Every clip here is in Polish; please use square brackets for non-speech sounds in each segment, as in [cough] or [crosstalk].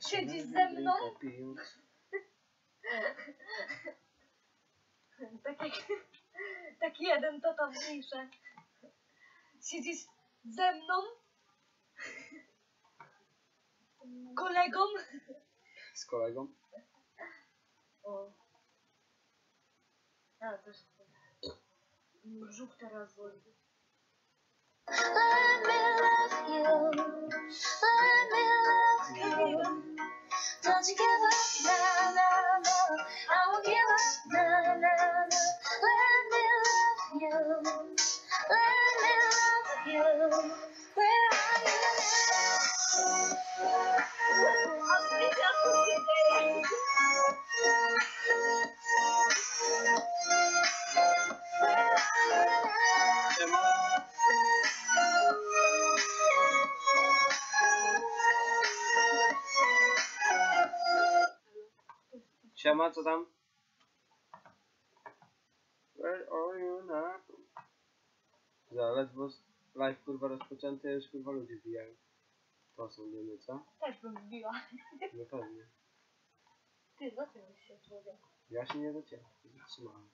Siedzisz ze mną? [laughs] Pijąc. Taki, taki jeden to tam mniejsze. Siedzisz ze mną? Kolegą? Z kolegą. O. A, też. Brzuch teraz boli. Let me love you. Let me love you. Don't you give up, no, no, no. I won't give up, no, no, no. Let me love you. Let me love you. Where are you now? Siema. Siema, co tam? Where are you now? Za ledwo z- live kurwa rozpoczęty, już kurwa ludzie bijają. To są dymy, co? Też bym wbiła. No pewnie. Ty, zaciąłeś się człowiek. Ja się nie dociąłem, zatrzymałem.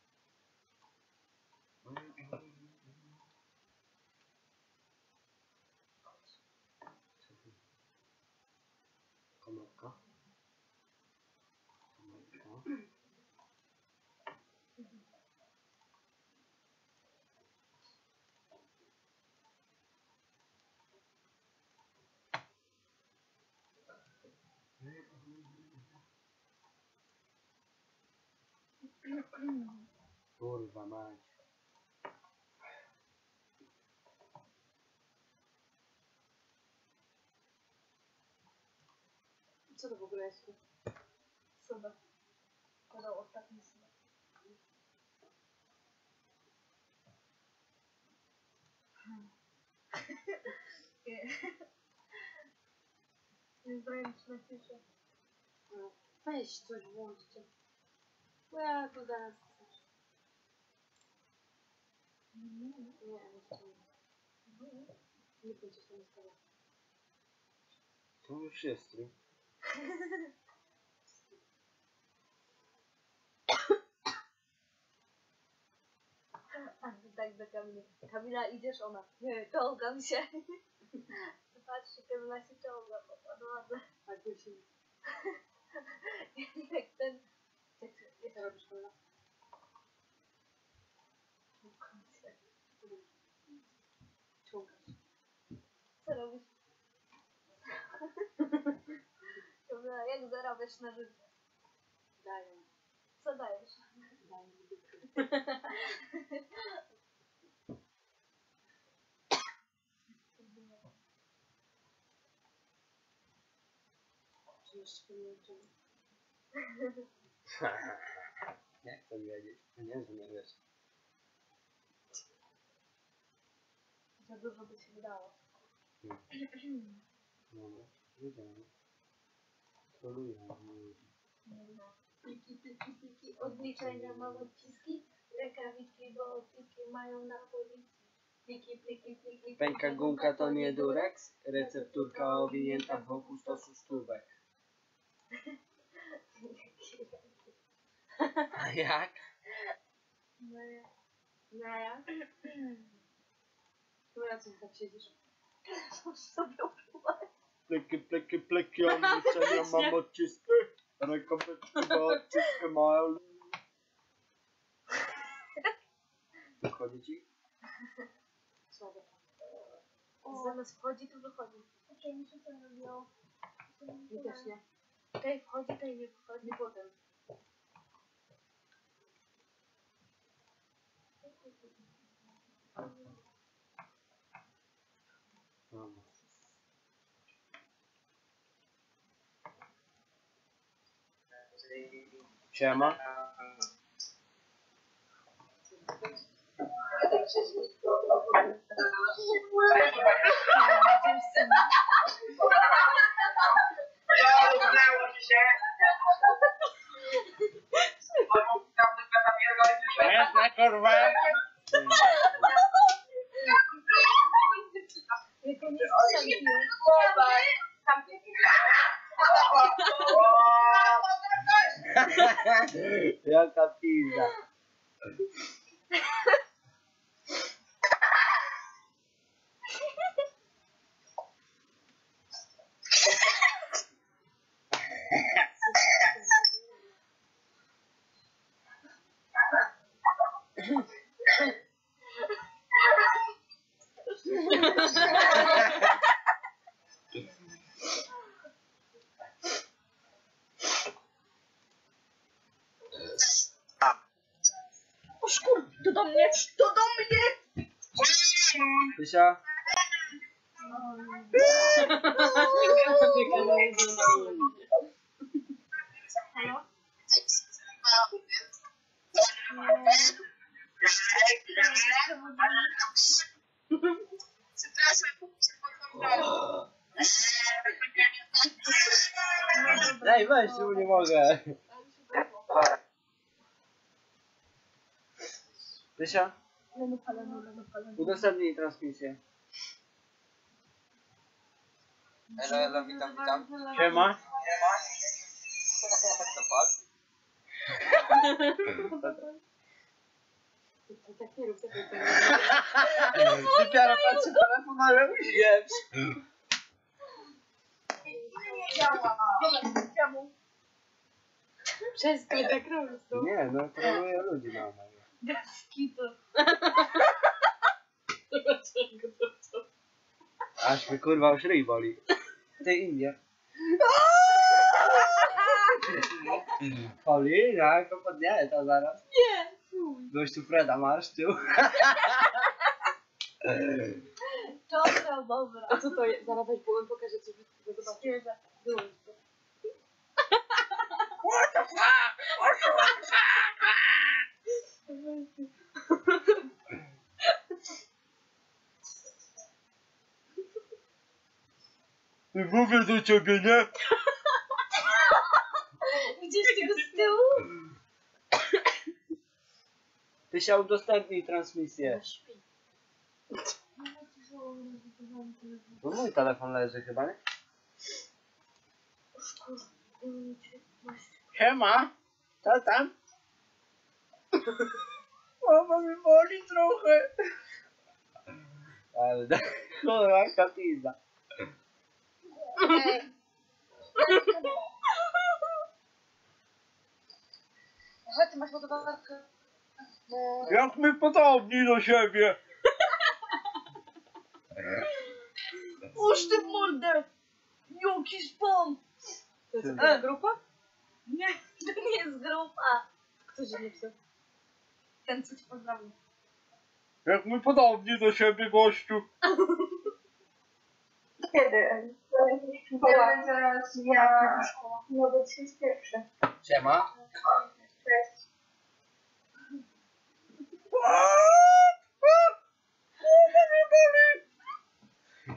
Kurwa mać. Co to w ogóle jest? Suba. Podał ostatni suba. Nie. Zdaję się na ciszę. Weź coś włączcie. Bo ja to zaraz Nie, jeszcze nie. Nie będzie się nie stało. To już jest. A, tak do Kamili. Kamila idziesz, ona. Nie, czołgam się. Patrzcie, Kamila się czołga, popadła. Tak się Jak ten... Jak, nie to robisz, Paula. Co robisz? Kamila, jak zarabiasz na życie? Daję. Co dajesz? Daję. Czy jeszcze pamiętam? [laughs] Jak to wiedzieć? Nie wiem, wiesz. Za dużo by się wydało. No, no, wiedziałem. Troluję. Pliki, pliki, pliki, odliczenia, małe piski, rękawiczki, bo pliki mają na policji. Pliki, pliki, pliki. Pęka gumka to nie durex, recepturka owinięta wokół stosu sztówek. [laughs] A jak? No ja. No ja? No ja co tak siedzisz? Sobie upiłam. Pleki, pleki, pleki, omniczenia mam odcisky, rękawiczki do odcisky mają. Wychodzi ci? Słabo. Zamiast wchodzi, to wychodzi. Okej, mi się to robiło. Mi też nie. Tej wchodzi, tej nie wchodzi. Potem. Dobra. Siema. Jasna kurwa. Jako nie strzeliłem. Jaka pizda. O szkur, to do mnie, to do mnie! Tysia? Halo? Ej, weź, tu nie mogę. Tysia? Udostępnij transmisję. Elo, elo, witam, witam. Siema. To pas. Tak nie rób tego. Dopiero patrzę telefon, ale wiem. Nie działa. Czemu? Przestań tak robić. Nie, no troluję ludzi na mnie. Gaski to. Dlaczego to co? Aż mi kurwa już ryj boli. Ty Indie. Paulina, to podnieję to zaraz. Nie! Fuj. Gościu Freda masz, tu. Dobra, dobra. A co to jest? Zaraz weź byłem, pokażę ci brzydkiego, zobacz. Świeże. Wyłącz to. Mówię do ciebie, nie? [laughs] Widzisz tego z tyłu? Ty się udostępnij transmisję. Śpi. No mój telefon leży chyba, nie? Siema. Co tam? [laughs] Mama mi boli trochę. Ale [laughs] pizda. Ej. Chodź, ty masz ładowarkę. No. Jak my podobni do siebie. Puść ty w mordę! Jaki spam! To jest taka grupa? Nie, to nie jest grupa. Kto się nie chce? Ten, co ci pozdrawił. Jak my podobni do siebie, gościu. [laughs] Kiedy? Zaraz ja... No do 31. Siema. Cześć. [laughs]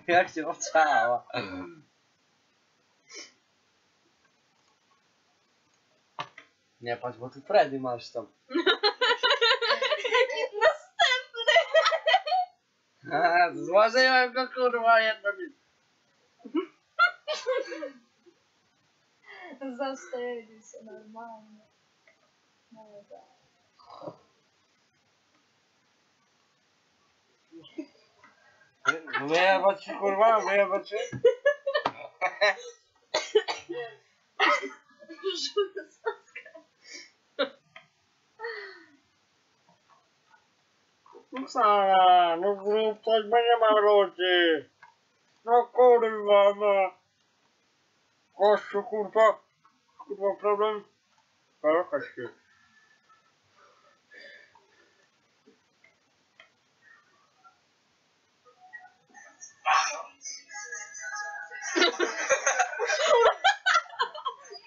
Jak się oczała. Nie patrz, bo tu Freddy masz tam. [laughs] Złożyłem kurwa jedno mi. Zawstydzi się normalnie. No tak. Wyjebać się kurwa, wyjebać się. No Sara, no zrób coś, bo nie ma ludzi. No kurwa, no. Gościu, kurwa. Kurwa, problem. Jakaś się.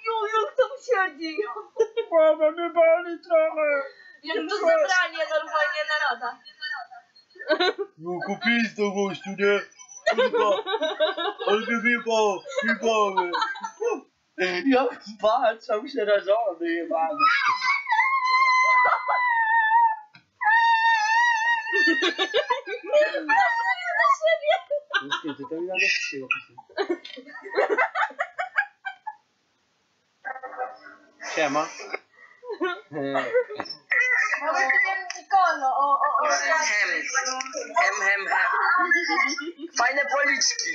Jo, jak tam siedzi? Mama mnie boli trochę. Jak to zebranie normalnie naroda. No kupisz to gościu, nie? Kurwa. Ale mnie wyjebało, wyjebało. Jak patrzał przerażony, jebany. Ty to mi nadal wszystkiego Siema. Nawet nie wiem, Nikolo, o, o, o. Hem. Hem, hem, hem. Fajne policzki.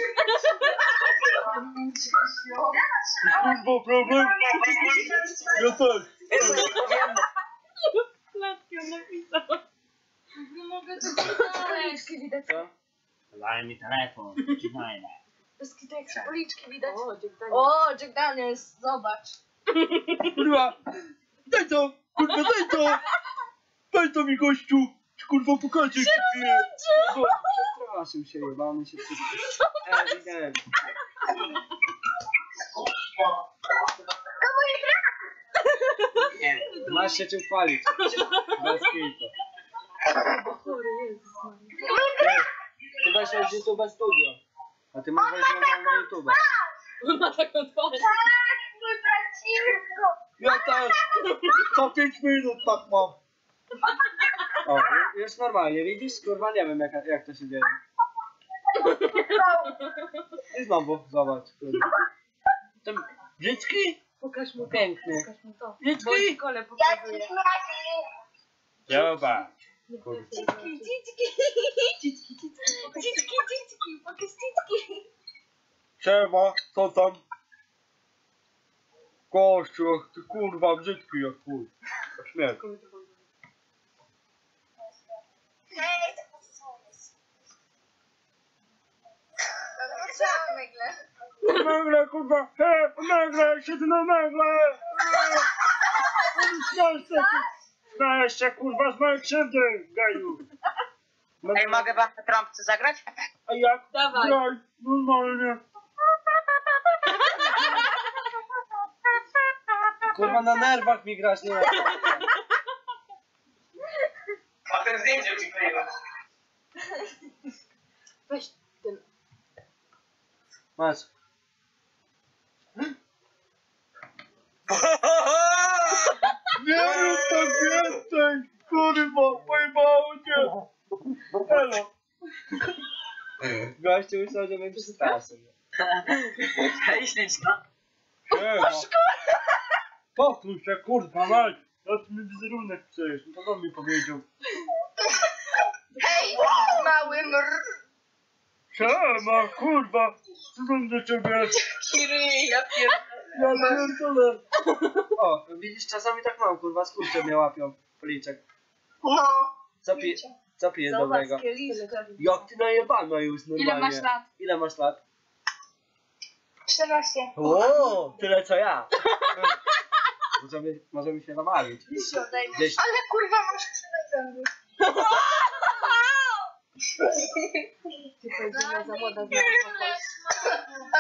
Kurwa, problem? Ja też. Klatkę napisał. Nie mogę tego znaleźć. Policzki widać. Co? Daj mi telefon, ci znajdę. Bez kitek policzki widać. O, Jack Daniels. O, Jack Daniels, zobacz. Kurwa, daj to, kurwa, daj to. Daj to mi gościu. Kurwa, pokażę ci. Bo przestraszył się, jebany się wszystko. Ewidentnie. Nie, masz się czym chwalić. Bez Maria. Ty, weź od YouTube studio. A ty masz wejść na, na YouTube. On ma taką twarz. Ja też. Co 5 minut tak mam. O, już normalnie, widzisz? Kurwa, nie wiem jak, jak to się dzieje. I znowu, zobacz, kurwa. Ten brzydki? Pokaż mu to. Piękny. Pokaż mu to. Bo Brzydki? Nikole pokazuje. Zobacz. Niech Kurwa. zobaczy. Cicki. Cicki, cicki. Cicki, cicki. Pokaż. Siema, co tam? Gościu, ty kurwa brzydki jak chuj. Śmiech. Wróciłam nagle. Nagle kurwa, he, nagle, siedzę na nagle. Śmiesz się, kurwa z mojej krzywdy, gaju. Ej, mogę wam na trąbce zagrać? A jak? Dawaj. Graj, normalnie. Kurwa, na nerwach mi grasz, nie A ten zdjęcie przykleiła. Weź ten. Masz. Nie rób tak więcej, kurwa, pojebało cię. Elo. Gościu myślał, że mnie przestraszy. Hej, śliczna. Siema. Powtórz się, kurwa, mać. Ja tu mi wizerunek przejesz, no to on mi powiedział. Hej, mały mr. Siema, kurwa, co tam do ciebie? Kiry, ja pierdolę. Ja pierdolę. O, widzisz, czasami tak mam, kurwa, skurcze mnie łapią. Policzek. No. Pijesz dobrego? Zobacz, kieliszka. Jak ty najebana już normalnie. Ile masz lat? Ile masz lat? 14. O, tyle co ja. [laughs] Możemy, możemy się nabawić. Gdzieś Ale kurwa masz krzywe zęby. Ty powiedziała za młoda znowu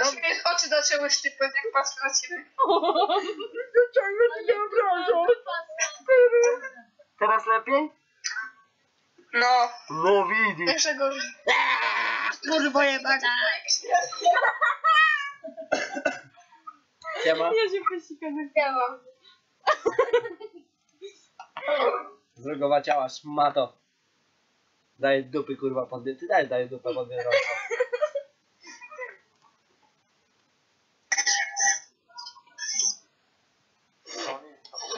Aż mnie oczy zaczęły szczypać, jak patrzę na ciebie. Obrażasz. Teraz lepiej? No. No widzisz. Jeszcze gorzej. Kurwa jebana. [laughs] Siema. Ja się posikam. Ja mam. Drogowa ciała, szmato. Daję dupy kurwa pod Ty daj, daję dupę pod wieżącą.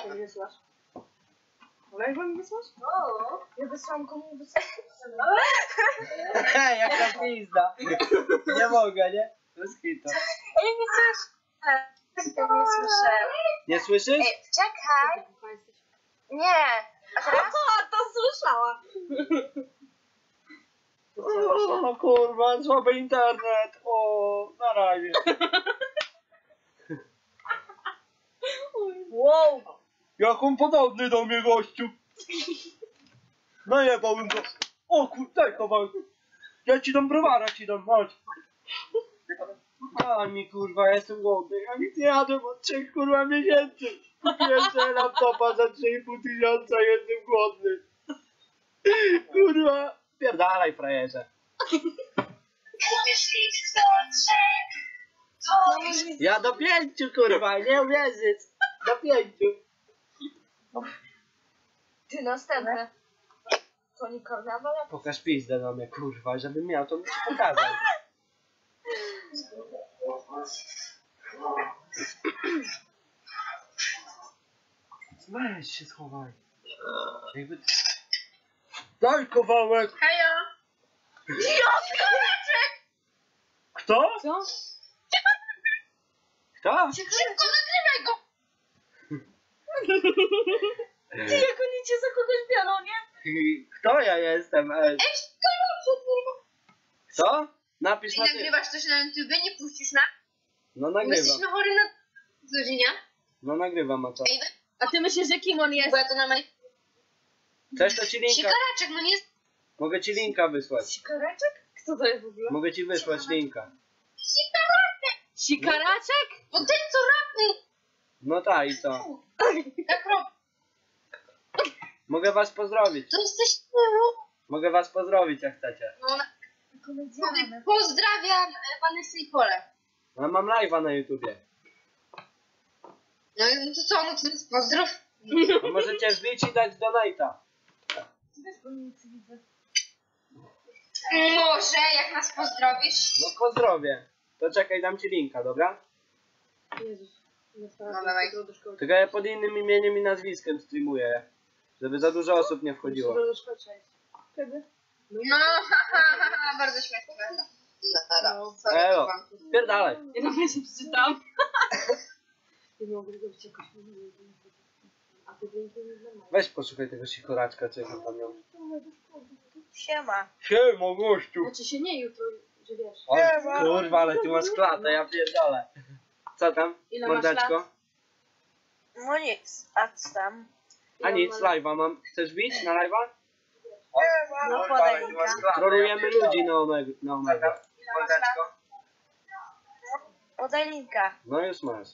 Ty mnie wysyłasz? Mi wysłasz? O, ja wysłałam komu wysłałam. Hej, jaka pizda. Nie mogę, nie? Bez hitu. Ej, nie słyszę. Nie słyszę. Nie słyszysz? Ej, czekaj. Nie. A teraz? O, to słyszałam. O kurwa, słaby internet. O, na razie. Wow. Jak on podobny do mnie gościu. Najebałbym go. O kur... daj kawałek. Ja ci dam browara, ci dam, chodź. A mi kurwa, ja jestem głodny. Ja nic nie jadłem od trzech kurwa miesięcy. Sobie laptopa za 3,5 tysiąca, jestem głodny. Kurwa, pierdalaj frajerze. Ja do pięciu kurwa, nie uwierzysz. Do pięciu. Ty następne. To nie karnawał? Pokaż pizdę na mnie kurwa, żebym miał to mi ci pokazał. Weź się schowaj. Jakby... Daj kawałek! Hejo! Kto? Co? Kto? Szybko nagrywaj go! [laughs] Ty jak oni cię za kogoś biorą, nie? Kto ja jestem? Ej, Ej, kurwa! Co? Napisz I na ty. nagrywasz coś na YouTube, nie puścisz na... No My nagrywam. jesteśmy chory na... Nie? No nagrywam, a co? Ej, A ty myślisz, że kim on jest? bo ja to na maj... Chcesz to ci linka? Sikaraczek, no nie... Mogę ci linka wysłać. Sikareczek? Kto to jest w ogóle? Mogę ci wysłać linka. Sikaraczek! Sikaraczek? Bo ten co rapy! No tak i co? [laughs] Tak rob... Mogę was pozdrowić. To jesteś... Mogę was pozdrowić jak chcecie. No, na... Pozdrawiam e, Vanessa i Pole. No mam live'a na YouTubie. No i to co, no to jest pozdrów. A możecie wbić i dać donate'a. Nie widzę. Może, jak nas pozdrowisz. No pozdrowię. To czekaj, dam ci linka, dobra? Jezus. Nie No dawaj. do szkoły. Tylko ja pod innym imieniem i nazwiskiem streamuję. Żeby za dużo osób nie wchodziło. Do szkoły trzeba iść. Kiedy? No, [laughs] bardzo śmieszne. No, No. sorry, Elo. wam. Pierdalej. Ja nawet się przeczytam. Nie mogę zrobić jakoś... A ty drinki nie znam. Weź poszukaj tego sikoraczka, czy jak on tam miał. Siema. Siema, gościu. Znaczy się nie jutro, że wiesz. O, kurwa, ale ty masz klatę, ja pierdolę. Co tam, Ile masz mordeczko? lat? No nic, a co tam? A Ile nic, masz- live'a mam. Chcesz bić na live'a? No podaj linka. Trolujemy ludzi na Omega. Na Omega. Podaj linka. No już masz.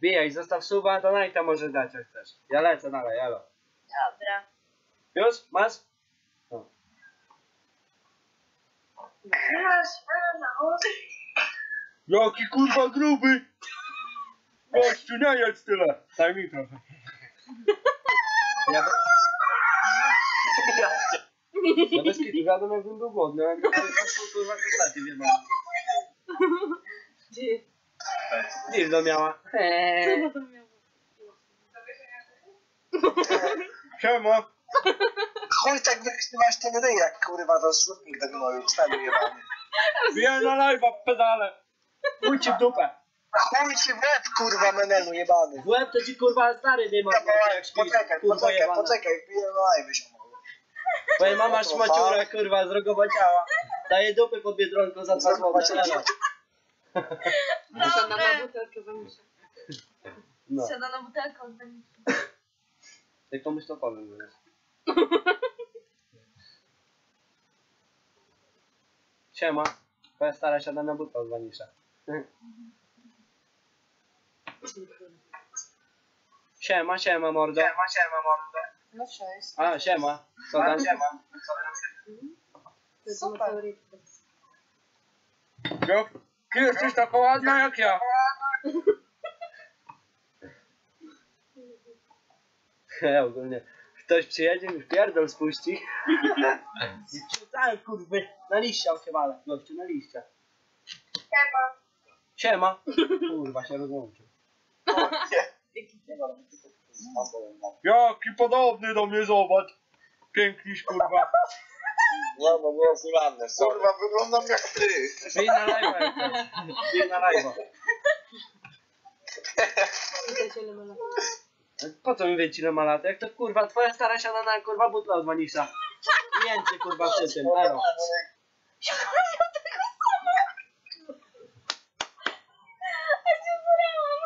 Bijaj, zostaw suba, donate'a może dać jak chcesz. Ja lecę dalej, elo. Dobra. Już? Masz? Jaki kurwa gruby! Gościu, nie jedz tyle! Daj mi trochę. [laughs] Ja, be... ja bez kitu wiadomo jakbym był głodny, ale to jest kurwa kotlety wiem. Ty. Dildo miała. Co to miało? Siema. Chuj tak wykrywasz ten ryj, jak kurwa to słupnik do gnoju, cztery jebany. Bijaj na live'a, pedale. Chuj ci w dupę. Chuj ci w łeb, kurwa menelu jebany. W łeb to ci kurwa stary dyma, jak śpisz, Poczekaj, kurwa poczekaj, jebana. poczekaj, wbiję na live Twoja mama szmaciura, kurwa, z ciała. Daje dupy pod biedronką za dwa złote. Elo. Siada na butelkę waniszę. No, Siada na butelkę od Benita. jak komuś to powiem, wiesz. Siema. Twoja stara siada na buta od Wanisza. Siema, siema mordo. Siema, siema, mordo. No cześć. A, siema. Co tam? Siema. Ryb. Jak ty jesteś taka ładna jak ja. He, ogólnie. Ktoś przyjedzie i pierdol spuści. I Czytałem kurwy. Na liścia osiewale. Gościu, na liścia. Siema. Siema. Kurwa się rozłączył. Jaki podobny do mnie, zobacz. Piękniś kurwa. No, bo było okularne. Kurwa, wyglądam jak ty. Bij na live'a. Bij na live'a. Się. Po co mi wiecie ile ma lat? Jak to kurwa, twoja stara siada na kurwa butla od Manisza. Mięcy kurwa przy tym, elo.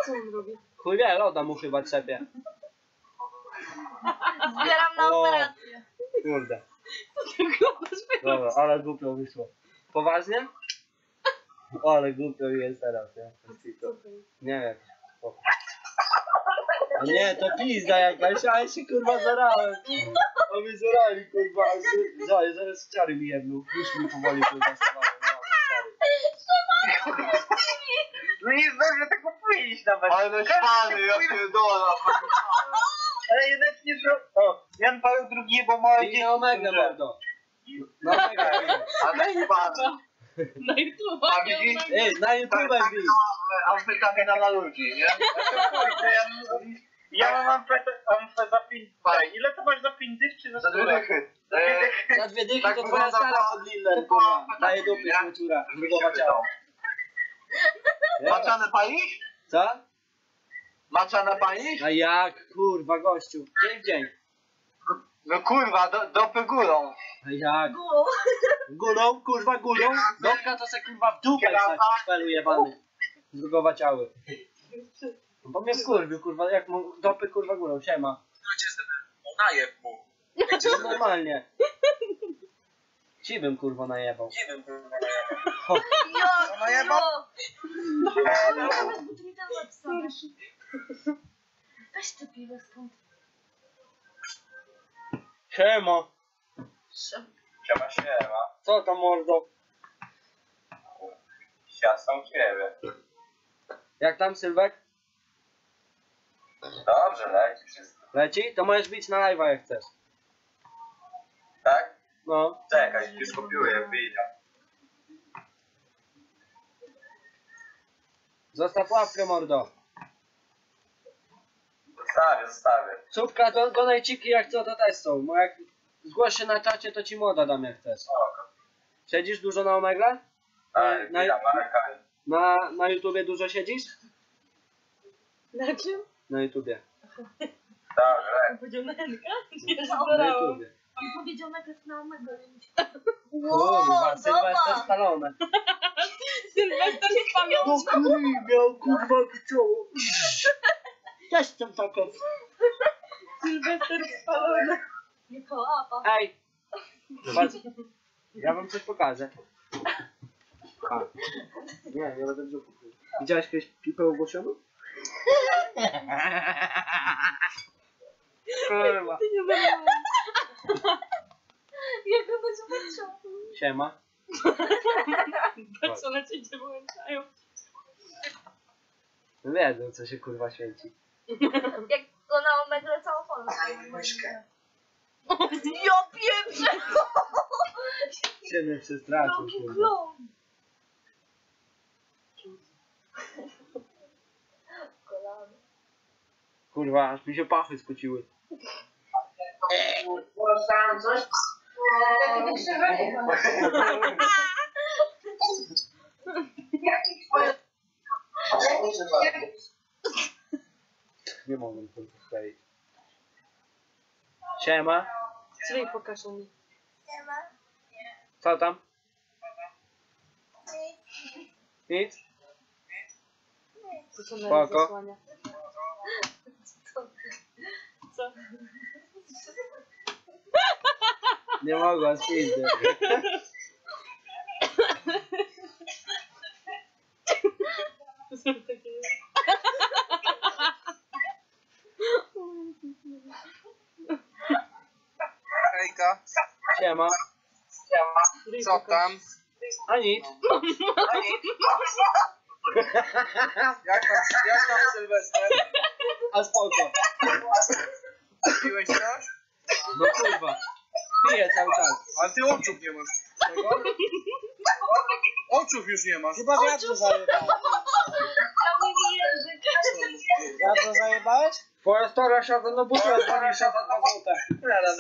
Co on robi? Chuj wie, loda mu chyba trzepie. Zbieram na O. operację. Kurde. Dobra, ale głupio wyszło. Poważnie? O, ale głupio jest teraz, nie? Co to jest? Nie wiem. O. O nie, to pizda jakaś, ale się kurwa zarałem. O mnie zarali kurwa, zaraz, zaraz czary mi jedną. Już mi powoli kurwa no czary. No nie zdążę tego pójść nawet. Ale no szpany, ja pierdolę. Ale jednak nie zrobił. O, Jan Paweł II, bo małe I na Omega mordo. Na Omega Ale szpany. Na YouTube. A widzisz? Ej, na YouTube bij. Amfetamina na ludzi, nie? Kurde, ja Ja mam amfetę za 5 Ile to masz za 5 dych czy za Za dwie 100 dychy. E, Za dwie dychy Tak to twoja stara ta- pod Lillem, kurwa. Daje dupy nie? śmieciura, mi się zbudowa ciała. wydał. Maczane palisz? Co? Maczane palisz? A jak, kurwa, gościu. Dzień w dzień. No kurwa, do, dopy górą. A jak? Górą, kurwa, górą. Dopka to se kurwa w dupę wstać, szpelu jebany. Zbudowa ciały. No Bo mnie wkurwił, kurwa, jak mu dopy kurwa górą, siema. Najeb mu. No Normalnie. Ci bym kurwa najebał. Nie wiem, kurwa. Jo, najebał? jo. Zobacz, bo ty mi tam napisałeś. Weź to piwo stąd. Siema. Siema, siema. Co tam mordo? Siasą ciebie. Jak tam Sylwek? Dobrze, leci wszystko. Leci? To możesz bić na live'a jak chcesz. Tak? No. Czekaj, już kopiuję, wyjdę. Zostaw łapkę mordo. Zostawię, zostawię. Subka, do, donajciki jak co to też są. Bo jak zgłoś się na czacie to ci młoda dam jak chcesz. Spoko. Siedzisz dużo na Omegle? Ale Na- Marka. Na, na YouTubie dużo siedzisz? Na czym? Na YouTubie. Dobrze. On powiedział na Henka? Na YouTubie. On powiedział najpierw na omega, więc... Kurwa, [laughs] Sylwester Stallone. Sylwester z pamiątką. No miał kurwa czoło. Też tam taka. Sylwester spalony. Nie kołapa. Ej! Patrz. Ja wam coś pokażę. A. Nie, nie będę brzuchu. Widziałeś kiedyś pipę ogłosioną? Kurwa. Jak ono się patrzyło. Siema. Patrz, co na ciebie wyłączają. Wiedzą co się kurwa święci. [laughs] Jak ona omega całą Polskę. Myszkę. [laughs] Ja pieprzę! Się mnie przestraszył Jaki kurwa. klon! Kolano. Kurwa, aż mi się pachy spociły. Nie mogę kurwa skleić. Siema. Czyli pokażą mi. Co tam? Nic? To co na Spoko. zasłania. Co? Nie mogła spizdy. To są takie... Hejka. Siema. Co tam? A nic. Jak tam, jak tam Sylwester? A spoko. Piłeś coś? No kurwa. Piję cały czas. Ale ty oczów nie masz. Czego? Oczów już nie masz. Chyba wiatr zajebałeś. Mi język. Wiatr zajebałeś? Twoja stara szata no buta odpali szata dwa złote. Ale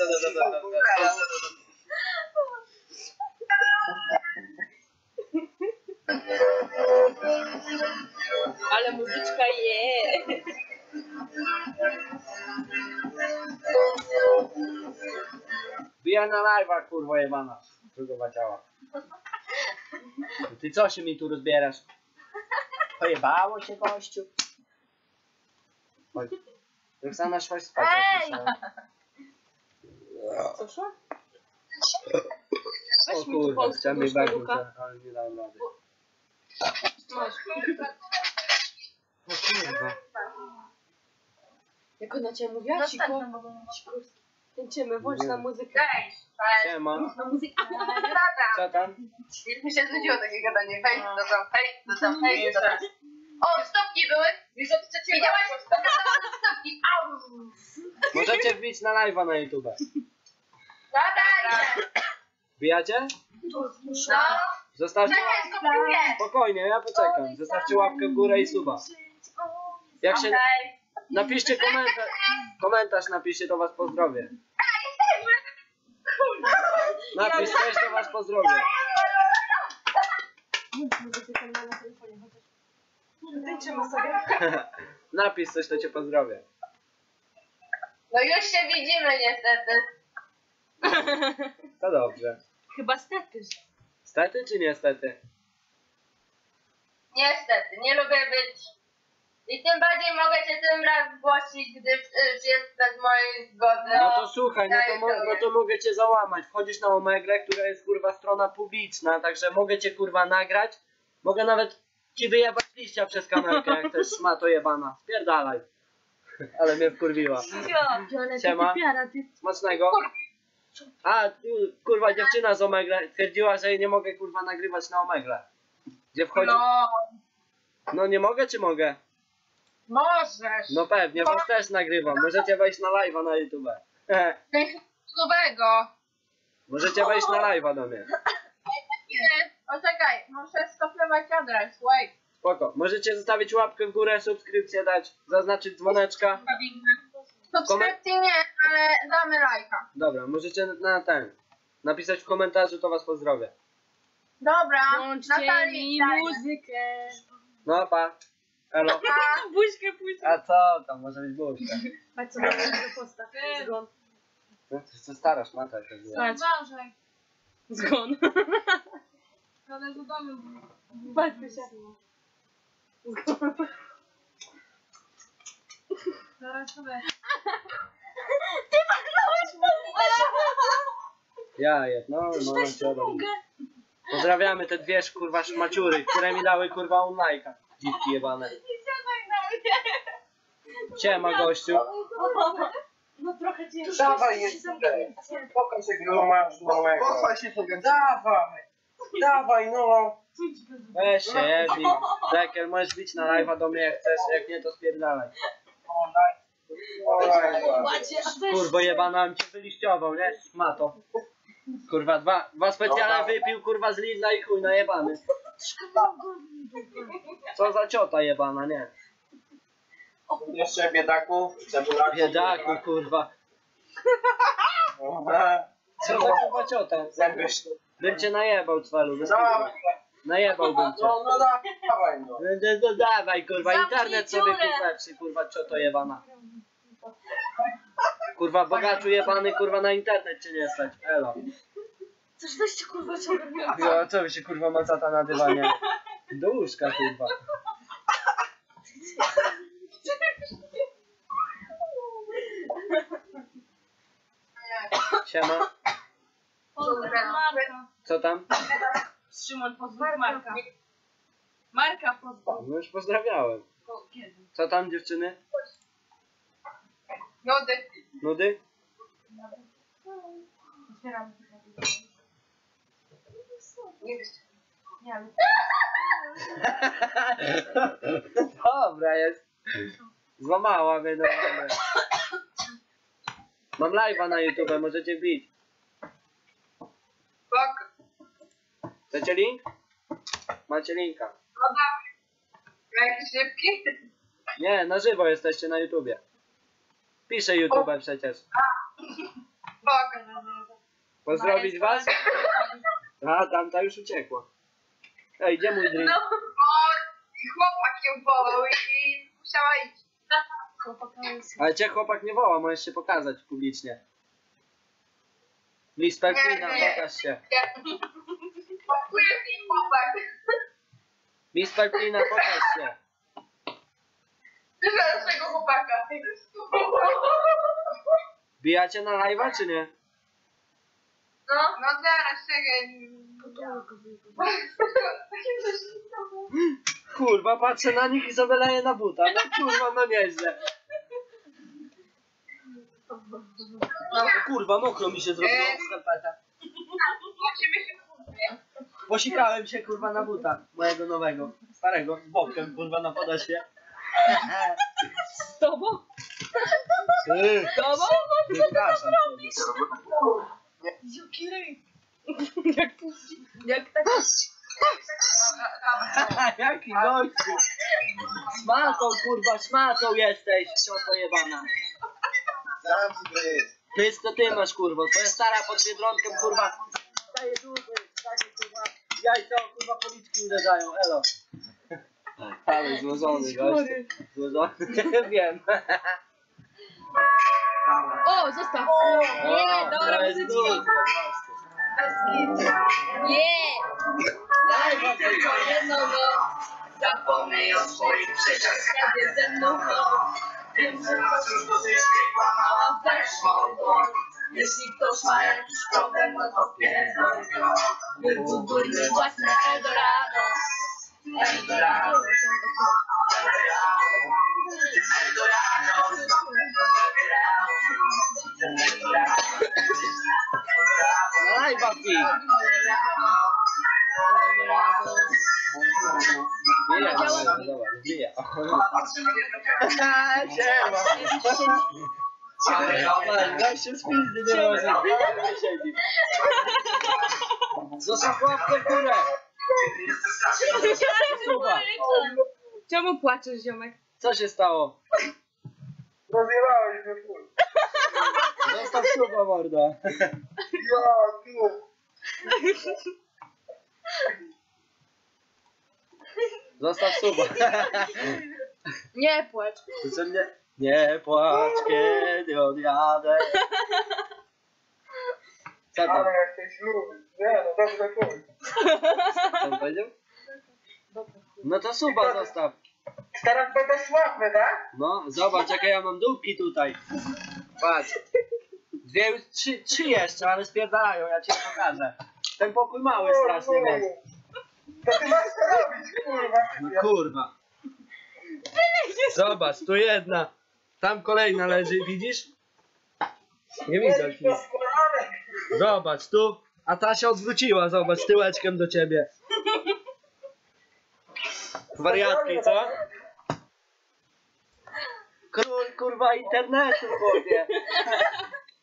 na live'a kurwa jebana. Drugowa ciała. Ty co się mi tu rozbierasz? Pojebało się gościu. Chodź. Roxana szłaś spać. jak Ej! słyszałem. Co szło? O Weź mi tu kurwa, chciałem jej Luka. ale nie dałem rady. Masz. O kurwa. Jak ona cię mówiła? Następną Cicho. Cichutki. Tańczymy, włącz Nie. na muzykę. Siema. Na muzykę. [laughs] Co tam? Już mi się znudziło takie gadanie. Hej, to tam, hej, to tam, hej, to tam. O, stopki były! Widziałaś? [laughs] Pokazałam stopki. Au! Możecie wbić na live'a na YouTube. Zadaj! Wbijacie? No, Zostawcie czekaj, skopiuję! Spokojnie, ja poczekam. Zostawcie łapkę w górę i suba. Jak się, Okej. Napiszcie komentarz, komentarz napiszcie, to was pozdrowię. Napisz coś, to was pozdrowię. Sobie. [laughs] Napisz coś, to cię pozdrowię. No już się widzimy niestety. To dobrze. Chyba stety. Stety czy niestety? Niestety, nie lubię być. I tym bardziej mogę cię tym raz zgłosić, gdyż y, jest bez mojej zgody. No to słuchaj, no to, mo- no to mogę cię załamać. Wchodzisz na Omegle, która jest kurwa strona publiczna, także mogę cię kurwa nagrać. Mogę nawet ci wyjebać liścia przez kamerkę, jak to jest szmato jebana. Spierdalaj. Ale mnie wkurwiła. Siema. Smacznego. A, tu, kurwa dziewczyna z Omegle twierdziła, że jej nie mogę kurwa nagrywać na Omegle. Gdzie wchodzi? No, No nie mogę czy mogę? Możesz. No pewnie, was też nagrywam. Możecie wejść na live'a na YouTube. Nowego. Możecie wejść na live'a do mnie. Nie, poczekaj, muszę skopiować adres, wait. Spoko. Możecie zostawić łapkę w górę, subskrypcję dać, zaznaczyć dzwoneczka. Subskrypcji nie, ale damy lajka. Dobra, możecie na ten. Napisać w komentarzu, to was pozdrowię. Dobra, Włączcie mi Natalii, daj. muzykę. No pa. Elo. Buźkę, buźkę. A co tam, może być buźka. Patrz co na tego postaw. Zgon. No, to jest to stara szmata jakaś była. Patrz. Uważaj. Zgon. [laughs] Ale do domu. Patrz się. Zaraz sobie. Ja jest, no, no, no. Pozdrawiamy te dwie kurwa szmaciury, które mi dały kurwa online'a. Dziwki jebane. [laughs] Siema gościu. No trochę cię. Dawaj jeszcze. Pokaż jak go masz małego. Pochwal się tego. Dawaj. Dawaj no. Weź się, jebnij. Deker, możesz bić na live'a do mnie jak chcesz, jak nie to spierdalaj. Kurwo jebana, bym cię wyliściował, nie? Mato. Kurwa, dwa, dwa specjalne wypił, kurwa, z Lidla i chuj najebany. Co za ciota jebana, nie? Jeszcze biedaków, cebulaki. Biedaku, kurwa. Co za kurwa ciota? Bym cię najebał, cwalu. bez Dawaj. kitu. Najebałbym cię. No, no dawaj no. No, no, no dawaj, kurwa, Zamknij internet sobie dziurę. kup lepszy, kurwa, cioto jebana. Kurwa, bogaczu jebany, kurwa, na internet cię nie stać, elo. Coś weźcie kurwa ciągle. Ja, co wy się, kurwa, macata na dywanie? Do łóżka, kurwa. Siema, Marka. co tam? Szymon, pozdrów Marka. Marka, pozdrów. No już pozdrawiałem. Kiedy? Co tam, dziewczyny? Nudy. Nudy? Otwieramy Nie wiem. Nie, ale [laughs] Dobra, jest. Złamała mnie normalnie. Mam live'a na YouTube, możecie bić. Bok. Chcecie link? Macie linka. Jakiś szybki? Nie, na żywo jesteście na YouTubie. Piszę YouTube przecież. Bok. Pozdrowić was? A, tamta już uciekła. Ej, gdzie mój drink? No, bo chłopak ją wołał i musiała iść. Ale cię chłopak nie woła, możesz się pokazać publicznie. Miss Nie, nie. pokaż się. Pakuje mi chłopak. Miss Pepina, pokaż się. Słyszę naszego chłopaka. Bijacie na live'a czy nie? No, no zaraz, czekaj. Kurwa, patrzę na nich i leję na buta. No kurwa, no nieźle. No kurwa, mokro mi się zrobiło w skarpetach. Się. Posikałem się kurwa na buta mojego nowego, starego, z bokiem kurwa na podesie. z tobą? Ty, Z tobą? Przepraszam cię. Jak tak? [laughs] Jaki gościu? Szmatą, kurwa, szmatą jesteś, cioto jebana. Pysk to ty masz, kurwa. Twoja stara pod Biedronkiem, kurwa. Daje długo, takie, kurwa, jajca, kurwa, policzki uderzają, elo. Ale złożony gościu. Złożony, [laughs] wiem. O, zostaw! Nie, dobra, to muzyczki. Nie! Daj, mi tylko jedną noc, zapomnij o swoich przeciach, kiedy ze mną chodź. Wiem, że masz już dosyć piekła, mała weszła dłoń. Jeśli ktoś ma jakiś problem, no to pierdol go. Wybudujmy własne Eldorado. Eldorado. Daj, papi. Nie może. Zostaw łapkę w górę. Czemu płaczesz, ziomek? Co się stało? Rozjebałeś mnie. Zostaw suba, morda. Ja, tu. Zostaw suba. Nie płacz. Co mnie... Nie płacz, kiedy odjadę. Co tam? Ale jesteś lubi. Nie, no dobrze chuj. Co on powiedział? No to suba zostaw. Teraz będę sławny, tak? No, zobacz jakie ja mam dupki tutaj. Patrz. Dwie, już- trzy, trzy jeszcze, ale spierdalają, ja ci pokażę. Ten pokój mały strasznie jest. To ty masz co robić, kurwa. No kurwa. Zobacz, tu jedna. Tam kolejna leży, widzisz? Nie widać nic. Zobacz, tu. A ta się odwróciła, zobacz, tyłeczkiem do ciebie. Wariatki, co? Król, kurwa, internetu, chłopie.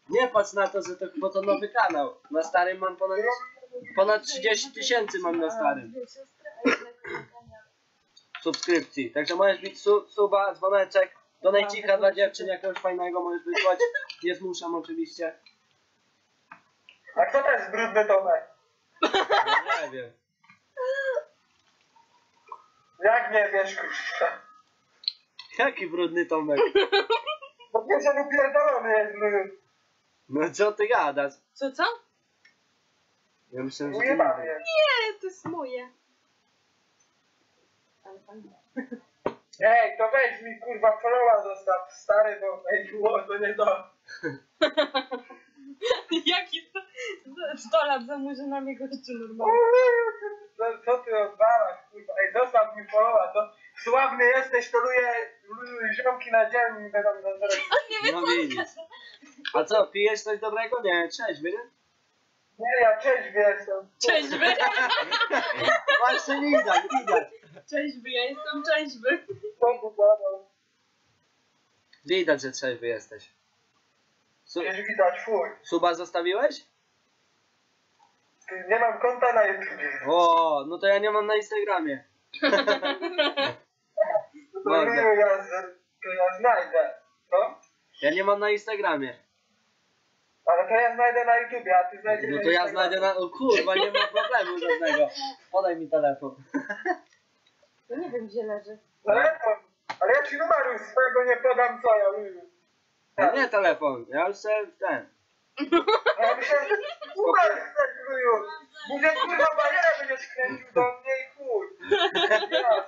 Nie patrz na to, że to, bo to nowy kanał. Na starym mam ponad, ponad 30 tysięcy mam na starym subskrypcji. Także możesz bić su, suba, dzwoneczek, donajcika dla dziewczyn jakiegoś fajnego możesz wysłać. Nie zmuszam oczywiście. A kto to jest brudny Tomek? No, nie wiem. Jak nie wiesz, kurwa? Jaki brudny Tomek. Bo [laughs] wiesz, że wypierdolony jest, no. No co ty gadasz? Co, co? Ja myślałem, że ty Ujebany nie jest. Nie, to jest moje. Ale fajnie. Ej, to weź mi, kurwa, followa zostaw, stary, bo ej, było, to nie to. [laughs] [laughs] [laughs] Jaki to? 100 lat za murzynami gościu normalnie. Co, co ty odwalasz, kurwa? Ej, zostaw mi followa, to sławny jesteś, to luje, luje ziomki na dzielni i będą na zaraz. [laughs] No widzisz. A co, pijesz coś dobrego? Nie, trzeźwy, nie? Nie, ja cześć jestem. Cześć wy! [laughs] Właśnie widać, widać. Cześć wy, ja jestem cześć wy. Widać, że trzeźwy jesteś. Su widać, fuj. suba zostawiłeś? Nie mam konta na YouTube. O, no to ja nie mam na Instagramie. [laughs] To Mordę. ja, to ja znajdę. No? Ja nie mam na Instagramie. Ale to ja znajdę na YouTubie, a ty znajdziesz No na to ja Instagramie. znajdę na... O kurwa, nie ma problemu żadnego. Podaj mi telefon. No nie wiem gdzie leży. Telefon. Ale ja ci numeru swojego nie podam, co ja mówię. No nie telefon, ja już sobie ten. A ja myślałem, że numer chcesz. Mówię, kurwa, barierę będziesz kręcił do mnie i chuj. Ja,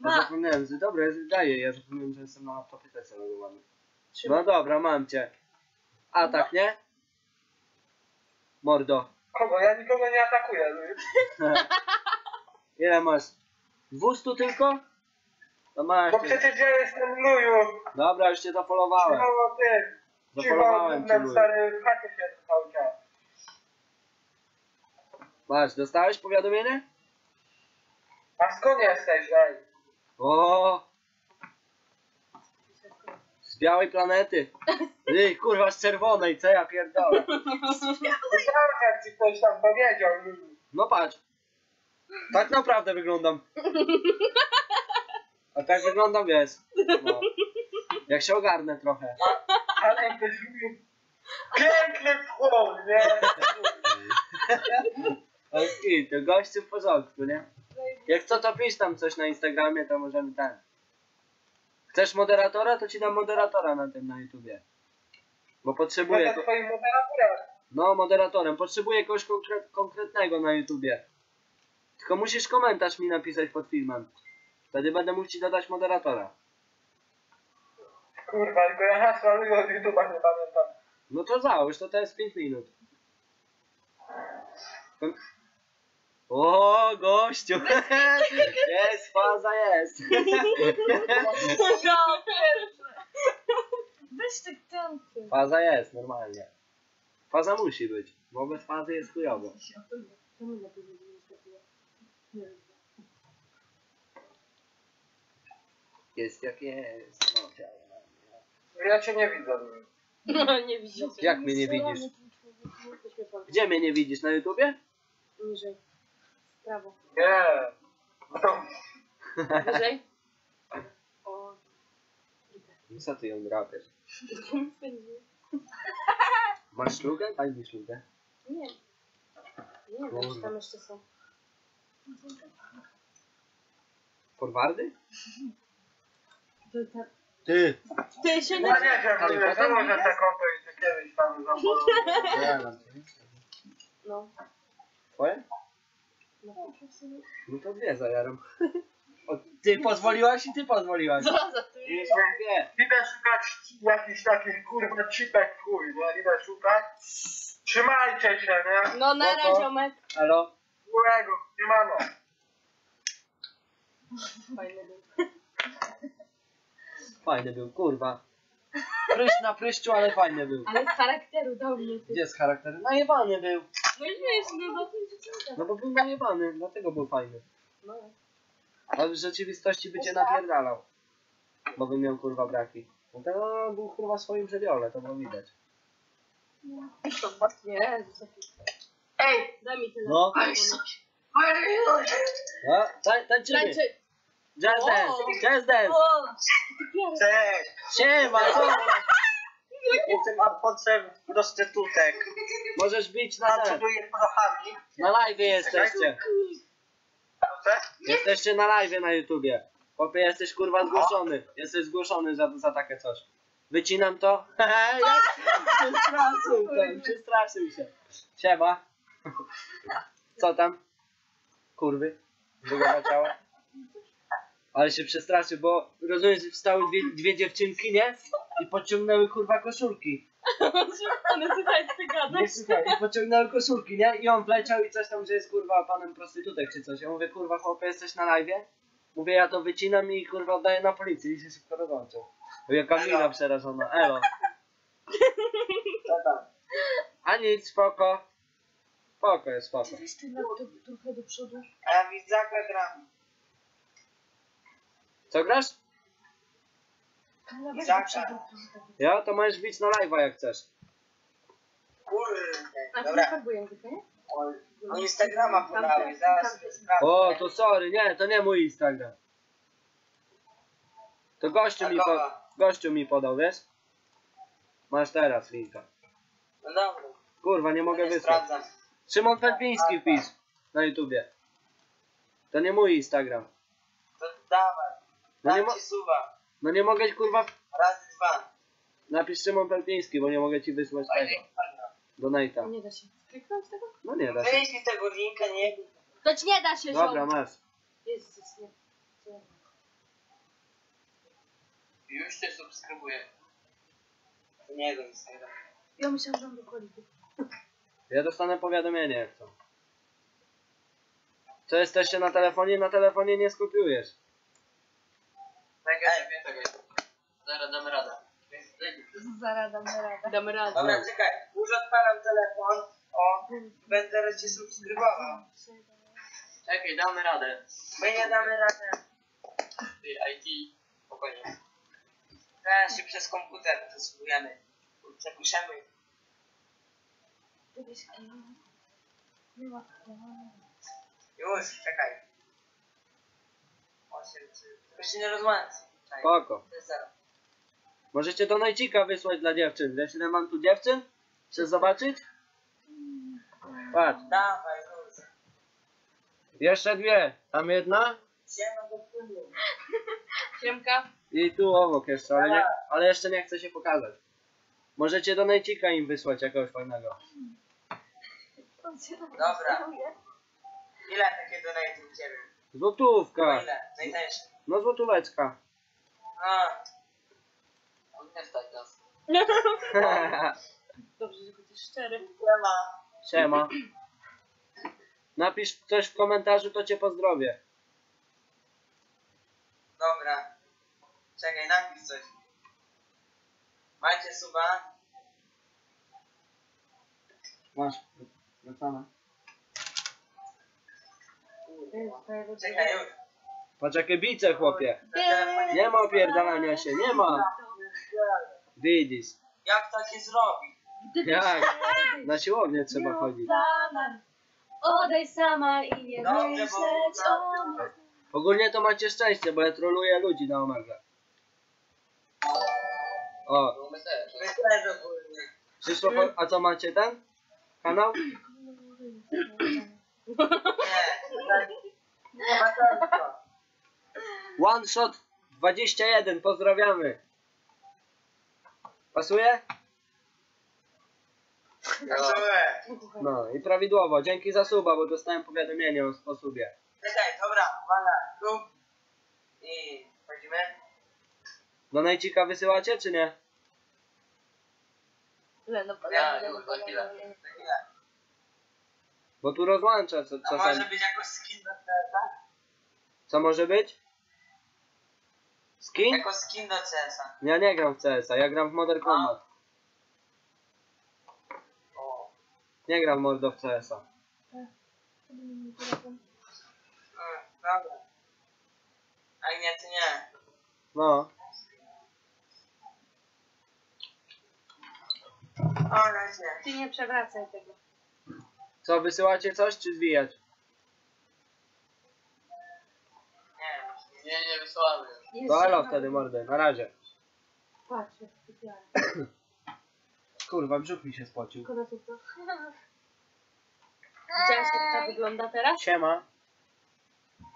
no, Ja zapomniałem, że dobra, ja daję, ja zapomniałem, że jestem na laptopie też zalogowany. No dobra, mam cię. A tak, nie? Mordo. Kogo? Ja nikogo nie atakuję, Ruju. [laughs] Ile masz? 200 tylko? No masz. Bo ty. przecież ja jestem Luju. Dobra, już cię zafolowałem. Cicho, ty. Zafolowałem cię, na Luj. stary w chacie się cały czas. Masz, dostałeś powiadomienie? A skąd jesteś, ej? O! Z białej planety. Ty, kurwa, z czerwonej, co ja pierdolę. Jak ci ktoś tam powiedział, Luju. No patrz. Tak naprawdę wyglądam. A tak wyglądam, wiesz. No. Jak się ogarnę trochę. Ale ktoś mówi, piękny wchód, nie? Ale i to gościu w porządku, nie? Jak co to pisz tam coś na Instagramie, to możemy ten. Chcesz moderatora, to ci dam moderatora na tym na YouTubie. Bo potrzebuję. Będę twoim moderatorem. no, moderatorem. Potrzebuję kogoś konkret, konkretnego na YouTubie. Tylko musisz komentarz mi napisać pod filmem. Wtedy będę mógł ci dodać moderatora. Kurwa, tylko ja hasła od YouTube'a nie pamiętam. No to załóż, to to jest 5 minut. Kon- O, gościu! [laughs] Jest, faza jest! Ja pierwsze. Weź tak tamty. Faza jest, normalnie. Faza musi być, bo bez fazy jest chujowo. Lepiej nie wiem. Jest jak jest. No, działa. Ja cię nie widzę. No, nie widzicie. Jak mnie nie widzisz? Gdzie mnie nie widzisz? Na YouTubie? Niżej. W prawo. Nie. No, Wyżej. O. No Co ty ją drapiesz? Masz szlugę? Daj mi szlugę. Nie. Nie wiem, czy tam jeszcze są. Forwardy? Ty! Ty się ja nie... nie wiem, Harry że Potter? może te konto i to kiedyś tam zapomnę. No. Twoje? No. No to dwie zajaram. O, ty pozwoliłaś i ty pozwoliłaś. Co za ty? Dwie. Idę szukać jakichś takich kurwa cipek chuj, nie? Idę szukać. Trzymajcie się, nie? No na razie, ziomek. Halo? Miłego, siemano. Fajny był. Fajny był, kurwa. Prysz na pryszczu, ale fajny był. Ale z charakteru dał mnie. Gdzie jest charakter? Najebany był. No i wiesz, no bo. No bo był najebany, dlatego był fajny. No. A w rzeczywistości by cię napierdalał. Bo by miał kurwa braki. No to był kurwa w swoim przedziole, to było widać. To właśnie. Ej, Daj mi tyle. No. oj, coś. Oj, No, tańczymy. Tańczy. Jazz dance! Cześć. Siema, co? [laughs] Jestem adwokatem prostytutek. Możesz bić na ten. Pracuję prochami. Na live jesteście. Proszę? Jesteście na live na YouTubie. Chłopie, jesteś kurwa zgłoszony. Jesteś zgłoszony za, za takie coś. Wycinam to. [laughs] Jak [laughs] przestraszył ten, przestraszył się. Siema. Co tam? Kurwy. Druga ciała. Ale się przestraszył, bo rozumiesz, że wstały dwie, dwie dziewczynki, nie? I pociągnęły kurwa koszulki. Ale słuchaj, ty Nie gadasz. słuchaj, i pociągnęły koszulki, nie? I on wleciał i coś tam, że jest kurwa panem prostytutek czy coś. Ja mówię, kurwa chłopie, jesteś na live? Mówię, ja to wycinam i kurwa oddaję na policję i się szybko rozłączył. Mówię, Kamila przerażona, elo. Co tam? A nic, spoko. Spoko jest, spoko. Weź ten laptop trochę do przodu. A ja widzaka gram. Co grasz? Trochę. Ja? To możesz bić na live'a jak chcesz. Kurde. A ty Dobra. O, No Instagrama podałeś, zaraz sprawdzę. O, to sorry, nie, to nie mój Instagram. To gościu mi, po, gościu mi podał, wiesz? Masz teraz linka. No dobra. Kurwa, nie mogę nie wysłać. sprawdzam. Szymon Felpiński wpisz na YouTubie. To nie mój Instagram. To dawaj. No nie, mo- ci suwa. no nie mogę ci, kurwa Razy dwa. napisz Szymon Felpiński, bo nie mogę ci wysłać tego. Donate'a. Nie da się. Kliknąć tego? No nie da się. Mi tego linka, nie To ci nie da się, Dobra, masz. Jezus, nie. Już cię subskrybuję. To nie Instagram. Ja myślałam, że on do koliki. Ja dostanę powiadomienie jak co. Co jesteście na telefonie? Na telefonie nie skopiujesz. Czekaj, czekaj. Zaraz damy radę. Zaraz damy radę. Damy radę. Dobra, czekaj. Już odpalam telefon. O, będę teraz cię subskrybował. Czekaj, damy radę. My nie damy rady. Ty, IT. Spokojnie. Teraz się przez komputer przesłujemy. Przepiszemy. Nie ma. Już, czekaj. Osiem, czy... Nie rozłączy. Czekaj, Spoko. to jest zero. Możecie do Najcika wysłać dla dziewczyn. Wiesz ile mam tu dziewczyn? Chcesz zobaczyć? Patrz. Dawaj, już. Jeszcze dwie. Tam jedna Siema do tyłu. [laughs] Siemka. i tu obok jeszcze, ale, nie, ale jeszcze nie chcę się pokazać. Możecie do Najcika im wysłać jakiegoś fajnego. Dobra. Ile takie donaty u ciebie? Złotówka. ile? Najtańsze. No złotóweczka. A, On nie stać nas. [laughs] Dobrze, że chociaż szczery. siema. Siema. Napisz coś w komentarzu, to cię pozdrowię. Dobra. Czekaj, napisz coś. Macie suba? Masz. Wracamy. Czekaj, już. Patrz jakie bice, chłopie. Nie ma opierdalania się, nie ma. Widzisz. Jak to się zrobi? Jak? Na siłownię trzeba chodzić. Odej sama i nie myśleć o mnie. Ogólnie to macie szczęście, bo ja troluję ludzi na Omegle. O, przyszło po... A co macie ten? Kanał? Nie. One Shot 21, pozdrawiamy. Pasuje? No i prawidłowo, dzięki za suba, bo dostałem powiadomienie o, subie. Czekaj, dobra, uwaga. Tu. I chodzimy. Do Najcika wysyłacie, czy nie? Le, no, Ja, już, za chwilę. Za. Bo tu rozłącza co, A może czasami. być jakoś skin do CS-a? Co może być? Skin? Jako skin do CS-a. Ja nie gram w CS-a, ja gram w Modern Combat. O. Nie gram mordo w CS-a. Mm, dobra. A nie, ty nie. No. O, no nie. Ty nie przewracaj tego. Co, wysyłacie coś, czy zwijać? Nie, Nie, wysłamy. Jest To elo wtedy mordę, na razie. Patrz, jak sypialnia. Kurwa, brzuch mi się spocił. Szkoda to [laughs] to. Widziałeś jak ta wygląda teraz? Siema.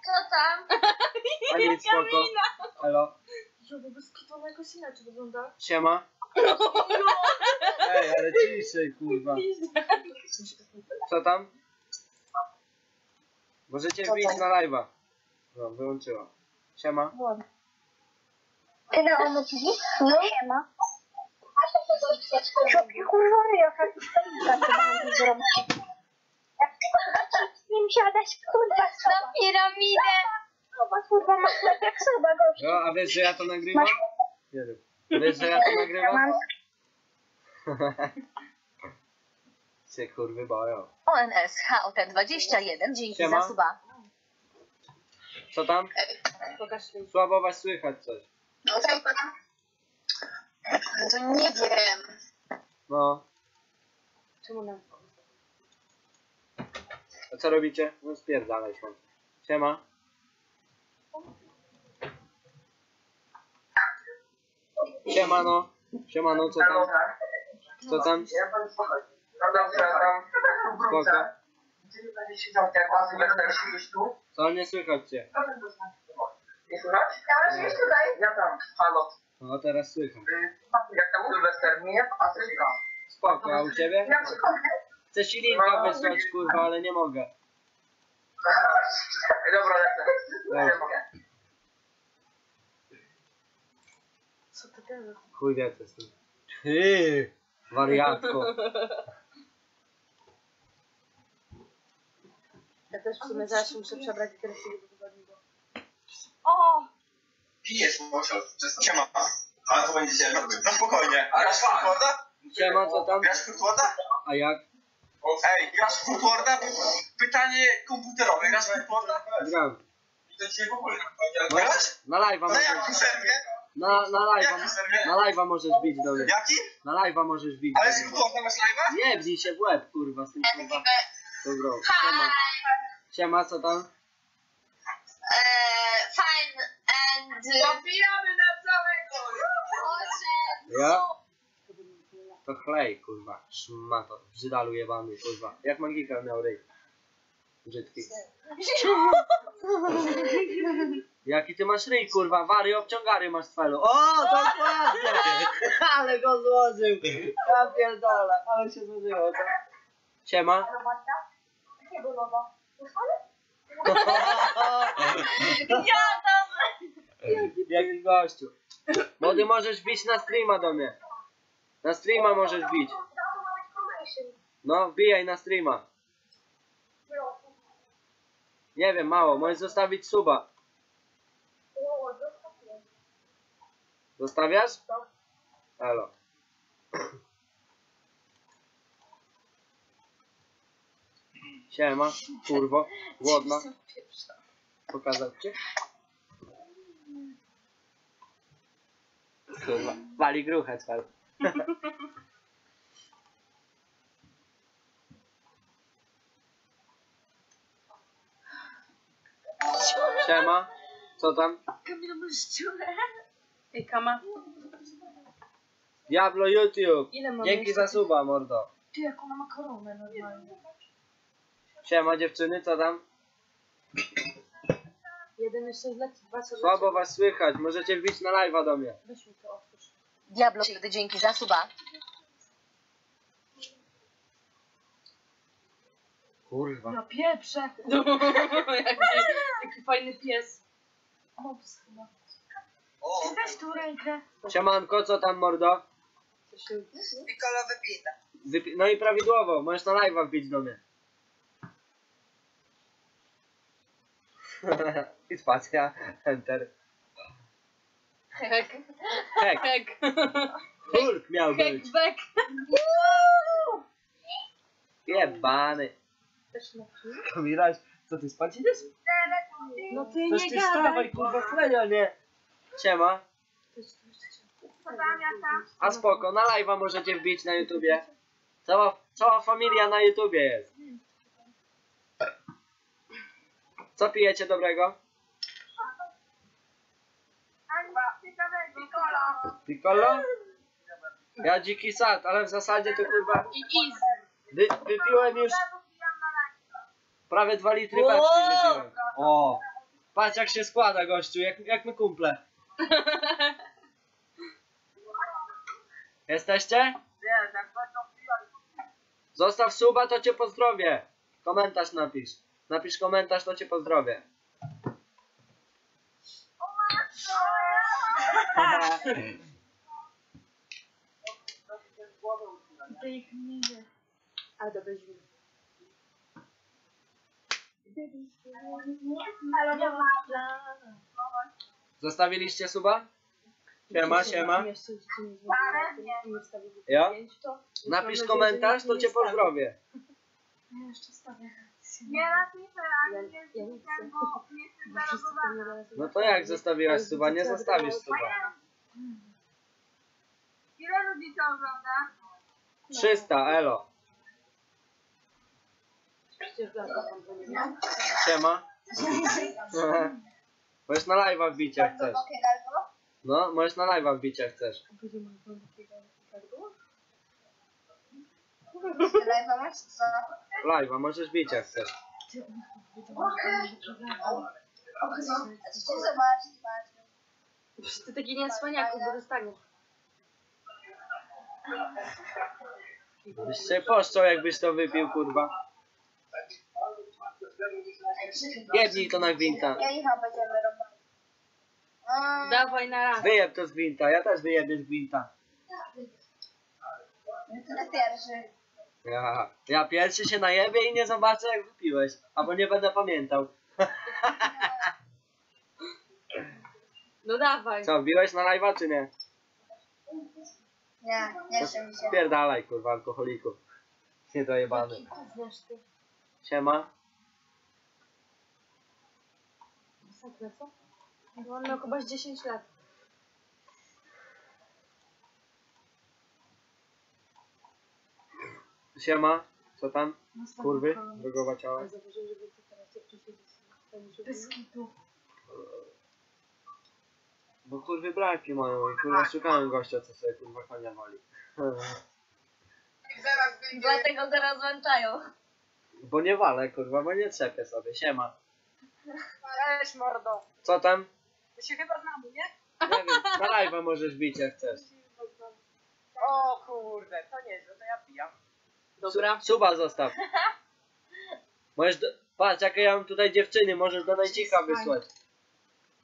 Co tam? A [laughs] nic, spoko. Elo. Bo bez kitu ona jakoś inaczej wygląda. Siema. Ej, ale ciszej, kurwa. Co tam? Możecie wbić na live'a. No, wyłączyła. Siema. Ty na ono TV? No. Siema. Szopie kurwa, jaka stoika, co mam zrobić? Z nim siadać, kurwa, Na piramidę. Soba, kurwa, masz tak jak soba, gościu. No, a wiesz, że ja to nagrywam? Nie wiem. Wiesz, że ja to nagrywam? Mam [laughs] Się kurwy boją. ONS HOT21, dzięki Siema. za suba. Co tam? Pokaż tym. Słabo was słychać coś. To nie wiem. No. Czemu nam A co robicie? No spierdalaj się. Siema. Siemano. Siemano, co tam? Co tam? Ja pan spokojnie. No dobrze, tam Spoko. Gdzie nie będzie jak Sylwester siedzisz tu? Co, nie słychać cię? Nie słychać? Ja już tutaj. Ja tam, halo. No, teraz słychać. Y, Jak tam Sylwester? Nie, a Sylwia. Spoko, a u ciebie? Ja przychodzę. Chcę ci linka wysłać, kurwa, ale nie mogę. Dobra, lecę. Nie mogę. Co to teraz? Chuj wie, co jest tu. Ty, wariatko. [laughs] Ja też w sumie zaraz się muszę przebrać i teraz sobie wygodnie go. O! Pijesz, musiał. Siema. Ale to będzie się robił. No spokojnie. A grasz w Footworda? Siema, co tam? Grasz w Footworda? A jak? Ej, grasz w Footworda? Pytanie komputerowe. Grasz w Footworda? Gram. To dzisiaj w ogóle nie ale No, Grasz? na live'a Na możesz... jakim serwie? Na, na Jakim live'a... serwie? Na live'a możesz bić do mnie. Jaki? Na live'a możesz bić Ale z mnie. Footworda masz live'a? Nie, bnij się w łeb, kurwa, z tym kurwa. Dobra, siema. Siema, co tam? Eee, fine and... Zabijamy na całego! Ja? To chlej, kurwa. Szmato. Brzydalu jebany, kurwa. Jak magika miał ryj. Brzydki. Jaki ty masz ryj, kurwa? Wary obciągary masz z felu. O, dokładnie! [laughs] Ale go złożył. Ja pierdolę, ale się złożyło. To... Siema. Jaki gościu. Młody możesz bić na streama do mnie. Na streama możesz bić. No, wbijaj na streama. Nie wiem, mało. Możesz zostawić suba. Zostawiasz? Halo. Siema, kurwo, głodna. Pokazać cię? Kurwa, wali gruchę cel. Siema, co tam? Kamila, masz dziurę? Ej, Kama. Diablo YouTube! Ile mamy Dzięki jeszcze? za suba, mordo. Ty, jak ona ma koronę normalnie. Siema dziewczyny, co tam? Jeden jeszcze zleci, dwa co Słabo was słychać, możecie wbić na live'a do mnie. Weź mi to otwórz. Diablo, dzięki za suba. Kurwa. Ja pieprzę. jaki, jaki fajny pies. O, psyna. Ty weź tu rękę. Siemanko, co tam mordo? Co się... Pikolowy pita. Wypi- no i prawidłowo, możesz na live'a wbić do mnie. [laughs] I spacja, enter. Hek. Hek, Hek. Hulk miał być. Hekbek. Jebany. Też na chwilę. Kamiraś, co ty spać idziesz? No ty Coś nie ty gadaj. wstawaj, kurwa, chlenia, nie. Siema. A spoko, na live'a możecie wbić na YouTubie. Cała, cała familia na YouTubie jest. Co pijecie dobrego? Piccolo? Ja dziki sad, ale w zasadzie to kurwa I Iz. wy, wypiłem już prawie 2 litry Pepsi wypiłem. O, patrz jak się składa gościu, jak, jak my kumple. [laughs] Jesteście? Zostaw suba, to cię pozdrowię. Komentarz napisz. Napisz komentarz, to cię pozdrowię. Ale dobra, źle. Zostawiliście suba? Siema, siema. Nie nie Ja? Napisz komentarz, to nie cię pozdrowię. Ja jeszcze stawię. Nie ale nie ja nie chcę. bo nie jestem No to jak zostawiłaś suba? Nie zostawisz suba. Ile ludzi to ogląda? 300, elo. Przecież tam to nie ma. Siema. [laughs] Możesz na live'a wbić jak chcesz. No, możesz na live'a wbić jak chcesz. A będzie mój głębokiego gardła? Live'a masz co? Live'a możesz bić jak chcesz. Ty, on będzie mój głębokiego gardła. Zobacz, zobacz. Ty taki niesłaniaku, bo dostaniesz. Byś się poszczał jakbyś to wypił, kurwa. Jednij to na gwinta. Ja ich będziemy robić. Mm, Dawaj na raz. Wyjeb to z gwinta, ja też wyjebię z gwinta. Ty pierwszy. Ja, ja pierwszy się najebię i nie zobaczę jak wypiłeś. Albo nie będę pamiętał. [laughs] No dawaj. Co, wbiłeś na live'a czy nie? Nie, nie chce mi się. Spierdalaj, kurwa, alkoholiku. Niedojebany. Jaki gówniarz ty. Siema. Masakra, co? Bo on miał chyba z 10 lat. Siema. Co tam? Masakra, Kurwy? Drogowa ciała. Bez kitu. Bo kurwy braki mają i kurwa szukałem gościa, co sobie kurwa konia wali. [laughs] Zaraz będzie... Dlatego go rozłączają. Bo nie walę kurwa, bo nie trzepię sobie, siema. Cześć mordo. Co tam? My się chyba znamy, nie? Nie wiem, na live'a możesz bić jak chcesz. O kurde, to nieźle, to ja pijam. Dobra. Suba zostaw. [laughs] Możesz do... Patrz, jakie ja mam tutaj dziewczyny, możesz do najcicha wysłać.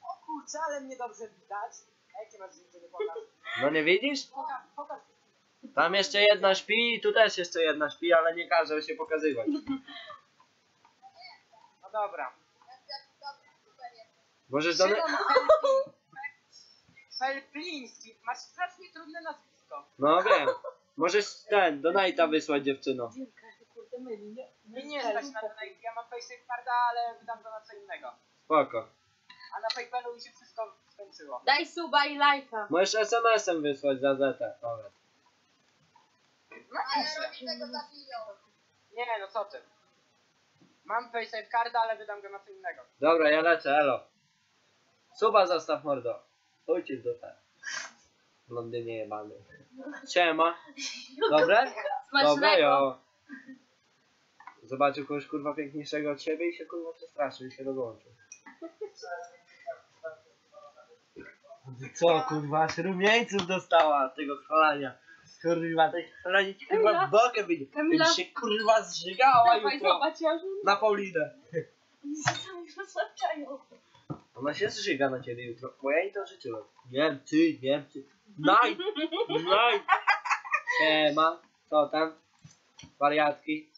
O kurczę, ale mnie dobrze widać. A jakie masz dziewczyny, pokaż. No nie widzisz? Pokaż, pokaż. Tam jeszcze jedna śpi i tu też jeszcze jedna śpi, ale nie każe się pokazywać. No dobra. Możesz do... Felpliński. Masz strasznie trudne nazwisko. No wiem. Możesz ten, do Najta wysłać dziewczyno. Kurde myli, nie? Nie stać na donate. Ja mam Facebook Carda, ale wydam to na co innego. Spoko. A na PayPalu mi się wszystko skończyło. Daj suba i lajka. Możesz SMS-em wysłać za ZT. Dobra. No, Nie, no co ty. Mam Facebook Carda, ale wydam go na co innego. Dobra, ja lecę, elo. Suba zostaw mordo. Ojciec do te. Blondynie jebany. Siema. Dobre? [laughs] Dobre, jo. Zobaczył kogoś kurwa piękniejszego od siebie i się kurwa przestraszył i się rozłączył. Co kurwa, aż rumieńców dostała tego cholania. Kurwa, cholani ci kurwa Kamila. w bokę będzie. Kamila. Będzie się kurwa zżygała Dawaj, jutro. zobacz, ja już Na Paulinę. oni się sami rozłączają. Ona się zżyga na ciebie jutro, bo ja jej to życzyłem. Wiem ty, wiem ty. Naj! Naj! Siema, co tam? Wariatki.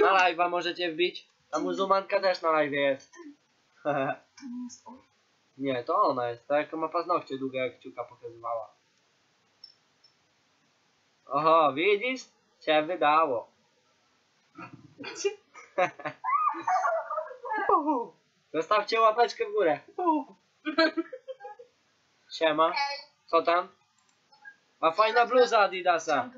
Na live'a możecie wbić. Ta muzułmanka też na live jest. [laughs] Nie, to ona jest. Tak ma paznokcie długie jak kciuka pokazywała. Oho, widzisz? Się wydało. [laughs] Zostawcie łapeczkę w górę. [laughs] Siema. Co tam? A fajna bluza Adidasa.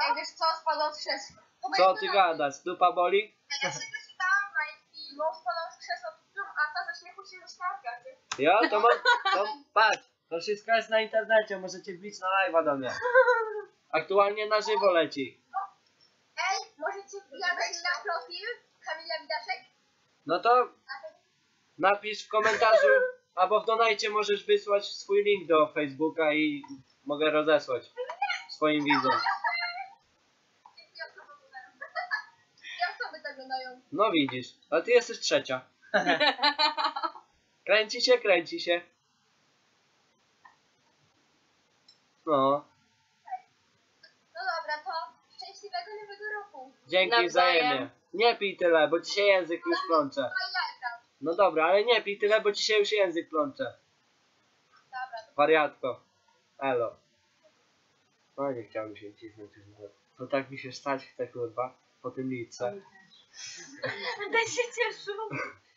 Ej, wiesz co, spadł z krzesła. Co ty gadasz? Dupa boli? Ja się [laughs] wyświetlałam na i no spadał z krzesła, a ta ze śmiechu się wyśmiała. Ja to mam. To, patrz, to wszystko jest na internecie, możecie wbić na live'a do mnie. Aktualnie na żywo leci. Ej, możecie wbijać na profil Kamila Widaszek? No to napisz w komentarzu, albo w donajcie możesz wysłać swój link do Facebooka i mogę rozesłać swoim widzom. Ja osoby oglądają. Ja osoby to oglądają. No widzisz, a ty jesteś trzecia. [laughs] kręci się, kręci się. No, No dobra, to szczęśliwego nowego roku. dzięki Nawzajem. wzajemnie. Nie pij tyle, bo się język już plącze. No dobra, ale nie pij tyle, bo ci się już język plącze. Dobra. Wariatko. Elo. No nie chciałbym się cisnąć już. To tak mi się stać chce kurwa, po tym lice. Będę się cieszył.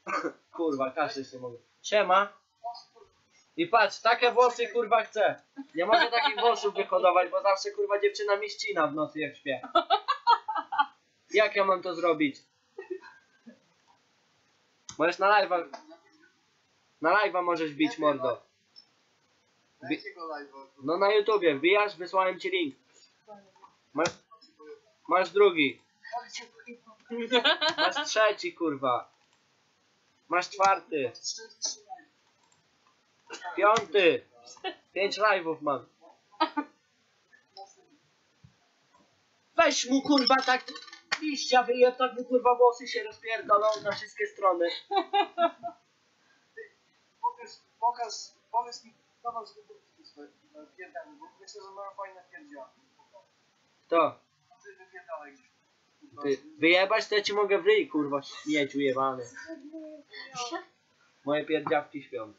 [laughs] Kurwa, każdy się mogę. Siema. I patrz, takie włosy kurwa chcę. Nie mogę takich włosów wyhodować, bo zawsze kurwa dziewczyna mi ścina w nocy jak śpię. Jak ja mam to zrobić? Możesz na live'a... Na live'a możesz bić mordo. Bi- no na YouTubie, wbijasz, wysłałem ci link. Masz, masz drugi. Masz trzeci kurwa. Masz czwarty. Piąty. Pięć live'ów mam. Weź mu kurwa tak liścia wyjeb, tak mu kurwa włosy się rozpierdolą na wszystkie strony. Pokaż, pokaż, powiedz mi, kto was wypuścił swoje pierdamy, bo myślę, że mają fajne pierdziała. To. Ty wypierdalaj gdzieś. Ty, wyjebać to ja ci mogę w ryj, kurwa, śmieć ujebany. Moje pierdziawki śpią.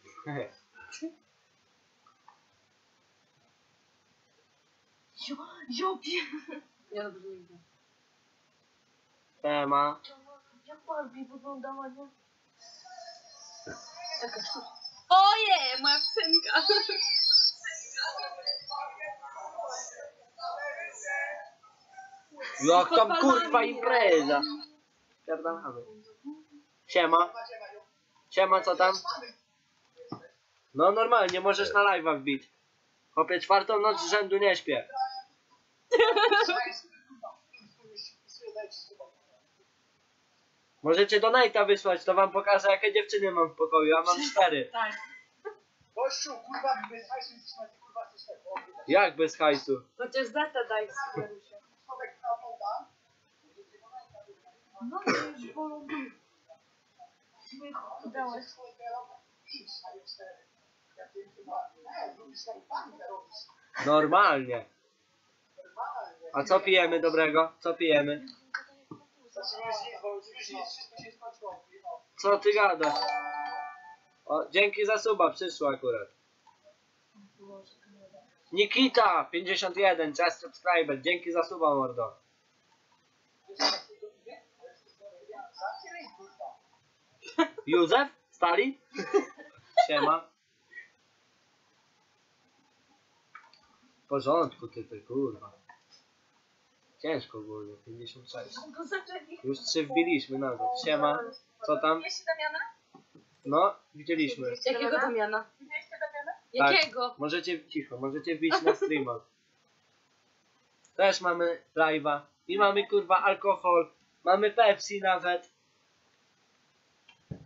Jo, jo, pier... Ja dobrze nie. Tema. Jak Barbie wyglądała, nie? Taka. Oje, moja psenka. Jak tam kurwa impreza. Pierdalamy. Siema. Siema, co tam? No normalnie, możesz na live'a wbić. Chłopie, czwartą noc z rzędu nie śpię. [laughs] Możecie do Nighta wysłać, to wam pokażę jakie dziewczyny mam w pokoju, a mam cztery. [laughs] Tak. Gościu, kurwa, bez hajsu jesteś na ty, kurwa, coś tego. Jak bez hajsu? Chociaż za to daj Marusia. No już bolą. Dałeś. Normalnie. A co pijemy dobrego? Co pijemy? Co ty gadasz? O, dzięki za suba, przyszło akurat. Nikita, 51, just subscriber, dzięki za suba, mordo. Józef? Stali? Siema. W porządku, ty, ty, kurwa. Ciężko ogólnie, 56. Bo zaczęli. Już trzy wbiliśmy nawet. Siema, co tam? Widzieliście Damiana? No, widzieliśmy. Jakiego Damiana? Widzieliście Damiana? Tak. Jakiego? Możecie, cicho, możecie wbić na streama. Też mamy live'a. I mamy kurwa alkohol. Mamy Pepsi nawet.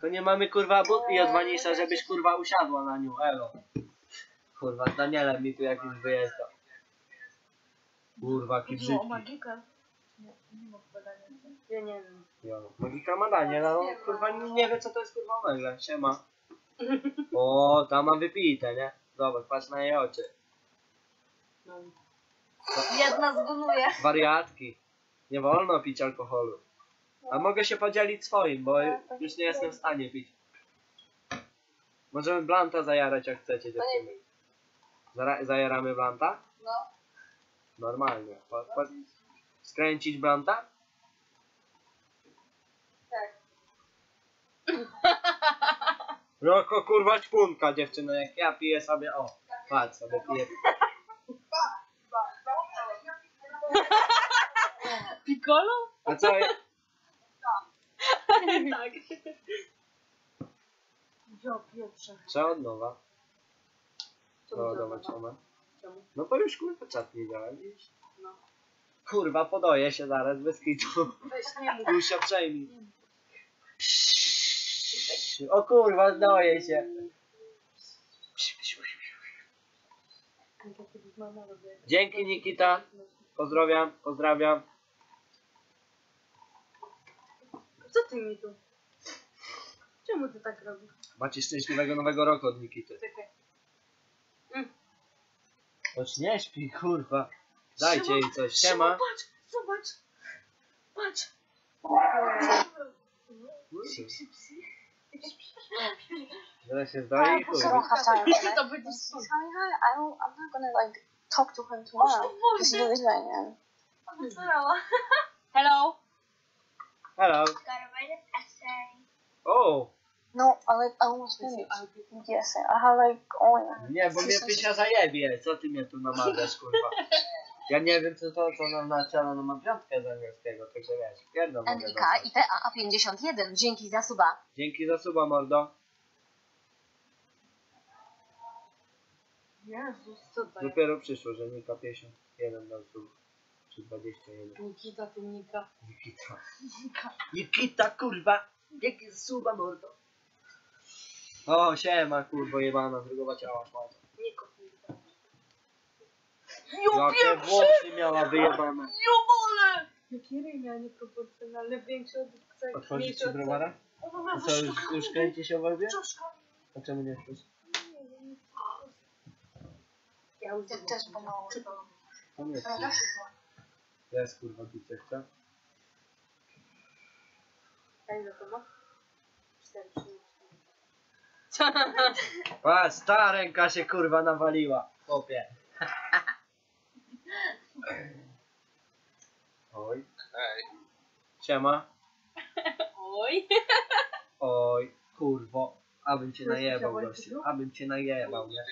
To nie mamy kurwa budki od Vanisza, żebyś kurwa usiadła na nią, elo. Kurwa, z Danielem mi tu jakiś wyjeżdża. Kurwa, Chodziło o magikę. Nie, nie ma badania. Ja nie wiem. Jo, Magika ma Daniel, no kurwa nie, nie wie co to jest kurwa omegle. Siema. [laughs] O, tam ma wypite, nie? Zobacz, patrz na jej oczy. Jedna zgonuje. Wariatki. Nie wolno pić alkoholu. A mogę się podzielić swoim, bo już nie jestem w stanie pić. Możemy blanta zajarać jak chcecie dziewczyny. Zara- zajaramy blanta? No. Normalnie. Po, po, skręcić blanta? Tak. [laughs] Joko kurwa ćpunka dziewczyno, jak ja piję sobie, o, patrz sobie piję. [laughs] Piccolo? A co, ja- [laughs] tak. Jo, pierwsze. trzeba od nowa. Co No, to No bo już kurwa czat nie działa, widzisz? No. Kurwa, podoję się zaraz, bez kitu. Weź nie mów. Już się przejmij. O kurwa, zdoję się. Dzięki Nikita. Pozdrawiam, pozdrawiam. Co ty mi tu? Czemu ty tak robisz? Macie szczęśliwego nowego roku od Nikity. Czekaj. Choć nie śpi, kurwa. Dajcie jej coś. Siema. Patrz, zobacz. Patrz. Zaraz się zdaje i chuj. I don't have time. To będzie Hi, hi. I don't. I'm not gonna like talk to him tomorrow. Because he lives right now. Hello. Hello. O, No, I like I almost finished. Yes, I have like only. nie, bo mnie pysia zajebie. Co ty mnie tu namawiasz, kurwa? Ja nie wiem, co to, co nam na ale no mam piątkę z angielskiego, także wiesz, pierdol mogę Enrika dostać. ITA 51, dzięki za suba. Dzięki za suba, mordo. Jezus, co to jest? Dopiero przyszło, że Nika 51 dał sub. Czy 21. Nikita, ty Nika. Nikita. Nikita, kurwa! Dzięki za suba, mordo. O, siema, kurwa, jebana, drogowa ciała, szmata. Niko, Nika. Jakie włosy miała wyjebane. Jo wolę! Jakie ryja nieproporcjonalne, większe od cech, Otworzyć ci od browara? cech. O, A co, już, już kręci się w łebie? Czaszka. A czemu nie chcesz? Ja już też pomału. To nie chcesz. Jest, kurwa, bicie, chce? Daj za to, no. Cztery, trzy, [laughs] Patrz, ta ręka się, kurwa, nawaliła. Chłopie. Oj. Siema. Oj. Oj, kurwo. Abym cię najebał, gościu. Abym cię najebał, nie?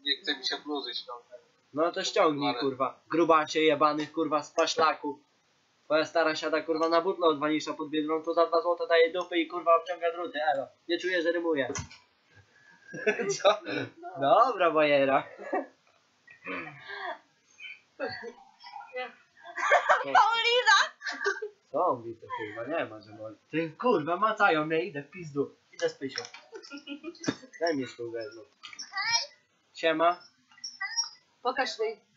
Nie chce mi się bluzy ściągnąć. No to ściągnij, kurwa. Grubasie jebanych, kurwa, z paszlaku. Twoja stara siada kurwa na butlo od wanisza pod biedrą, to za 2 złote daje dupy i kurwa obciąga druty, elo. Nie czuję, że rymuje. [laughs] Co? Dobra, bajera. [laughs] Paulina! Zombie to kurwa, nie ma, że boli. Ty kurwa, macają mnie, idę w pizdu. Idę z pysią. Daj mi szkółkę jedną. Siema. Pokaż tej.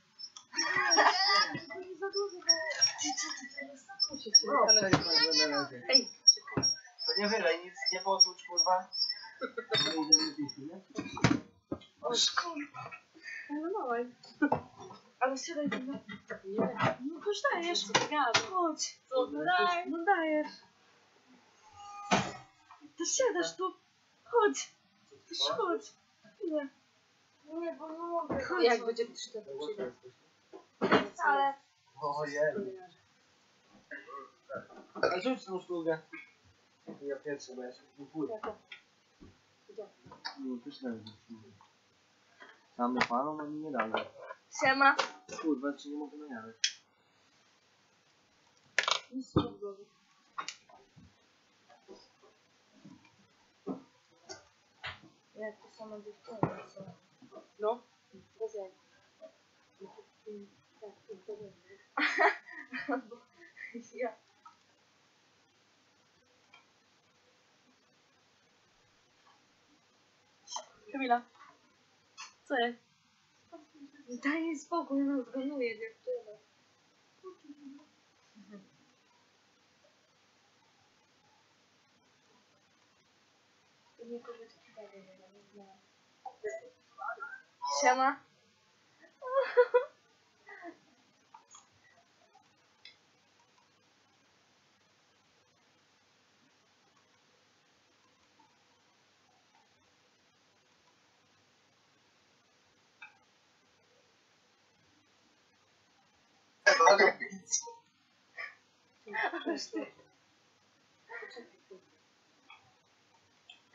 Ej. To nie wylej, nic nie potłucz kurwa. No idę do pisu, nie? O kurwa. No dawaj. Ale siadaj tu na... Nie. No chodź dajesz. Chodź. Co no daj? No dajesz. To siadasz tu. Chodź. Też chodź. Nie. Nie, bo nie mogę. Chodź. Jak będzie to przyjdę. Ale... O Jezu. A rzuć tą szkółkę. Ja pierwszy, bo ja się pójdę. No, też nie wiem. Sam panom oni nie dali. Siema. Kurwa, czy nie mogę najarać. Nic nie w głowie. Jak to samo dziewczyny są. No. Bez. Tak, to wiem. Bo ja... Kamila. Co jest? Daj jej spokój, no zgonuje dziewczynę. Nie powiedz Siema.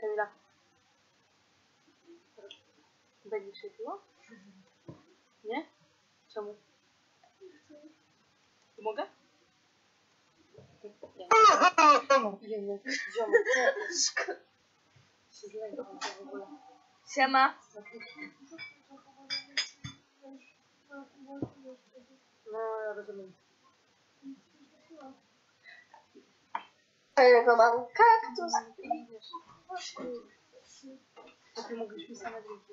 Kamila. Będzie świetło? Nie? Czemu? Mogę? Nie, nie. Ziomek, co? Się zlękam w ogóle. Siema. No, ja rozumiem. Fajnego mam kaktus. To ty mogłeś mi same drinki.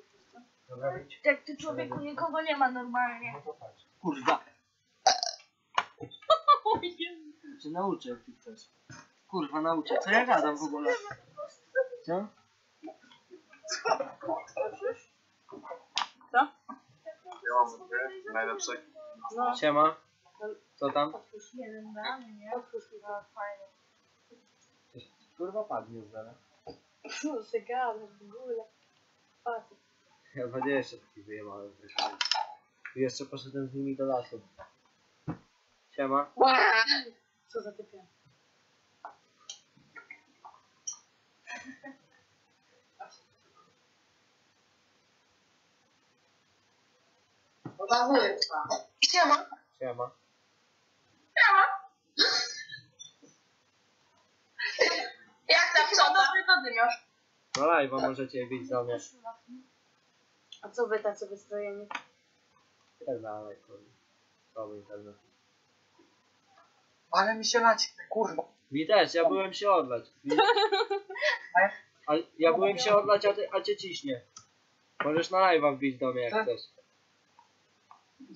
Jak ty człowieku nikogo nie ma normalnie. No to patrz. Kurwa. [laughs] Czy nauczę, jak ty chcesz. Kurwa, nauczę. Co ja gadam w ogóle? Co? Co? Ja mam dwie najlepsze. No, Siema. Co tam? otwórz. Jeden dla mnie. Otwórz mi. No fajnie. Kurwa, padnie zaraz. Co ty gadasz w ogóle? Patrz. Ja 20 taki wyjebałem. wyszedłem. I jeszcze poszedłem z nimi do lasu. Siema. Co za typie? Siema. Jak tam poddymiarz. No live'a możecie bić do mnie. A co wy tacy wystrojeni? Tak dalej, wy tak dalej. Ale mi się laci, kurwa. Mi też, ja byłem się odlać. Mi- [laughs] A ja byłem się odlać, a, ty, a cię ciśnie. Możesz na live'a wbić do mnie jak chcesz.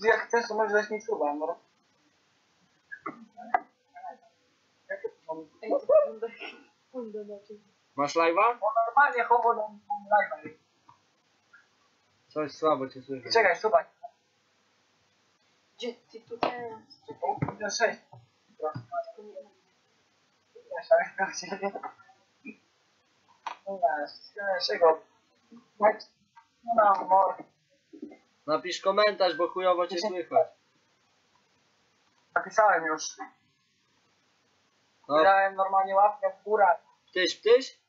Jak chcesz, to możesz dać mi suba, no. Jak to mam? Ej, to wygląda fundę na czym. Masz live'a? No normalnie chowo do live'a. Coś słabo cię słyszę. Czekaj, suba. Gdzie ty tutaj? Na sześć. Naszego. No, no, Napisz komentarz, bo chujowo cię słychać. napisałem już. No, Dałem normalnie łapkę w górę. ptyś, ptyś?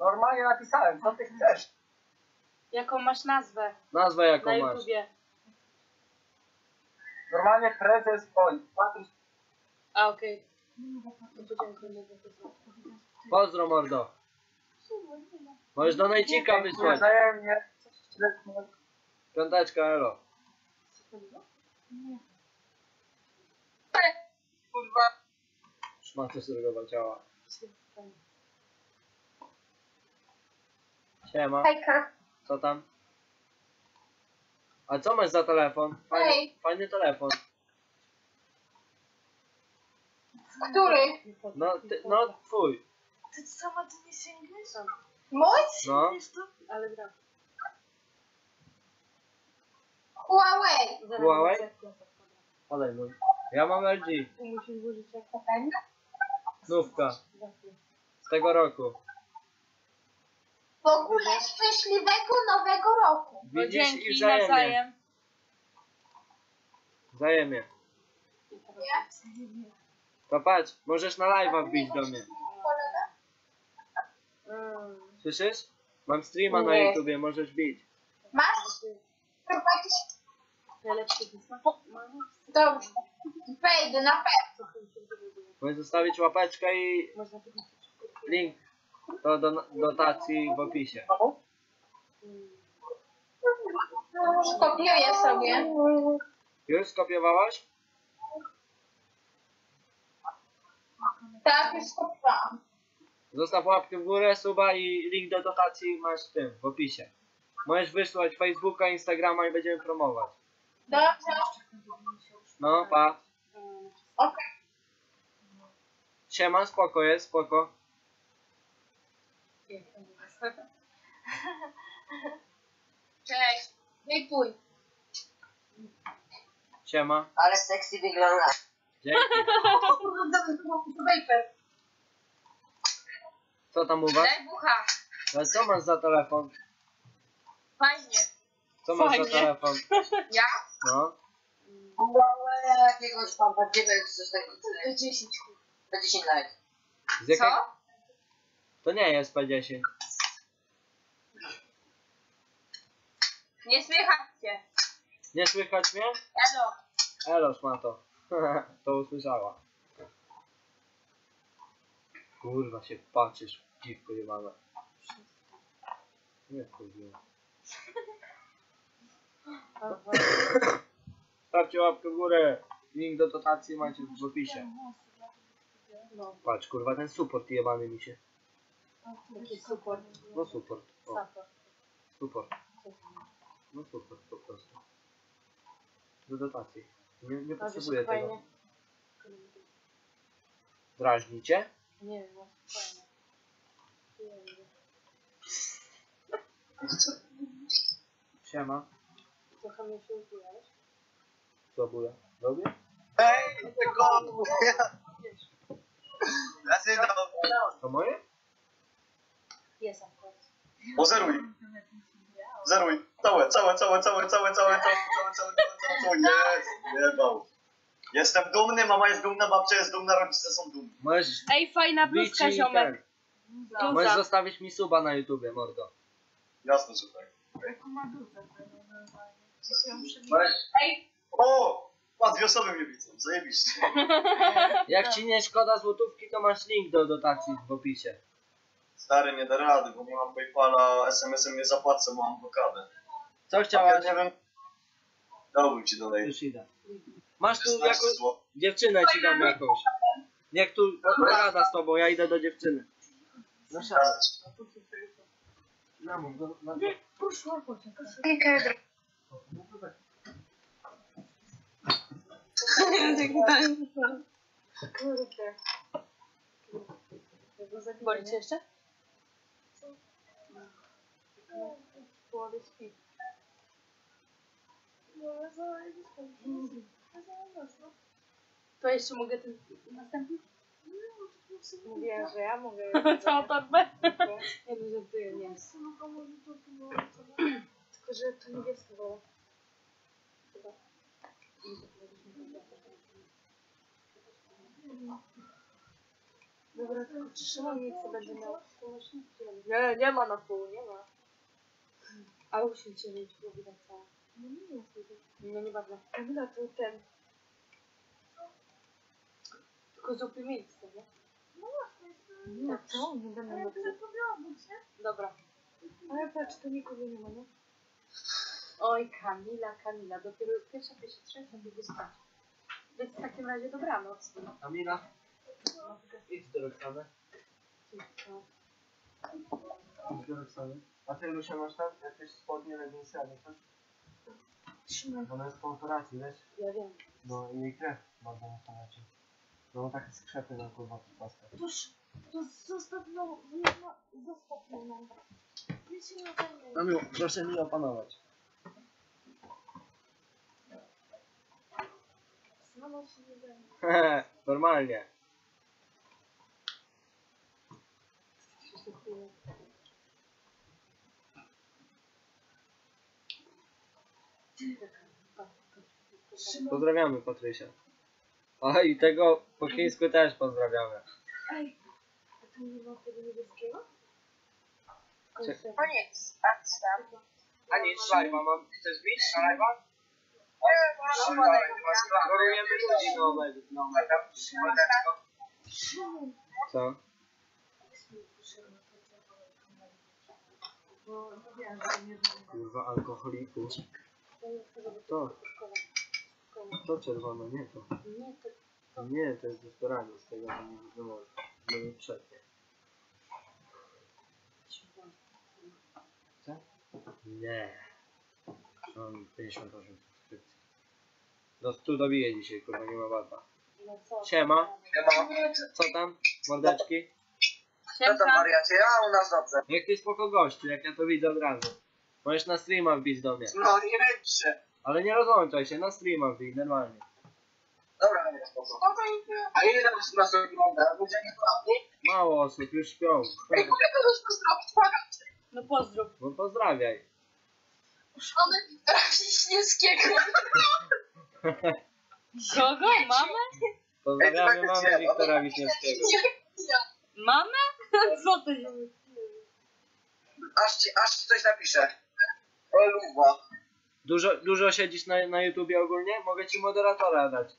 Normalnie napisałem, co ty chcesz? Jaką masz nazwę Nazwę jaką na masz. YouTubie? Normalnie prezes, oj, Patryk A, okej. No dziękuję. Pozdro mordo. Możesz do Najcika wysłać. wzajemnie. Piąteczka, elo. Kurwa. Szmaty surowego ciała. Siema, Hejka. co tam? A co masz za telefon? Fajny, Hej. fajny telefon. Który? No, ty, no twój. Ty sama ty nie sięgniesz? Mój? No, to? Ale gra. Huawei. Zaraz Huawei? podaj mój. Ja mam LG. Musisz włożyć jak Nówka. Z tego roku. W ogóle szczęśliwego nowego roku. No Widzisz i dzięki, wzajemnie. nawzajem. Wzajemnie. To patrz, możesz na live'a wbić do mnie. Słyszysz? Mam streama na Nie. YouTubie, możesz bić. Masz? Kurwa jakiś... Najlepszy. Dobrze. Wejdę na pewno. Możesz zostawić łapeczkę i Można link do, do dotacji w opisie. Skopiuję sobie. Już skopiowałaś? Tak, już skopiowałam. Zostaw łapkę w górę, suba i link do dotacji masz w tym, w opisie. Możesz wysłać Facebooka, Instagrama i będziemy promować. Dobrze. No, pa. Okej. Siema, spoko jest, spoko. [laughs] Cześć. Dziękuj. Siema. Ale sexy wygląda. Dzięki. Vapor. Co tam u was? Daj bucha. Ale co masz za telefon? Fajnie. Co masz za Fajnie. telefon? Ja? No. Jakiegoś tam prawdziwego coś takiego. To 10. To 10 lat. Z jakiej... Co? To nie jest P10. Nie słychać cię. Nie słychać mnie? Elo. Elo, szmato. [laughs] to usłyszała. Kurwa się patrzysz, dziwko jebane. Nie kurwa. [coughs] Stawcie łapkę w górę. Link do dotacji macie w opisie. No, Patrz, kurwa, ten support jebany mi się. Support. No support. O, Support. support. No support po prostu. Do dotacji. Nie, nie wiesz, potrzebuję tego. fajnie? Drażni cię? Nie wiem, no, fajnie. Siema. Trochę mnie się upijałeś. Co buja? Dobry? Ej, tego! Ja sobie dam. To moje? Jest akurat. O, zeruj. Zeruj. Całe, całe, całe, całe, całe, całe, całe, całe, całe, całe, całe. Jest, jebał. Jestem dumny, mama jest dumna, babcia jest dumna, rodzice są dumni. Możesz Ej, fajna i ziomek. Możesz zostawić mi suba na YouTubie, mordo. Jasne, że tak. Możesz, O! A, dwie osoby mnie widzą, zajebiście. jak ci nie szkoda złotówki, to masz link do dotacji w opisie. Stary, nie da rady, bo nie mam Paypala, SMS-em nie zapłacę, bo mam blokadę. Co Ja chciałaś? nie wiem. Dałbym ci dalej. Już idę. Masz tu 16 jakąś... Dziewczynę ci dam jakąś. Niech tu pogada z tobą, ja idę do dziewczyny. No siadaj. No mów, no, no. Kurde. Boli cię jeszcze? Połowy śpi. To jeszcze mogę ten następny? Mówię, że ja mogę. Całą torbę? Nie no, żartuję, nie. Tylko, że to niebieskie było. Dobra, tylko czy Szymon nie chce będzie miał Nie, nie ma na pół, nie ma. A musi cię mieć, bo widać całe. No nieważne. Kamila, to ten, Tylko zupy miejsce, nie? No co? Nie będę Ale na to się. Dobra. Ale patrz, tu nikogo nie ma, nie? Oj, Kamila, Kamila, dopiero pierwsza, pierwsza, trzecia, będzie spać. Więc w takim razie dobranoc. Kamila, idź do Roxany. Idź do Roxany. A ty, Lucia, masz tam jakieś spodnie, leginsy albo coś? Trzymaj. Bo ona jest po operacji, wiesz? Ja wiem. No i jej krew bardzo mocno leci. No takie skrzepy na kurwa paska. Toż, to zostaw no, nie ma, zostaw no, no. Nic się nie. No miło, proszę mi opanować. Sama się nie. Hehe, [laughs] normalnie. Pozdrawiamy Patrysia. A i tego po chińsku też pozdrawiamy. Ej, a tu nie ma tego niebieskiego? Cze- Koniec. A co tam? A nic, live'a mam. Chcesz bić na live'a? Chorujemy ludzi nowe. nowe. Co? Kurwa alkoholiku. To, to czerwone, nie to. Nie, to Nie, to jest desperanie z tego, że nie wymoże. No nie przetnie. Co? Nie. Mam 58 subskrypcji. No tu dobiję dzisiaj, kurwa, nie ma bata. no co? Siema, Siema. co tam? Mordeczki? Co tam wariacie? A u nas dobrze. Jak ty spoko gościu, jak ja to widzę od razu. Możesz na streama wbić do mnie. No nie wiem, Ale nie rozłączaj się, na streama wbij, normalnie. Dobra, nie spoko. A ile tam jest nas ogląda? Ludzie nie prawdy? Mało osób, już śpią. Ej, mogę kogoś pozdrowić? Błagam cię. No pozdrów. No pozdrawiaj. Mamy Wiktora Wiśniewskiego. Kogo? Mamę? Pozdrawiamy mamę Wiktora Wiśniewskiego. Mamę? Co ty? Aż ci, aż ci coś napiszę. Lubo. Dużo, dużo siedzisz na, na YouTubie ogólnie? Mogę ci moderatora dać.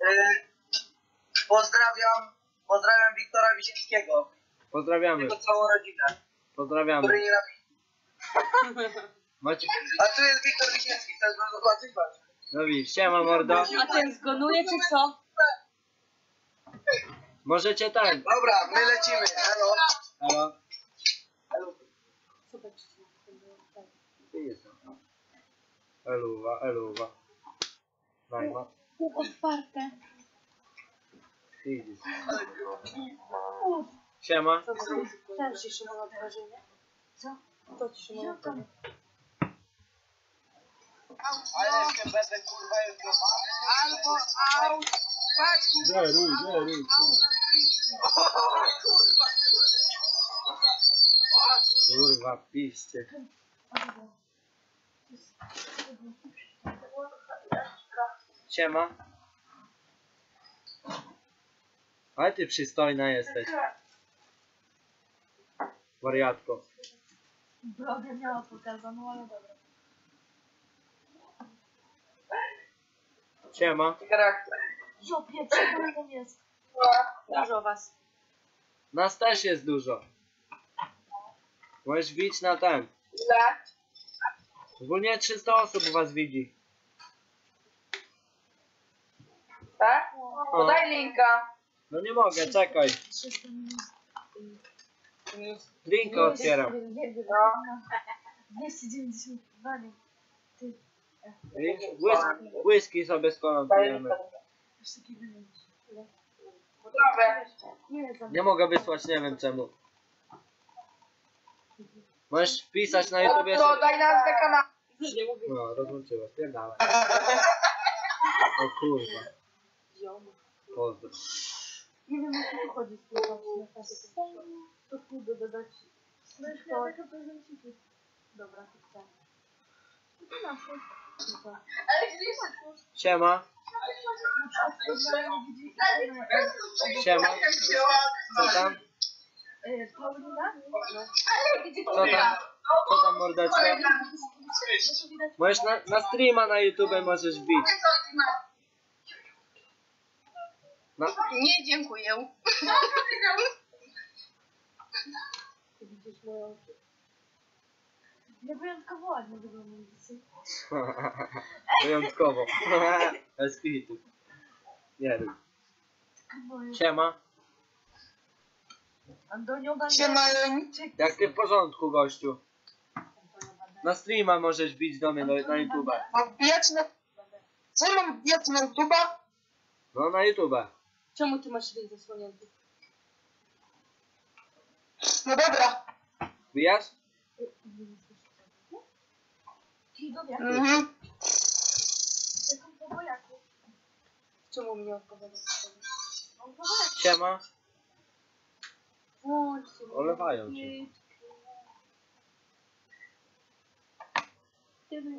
Yy, pozdrawiam, pozdrawiam Wiktora Wisieckiego. Pozdrawiamy, Jego całą rodzinę, który pozdrawiamy. nie napi- Macie... [laughs] A tu jest Wiktor Wisiecki, to jest bardzo ładny patrz. No widzisz, siema mordo. A ten zgonuje czy co? Możecie tak. Dobra, my lecimy. Halo. Halo. Co tak się Ty jestem. Eluwa, eluwa. Najma. Otwarte. Widzisz. Siema. Co to jest? Ten ci Szymon otworzy, nie? Co? To ci Szymon otworzy. Ale jeszcze będę kurwa jutro. Albo out. Patrz kurwa. Zeruj, zeruj, Szymon. Kurwa, piszcie. Siema. Ale ty przystojna jesteś. Wariatko. Drogę miała pokazaną, ale dobra. Siema. Charakter. Ale tam jest. Dużo was. Nas też jest dużo. Możesz bić na ten. Ile? Ogólnie 300 osób was widzi. Tak? O, Podaj linka. no nie mogę, czekaj. 300 minut. Linkę otwieram. Nie wiem, No. 292, nie. Ty, Widzisz? Whis- Whisky sobie wymienić. Zdrowe. Nie, mogę wysłać, nie wiem czemu. Możesz wpisać na YouTubie sobie... Dodaj nazwę kanału. Nie mówię. No, rozłączyła, spierdalaj. [laughs] O kurwa, pozdro. Nie wiem, o co tu chodzi z tym właśnie. To kurde dodać. No już miała taka prezenciki. Dobra, to chcę. To nasze. To. Ale gdzie jest Siema, siema, co tam? E, Paulina? Co tam? Co tam mordeczko? No. Możesz na, na streama na YouTube możesz bić. Nie dziękuję. [laughs] Nie wyjątkowo ładnie wyglądam dzisiaj. Wyjątkowo. [laughs] Bez kitu. Nie rób. Siema. Antonio. Siema, Jak ty w porządku, gościu? Na streama możesz bić do mnie na, na YouTube. mam wbijać na... Co mam wbijać na YouTube'a? No na YouTube. Czemu ty masz ryj zasłonięty? No dobra. Wbijasz? Mhm. Taką po wojaku. Czemu mi nie odpowiadasz? Siema. Włączcie mi. Olewają cię. Ty byś-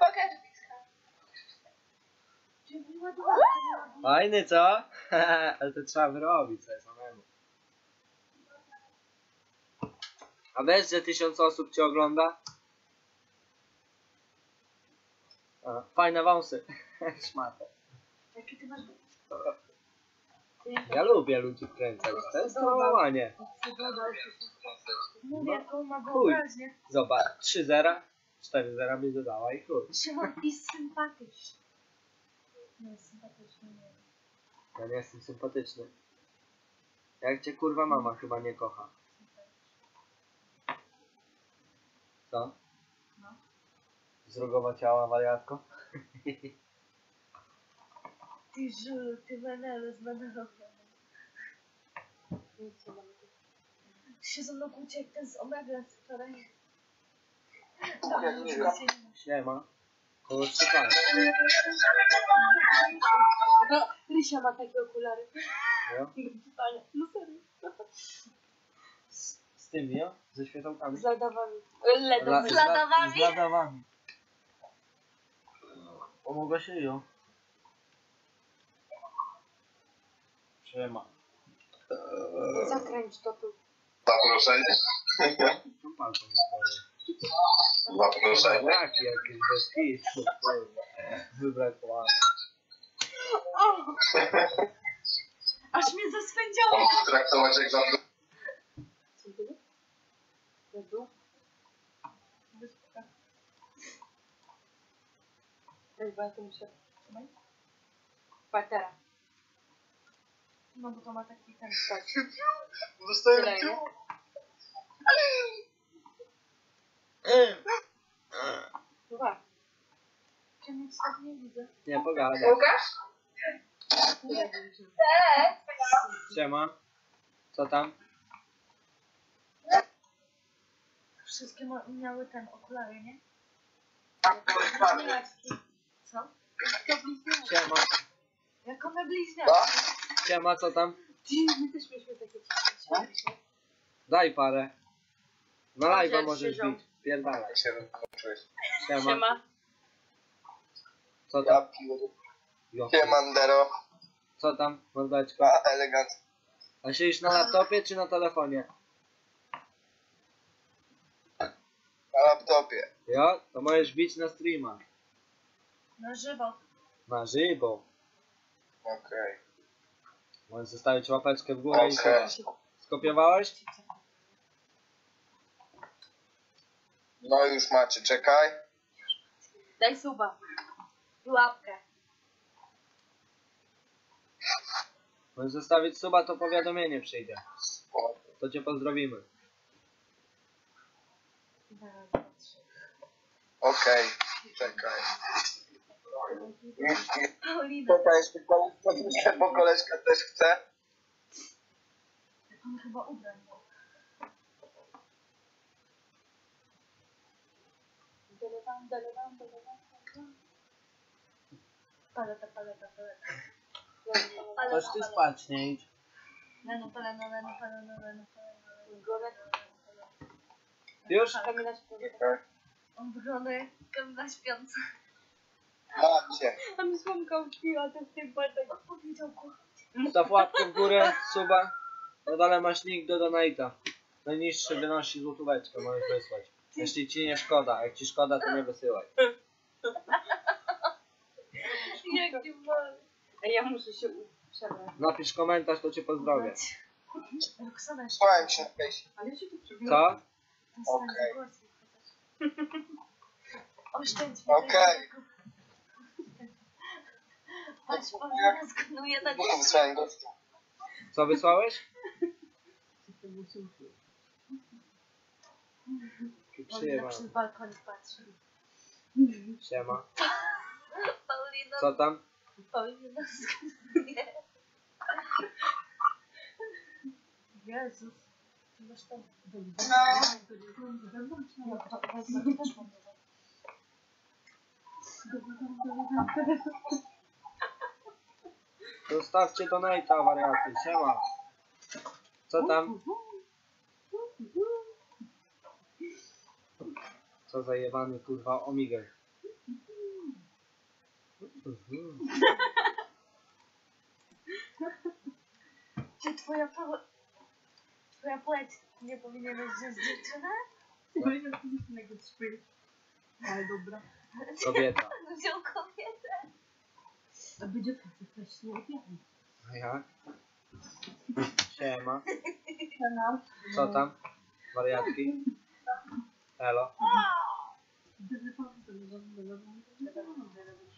Pokaż. Ładuje. Fajny, co? [laughs] Ale to trzeba wyrobić sobie samemu. A wiesz, że tysiąc osób cię ogląda? A, fajne wąsy. [laughs] Szmatę. Jakie ty masz... Ja lubię ludzi kręcać. To jest trollowanie. Mówię, jaką ma Chuj. wyobraźnię. Zobacz, 3 zera, 4 zera mi dodała i chuj. Szymon jest sympatyczny. Nie jest sympatyczny, nie. Ja nie jestem sympatyczny. Jak cię kurwa mama chyba nie kocha. Co? No. Zrogowa ciała wariatko? Ty żul, ty menele z menelowem. Nic nie mam. Się ze mną kłóci jak ten z Omega z wczoraj. nie. Siema. Kogoś szukałem. No, Rysia ma takie okulary. No? Pytanie. No serio. Z, tym, nie? Ze światełkami. Z ladawami. La- Ledami. z la- Z ladawami. Pomogła się ją. Siema. Zakręć to tu. Zaproszenie? Tą palką nie stoi. Zaproszenie? Braki jakieś bez kitu. kurwa. Wybrakło. Aż mnie zaswędziało. Mam traktować jak zaproszenie? Co ty? Na dół? Ej, bo ja to muszę... Trzymaj. Patera. No bo to ma taki ten... Tak. Zostałem Tyle, nie? Dwa. Ja nic tak nie widzę. Nie, pogadaj. Łukasz? Tyle będzie. Siema. Co tam? Wszystkie ma, miały ten okulary, nie? Bliźniaczki. Co? To bliźniaczki. Siema. Jak one bliźniaczki. Siema, co tam? My też mieliśmy takie ciśnie. Daj parę. Na live'a możesz bić. Pierdalaj. się. Siema. Siema. Co tam? Ja pierdolę. Jo. Siemandero. Co tam, mordeczko? A elegancko. A siedzisz na laptopie czy na telefonie? Na laptopie. Jo, to możesz bić na streama. Na żywo. Na żywo. Okej. Możesz zostawić łapeczkę w górę i Okej. tyle. Skopiowałeś? No już macie, czekaj. Daj suba. I łapkę. Możesz zostawić suba, to powiadomienie przyjdzie. O, To cię pozdrowimy. Okej, czekaj. Paulina. Czekaj, jeszcze koleżka, bo koleżka też chce. On chyba ubrań. Delewam, delewam, delewam, delewam. Paleta, paleta, paleta. Coś ty spać, nie idź. Leno, paleno, leno, paleno, leno, paleno. Golek. Już? Kamila. Czekaj. On wygląda jak Kamila śpiąca. Macie. A mi słomka uśpiła, to w tym bartek. Odpowiedział kocham. Staw łapkę w górę, suba. Na dole masz link do donate'a. Najniższy wynosi złotóweczkę, możesz wysłać. Jeśli ci nie szkoda, jak ci szkoda, to nie wysyłaj. Jaki mal. Ej, ja muszę się przebrać. Napisz komentarz, to cię pozdrowię. Roxana jeszcze. Słuchałem się fejsie. Ale ja się tu przebrałam. Co? Okej. Oszczędź [laughs] Okej. Skanuje na Nie wysłałem go. Co wysłałeś? On na Przyjemnie. przy balkonie patrzy. Siema. Paulina, Co tam? Paulina nas skanuje. Jezus. Ty masz tam... No. No, to weź, też mam dużo. Zostawcie donate'a, wariaty. Siema. Co tam? Co za jebany kurwa omigel. Czy twoja po... Twoja płeć nie powinieneś wziąć dziewczynę? Ale dobra. Kobieta. [laughs] Wziął kobietę. A będzie facet też nie odjechał. A jak? Siema. Kanał. Co tam? Wariatki? Elo.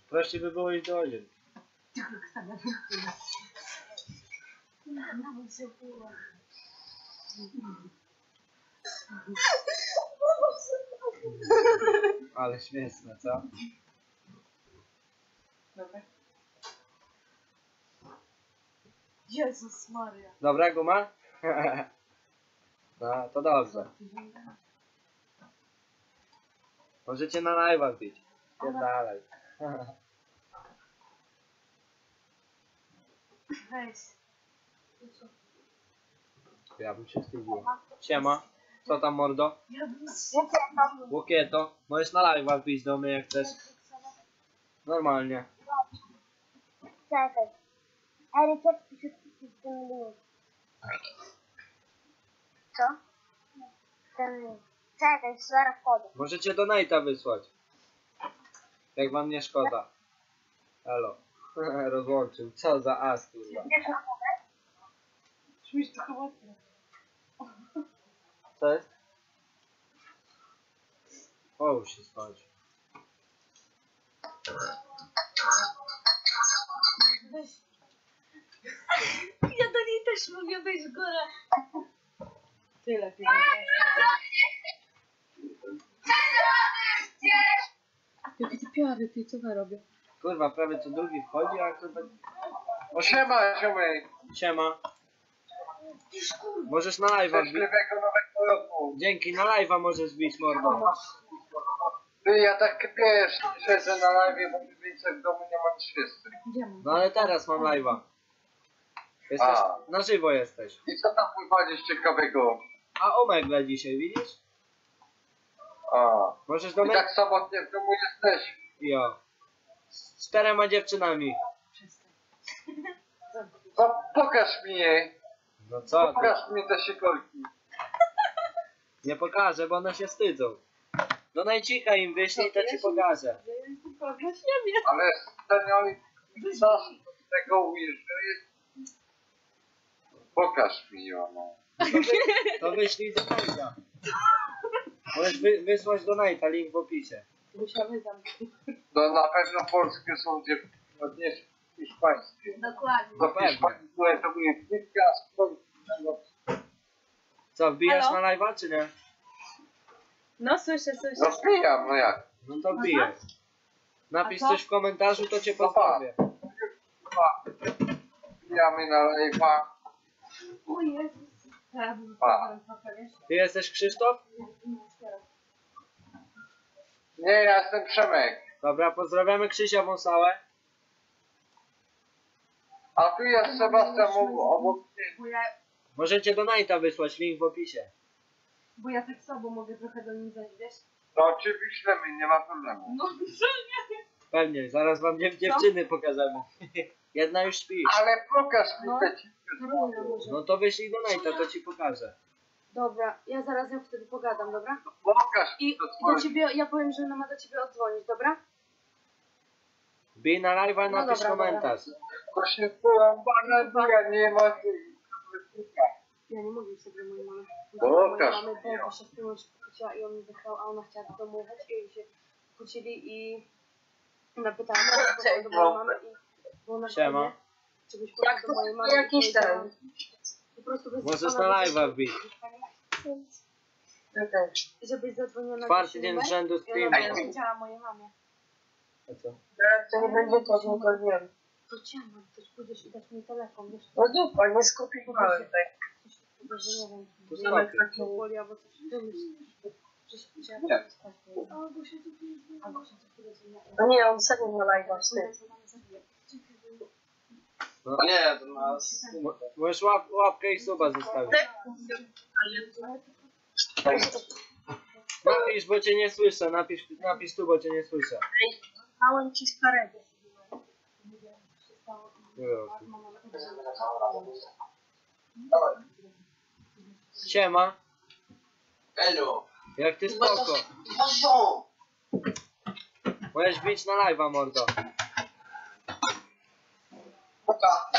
Prościej by było iść do łazienki. Ale śmieszne, co? Jezus Maria. Dobra guma? [laughs] No, to dobrze. Możecie na live'a wbić. Pierdalaj. [laughs] Weź. Ja bym się wstydził. Siema. Co tam mordo? Ja bym się... Łokieto. Możesz na live'a wbić do mnie jak chcesz. Normalnie. Czekaj. Eryk, jak pisze z tym link? Co? Ten link. Czekaj, zaraz wchodzę. Możecie donate'a wysłać. Jak wam nie szkoda. Elo. [laughs] Rozłączył. Co za as, kurwa. Śmiesz to chyba Co jest? O, już się skończy. Weź. Ja do niej też mówię, weź w górę. Tyle. Jakie ty piary, ty co ja robię? Kurwa, prawie co drugi wchodzi, a kurwa... O siema, ziomek. Siema. Możesz na live'a wbić. Szczęśliwego nowego roku. Dzięki, na live'a możesz wbić, mordo. Ty, ja tak wiesz, siedzę na live, bo więcej w domu nie ma niż wszyscy. Idziemy. No ale teraz mam live'a. Jesteś, A. na żywo jesteś. I co tam wychodzisz ciekawego? A Omegle dzisiaj, widzisz? A. Możesz do I mnie... tak samotnie w domu jesteś. Jo. Z czterema dziewczynami. To pokaż mi jej. No co ty? Pokaż mi te sikorki. Nie pokażę, bo one się wstydzą. Do najcika im wyślij, to ci pokażę. Ale serio, co z tego ujeżdżasz? Pokaż mi ją. No. To, wy, to wyślij do Nate'a. Możesz wy, wysłać do Nate'a, link w opisie. Musiamy zamknąć. To na pewno polskie są no nie hiszpańskie. Dokładnie. Pewnie. hiszpańskie to były a z polskiego Co, wbijasz Halo? na live'a, czy nie? No słyszę, słyszę. No wbijam, no jak? No to wbijaj. Napisz A co? coś w komentarzu, to cię pozdrowię. Wbijamy na live'a. O Jezus. Bym A. Ty jesteś Krzysztof? Nie, ja jestem Przemek. Dobra, pozdrawiamy Krzysia Wąsałę. A tu jest Sebastian obok-. Bo ja, Możecie do Nate'a wysłać, link w opisie. bo ja tak słabo mogę trochę do niej zejść, wiesz? To oczywiście mi, nie ma problemu. No [laughs] co nie? Pewnie, zaraz wam dziew dziewczyny pokażemy. [laughs] Jedna już śpi. Ale pokaż mi No. te ci. Karolina może. No to wyślij do Nate'a, to ci pokażę. Dobra, ja zaraz ją wtedy pogadam, dobra? Pokaż mi I to do twoje. ciebie, ja powiem, że ona ma do ciebie odzwonić, dobra? Wbij na live'a, No napisz dobra, komentarz. Właśnie porąbane, bo ja nie ma tych... Ja nie mówię sobie mojej mamy. No, Mojej Łukasz. mamy połowę się z tym już pokłóciła i on mi wychał, a ona chciała do domu jechać i się kłócili i napytałam się do mojej mamy i bo Siema. Czegoś mojej mamy. jakiś ten. Po prostu bez Możesz na live'a wbić. Żebyś zadzwoniła na Czwarty dzień z rzędu streamu. powiedziała mojej mamie. A co? To nie będzie to, no to wiem. To ciemno, ktoś pójdziesz i dasz mi telefon, wiesz? No dupa, nie skopiowałem tak. Że nie wiem. To skopiuj. tak nie boli albo coś. Przecież trzeba Nie. Albo się tu Albo się tu No nie, on serio na live'a z tym. No nie, to. Mo- Możesz łap, łapkę i suba zostawić. Napisz, bo cię nie słyszę. Napisz, napisz tu, bo cię nie słyszę. Małem ci starego. Siema. Elo! Jak ty spoko. Możesz bić na live'a, mordo. Puka!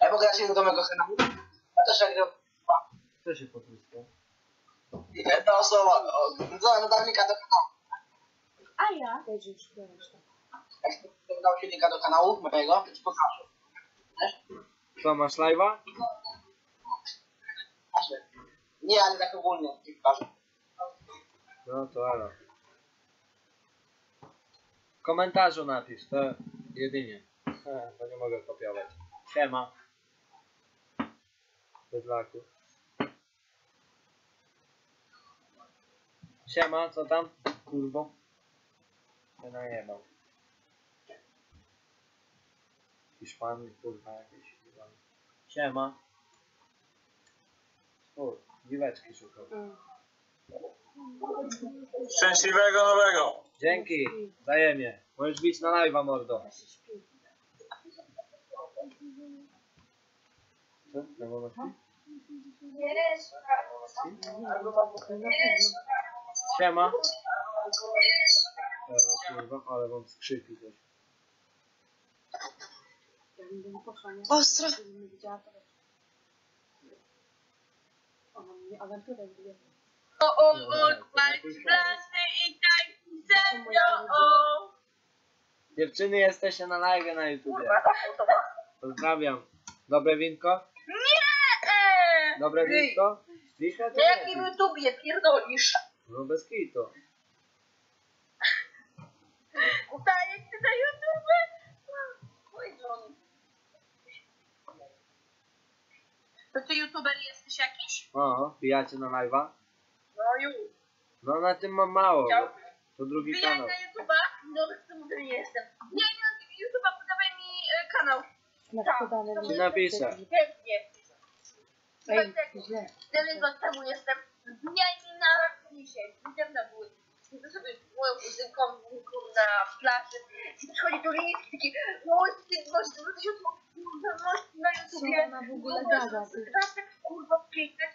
Ja mogę dać do mojego kanału? Ja też jak Co się potłuskał? Jedna osoba, o, za nadal linka do kanału. A ja? Też już to. Jak dał ci linka do kanału mojego, to ci pokażę. Co, masz live'a? Nie, ale tak ogólnie ci pokażę. No to elo. W komentarzu napisz, to jedynie. E, to nie mogę kopiować. Siema. Bydlaku. Siema, co tam? Kurwo. Się najebał. Hiszpany, kurwa jakieś. kurwa. Siema. O, dziweczki szukał. Szczęśliwego nowego! Dzięki, wzajemnie. Możesz bić na live'a, mordo. Co? Wolno śpi? Siema. Elo, kurwa, ale mam skrzypi nie? Ostro. Ona mnie awanturę bije. O, o, o, kładź plasty i tak ze mną. o. Dziewczyny, jesteście na live na YouTubie. Pozdrawiam. Dobre winko? Dobre Ty. winko? Wicha czy Na jakim nie? YouTubie pierdolisz? No bez kitu. Udaję ty na YouTube? John. To ty YouTuber jesteś jakiś? O, pijacie na live'a? No już. No na tym mam mało. To drugi Wbijaj kanał. na YouTuba? No, to mówię, nie jestem. Nie, nie mam YouTuba, podawaj mi e, kanał. Tak, to. Ci napiszę. Chętnie. Ej, źle. 9 lat temu jestem. Wbijaj mi na dzisiaj. Idę na były. Idę sobie z moją kuzynką na plaży. I przychodzi tu list taki, masz dużo tysięcy kurwa, masz na YouTubie. Co ona w ogóle gada? Teraz tak kurwa piękne.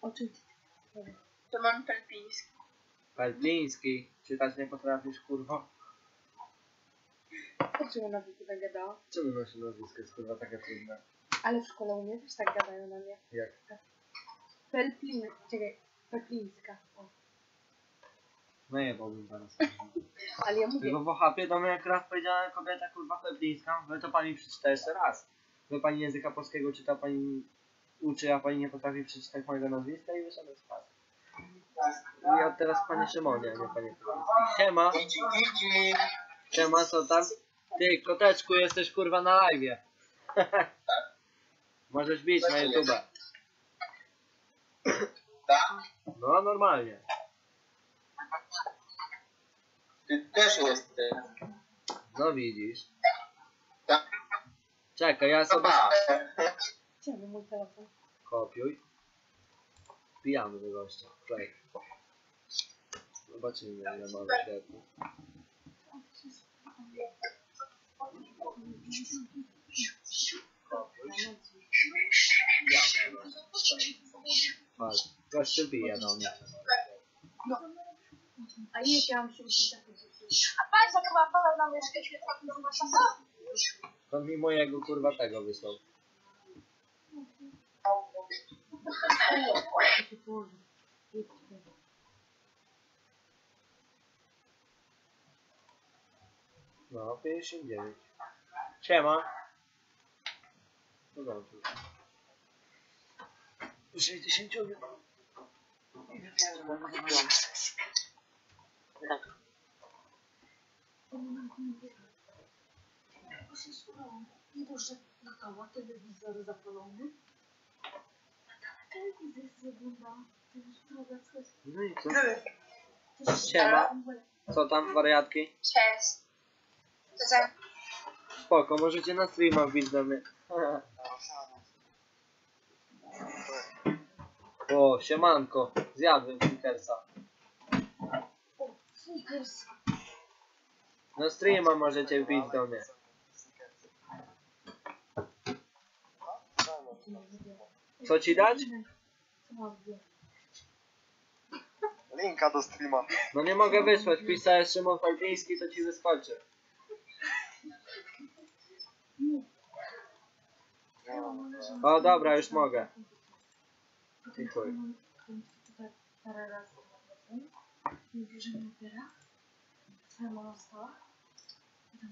O czym ty? To mam telpiński. Pawliński. Czytać nie potrafisz, kurwa? O czym ona w ogóle gadała? Czemu nasze nazwisko jest kurwa takie trudne? Ale w szkole u mnie też tak gadają na mnie. Jak? Pelplin, czekaj, Pelplińska. O. No jebałbym teraz. [laughs] Ale ja mówię, Tylko w ochapie do mnie jak raz powiedziała kobieta kurwa Pawlińska, ale to pani przeczyta jeszcze raz. Bo pani języka polskiego czyta, pani uczy, a pani nie potrafi przeczytać mojego nazwiska i wyszedłem z klasy. I ja teraz panie Szymonie, a nie panie. Siema, siema, co tam? Ty, koteczku, jesteś kurwa na live. [laughs] Możesz bić na YouTube. [coughs] No, normalnie. Ty też jesteś. No widzisz. Czekaj, ja sobie czemu mój telefon? kopiuj. Wbijamy do gościa. Play. Zobaczymy ile ma wyświetleń. Patrz, gościu bije do mnie. A ja mam się uczyć A patrz, jak ma pana na myszkę świetlaną do maszaka. To mi mojego kurwa tego wysłał. No, 59. Siema. No dobrze. 60 Ja się słuchałam. Nie dość, że latała telewizor zapalony. Latała telewizor oglądała. To. No i co? To Siema. Co tam, wariatki? Cześć. To za... Spoko, możecie na streama wbić do mnie. O, siemanko. Zjadłem Snickersa. Snickers. Na streama możecie wbić do mnie. Co ci dać? Linka do streama. No nie mogę wysłać. Pisałeś Szymon Falpiński, to ci wyskoczy. O, dobra, już mogę. I chuj. parę razy że mnie opiera. Twoja mama wstała.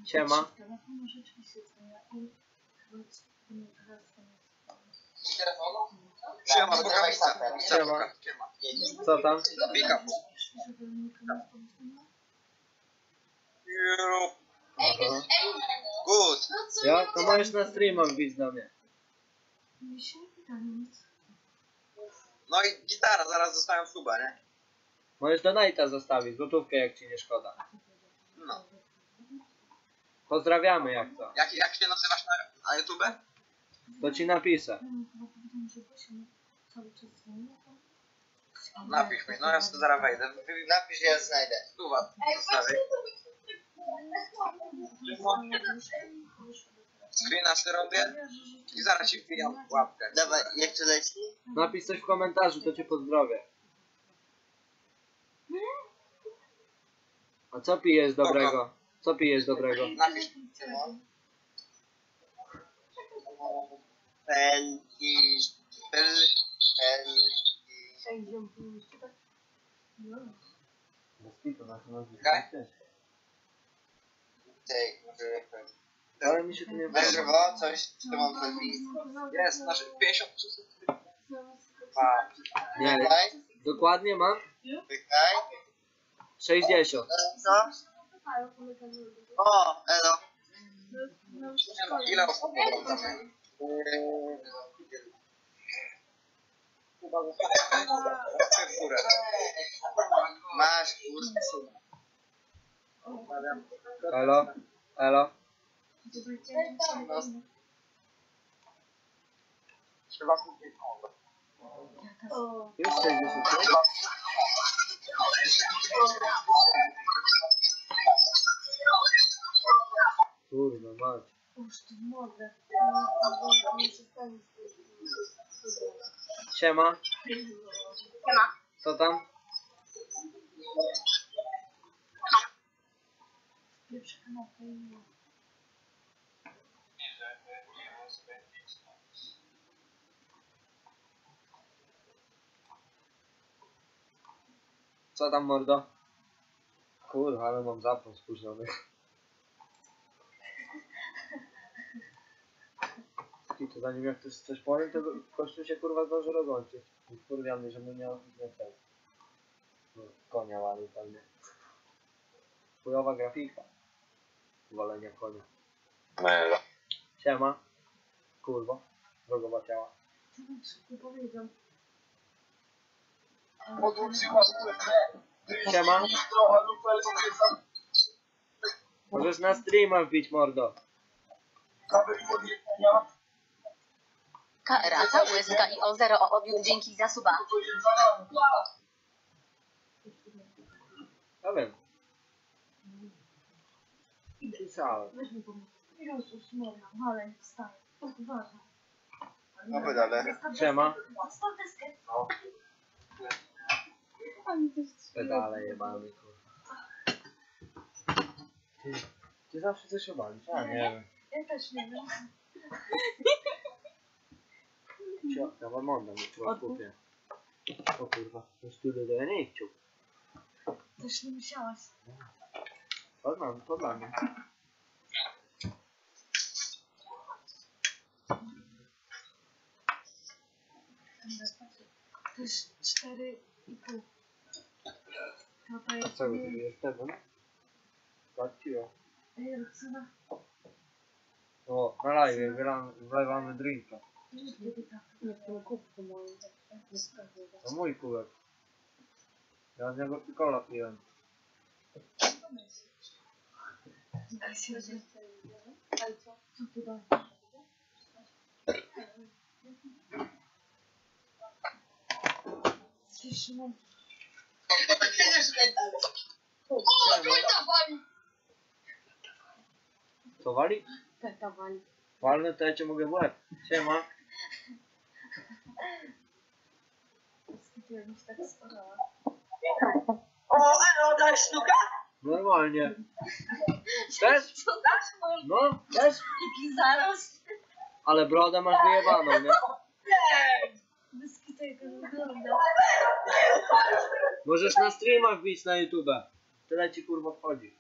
Siema. telefon, no rzeczywiście dzwoniła i chyba ci- nie teraz jest. Siema, spotkamy się. Siema. Co tam? Nie. Aha. Good. Ja? To możesz na streama wbić do mnie. Mi się nie nic. No i gitara, zaraz dostałem suba, nie? Możesz donate'a zostawić, złotówkę jak ci nie szkoda. No. Pozdrawiamy jak to. Jak, jak się nazywasz na, na YouTube? To ci napiszę. Napisz mi, no ja sobie zaraz wejdę. Napisz, ja znajdę. Suba zostawię. Screena sobie robię i zaraz ci wbijam łapkę. Dawaj, jak to leci? Napisz coś w komentarzu, to cię pozdrowię. A co pijesz dobrego? Co pijesz dobrego? Napisz. Pęki, pel, pel. Ej, ziom, powinieneś czytać? No. Tej, może Ale mi się to nie. Leżywo, coś, co mam zrobić. Jest, nasz 50 Pa. Nie, Czekaj, dokładnie mam czekaj. 60. Co? O, elo. Ile osób oglądamy? W górę. Masz, kurczę. Elo? Elo? O, Już 60. Kurwa, mać. już to mogę. Przestanie Siema. Co tam? Pierwsza kanapka Co tam mordo? Kurwa, ale mam zapał spóźniony. I to zanim jak ktoś coś powiem, to kościół się kurwa zdąży rozłączyć. Mnie, że mu nie nie ten. No, Konia wali pewnie. Chujowa grafika. Walenia konia. Siema. Kurwa. Drogowa ciała. Co powiedział? Siema. Możesz na streama wbić mordo. Rasa, łyska i o0 o odbiór dzięki za suba. Ja wiem. Pisałem. Weź mi pomóc. Jezus Maria, ale wstań. Uważaj. No wydale. Siema. Zostaw deskę. Pedale jebany kurwa. Ty, ty zawsze coś obalisz, ja nie wiem. Ja też nie wiem. Cio, ja wam oddam, trzeba Odmów. kupię. O kurwa, to studio to ja nie chciał. Też nie musiałaś. Dla mnie. Też cztery i pół. To to A jest co, mniej. jest tego? Płaciło. Ej, Roxana, O, na live, wylewamy, wlewamy drinka. kiedy tak? Nie w tym kubku moim. Nie sprawdzę. To mój kubek. Ja z niego pikola piłem. Daj się, że... Ale co? Wali? Teta wali. Walny to ja cię mogę w łeb. Siema. bym się tak starała. O, elo, dasz sztuka? Normalnie. Też? Co dasz mu? No, też? Jaki zaraz? Ale brodę masz wyjebaną, nie? Wygląda. Możesz na streamach wbić na YouTube. Tyle ci kurwa wchodzi.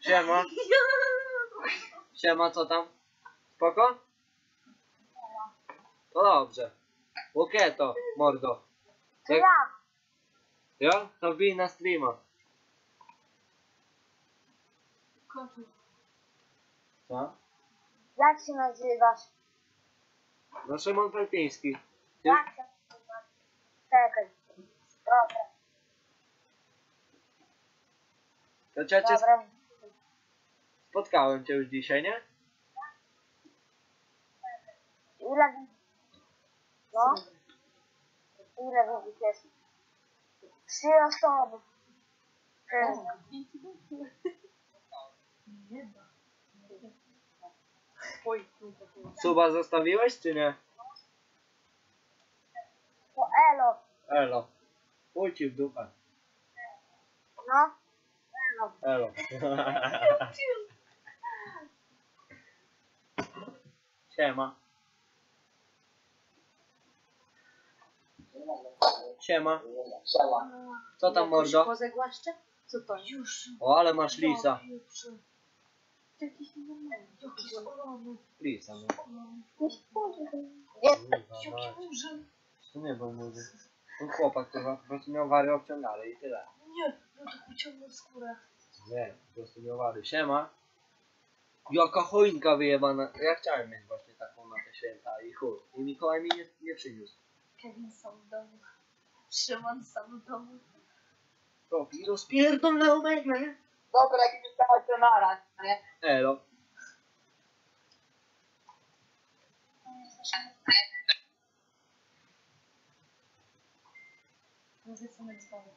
Siema. Siema, co tam? Spoko? To dobrze. Łokieto, mordo. Jak... Ja. Ja? To wbij na streama. Koczu. Co? Jak się nazywasz? No Szymon Pelpiński. Nazywasz? Czekaj. Dobra, To ja cię dobra. spotkałem cię już dzisiaj, nie? Ile? No? Ile widzisz jest? Trzy osoby. Nie. Suba zostawiłeś czy nie? To elo. Elo. Pójdź ci w dupę. No. Elo. [laughs] Siema. Siema. Co tam mordo? Kozę głaszcze? Co to? Już. O, ale masz lisa. Pierwszy. Jakiś nienormalny. Jaki skolony. Lisa, no. Mać. To nie był muzy. Ten chłopak, kurwa, po prostu miał wary obciągane i tyle. Nie, no to uciągnął skórę. Nie, po prostu miał wary. Siema. Jaka choinka wyjebana. Ja chciałem mieć właśnie taką na te święta i chuj. I Mikołaj mi nie, nie przyniósł. Kevin sam w domu. Szymon sam w domu. Robi rozpierdol na omegle. Dobra, jak dostałeś to naraz, nie? Elo. Mówię co my dzwonię.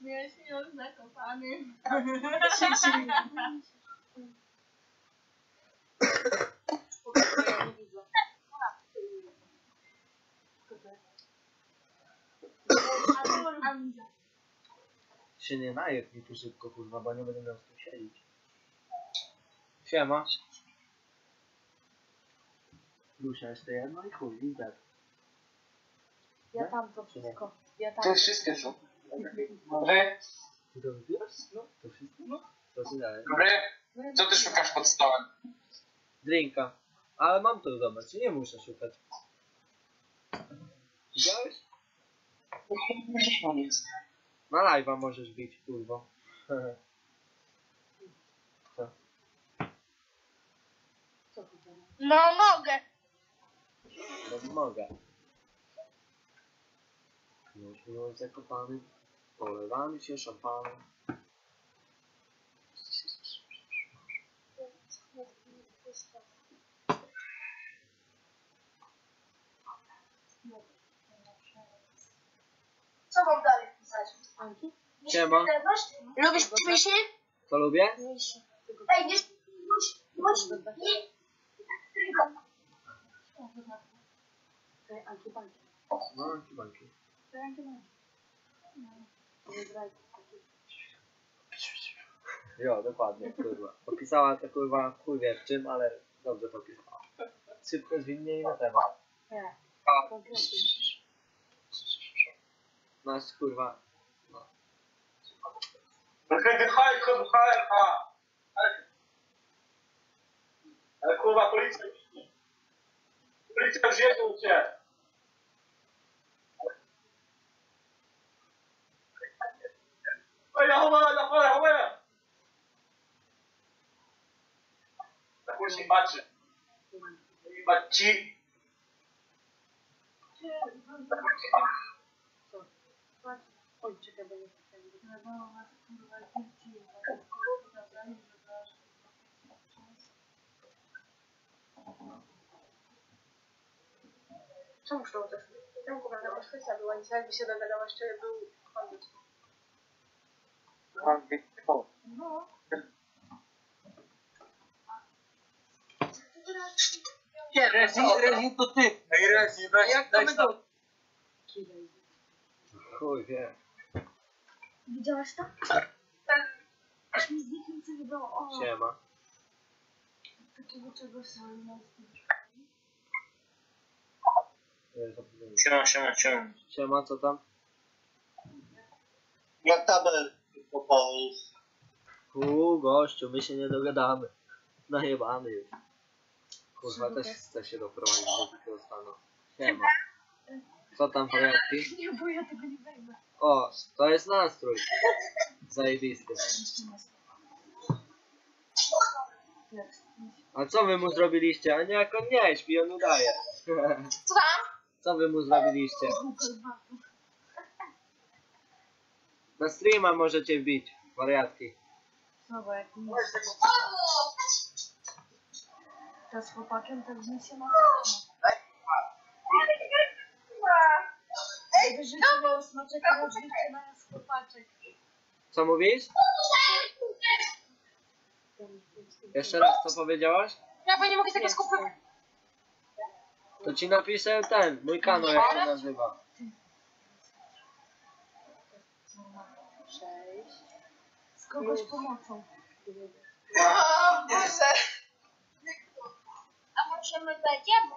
Miałeś już zakopany. Się nie najeb mi tu szybko, kurwa, bo nie będę miał z tym siedzieć. Siema. Lusia jeszcze jedno i chuj, i zero. Ja tam to wszystko. Ja tam. To wszystkie są. Dobry, Ty to wypiłaś? No. To wszystko? No. To się daje. dobry. Co ty szukasz pod stołem? Drinka. Ale mam to zobacz, nie muszę szukać. Widziałeś? Na live'a możesz bić, kurwa. [laughs] Co? Co tu? No mogę. No mogę. Już miło zakopany. Polewamy się szampanem. Co mam dalej pisać? Anki? Siema. Lubisz przypisy? Co lubię? Ej, nie bądź, bądź, nie. Okej, Anki, banki. No. Anki, banki. Jo, dokładnie, kurwa. Opisała to kurwa chuj wie w czym, ale dobrze to opisała. Szybko zwinnie i na temat. Nie. Konkretnie. Nasz kurwa. Kiedy hajko, hajka. Ale kurwa, policja. Policja zjeżdżą cię. Ej, na chowę, na chowę, chowę. Na chuj się patrzy. Jebać ci. Oj, czekaj, bo nie chcę. Czemu to też? Czemu kurwa ta kwestia była dzisiaj, jakby się dogadała, jeszcze był kondyt. No. Nie, Rezi, Rezi to ty. Ej, Rezi, weź, Jak to daj tam. Chuj wie. Widziałaś to? Aż mi zniknął co nie było. O, Siema. takiego czegoś samego. E, zapomniałem. Siema, siema, siema. Siema, co tam? Jak tabel popał. Uu, gościu, my się nie dogadamy. Najebany już. Kurwa, też chce się doprowadzić do takiego stanu. Siema. Co tam, wariatki? Nie, bo ja tego nie wejmę. O, to jest nastrój. Zajebisty. A co wy mu zrobiliście? A nie, jak on nie śpi, on udaje. Słucham? Co wy mu zrobiliście? Na streama możecie wbić, wariatki. Znowu jak nie To z chłopakiem to mi się ma. Ej, życie miało smaczek, a rozliczcie na nas chłopaczek. Co mówisz? Jeszcze raz, co powiedziałaś? Ja bo nie mogę tego skupić. To ci napiszę ten, mój kanał jak się nazywa. Sześć. Z kogoś pomocą. A możemy będziemy?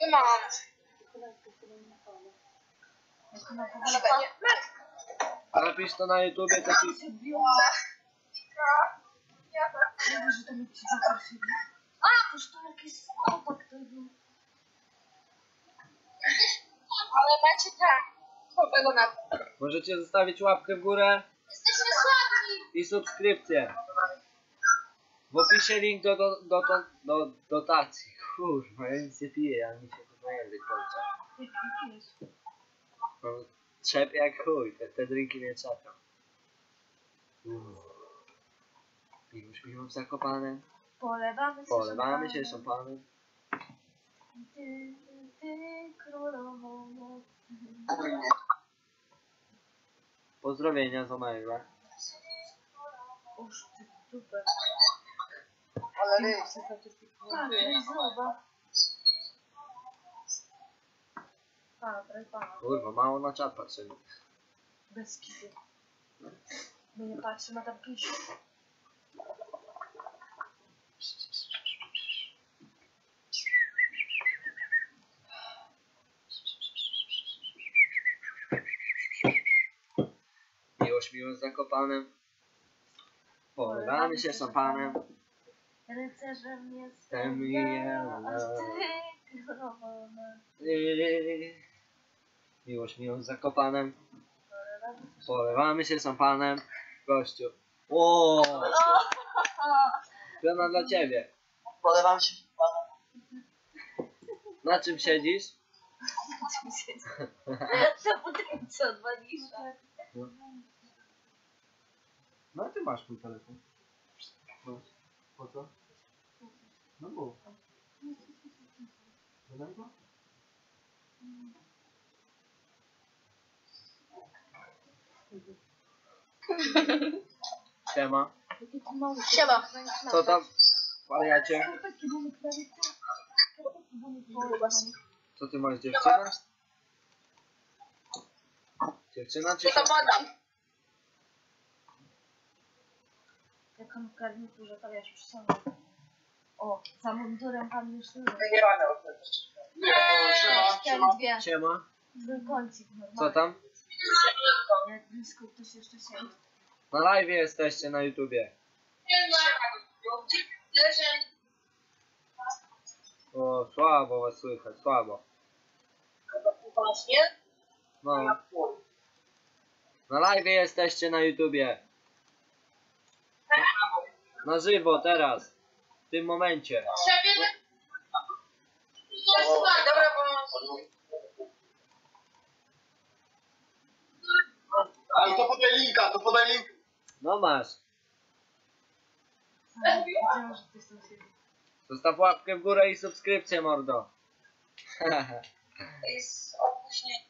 Nie mam. Ale będzie. Napisz to na YouTubie, to ci... Nie, że to mi ci zaprosili. A, toż to jakiś chłopak to był. Ale macie tak. Chłopego na Możecie zostawić łapkę w górę Jesteśmy słabni. i subskrypcję. W opisie link do, do, do, do, do dotacji. Kurwa, ja nic nie piję, ja mi się kurwa język kończy. No, trzep jak chuj, te, te drinki nie trzepią. Piwo śpiwą w Zakopanem, Polewamy się polewamy się szampanem. szampanem. [laughs] Pozdrowienia z Omega. Ty dupę. Ale ryj. Tak, ryzowa. A, pana. Kurwa, mało na czat patrzymy. Bez kitu. My nie patrzy na tam. Miłość miłość z Zakopanem. Polewamy się szampanem. Rycerzem Jestem jestem ja, a ty. Yy. Miłość miłość z Zakopanem. Polewamy się szampanem. Gościu. O! Piona dla ciebie. Polewam się Na czym siedzisz? [laughs] To potem co odwalisz? No ty masz mój telefon. No. Po co? No bo. Dodaj go? Siema. Siema. Co tam? Wariacie? Co ty masz dziewczynę? Dziewczyna czy To siostra? Jak on w garniturze, to wiesz, przyciąga. O, za mundurem pan już nie Nie rano oczywiście. Chcieli dwie. Siema. Był kącik Co normalny. tam? Jak blisko ktoś jeszcze siedzi. Na live jesteście na YouTubie. Nie ma. O, słabo was słychać, słabo. Właśnie. No. Na live jesteście na YouTubie. Na żywo teraz. W tym momencie. Dobra pomoc. Ale to podaj linka, to podaj link. No masz. A, Wiedziałam, że ktoś tam siedzi. Zostaw łapkę w górę i subskrypcję, mordo. [laughs] Jest opóźnienie.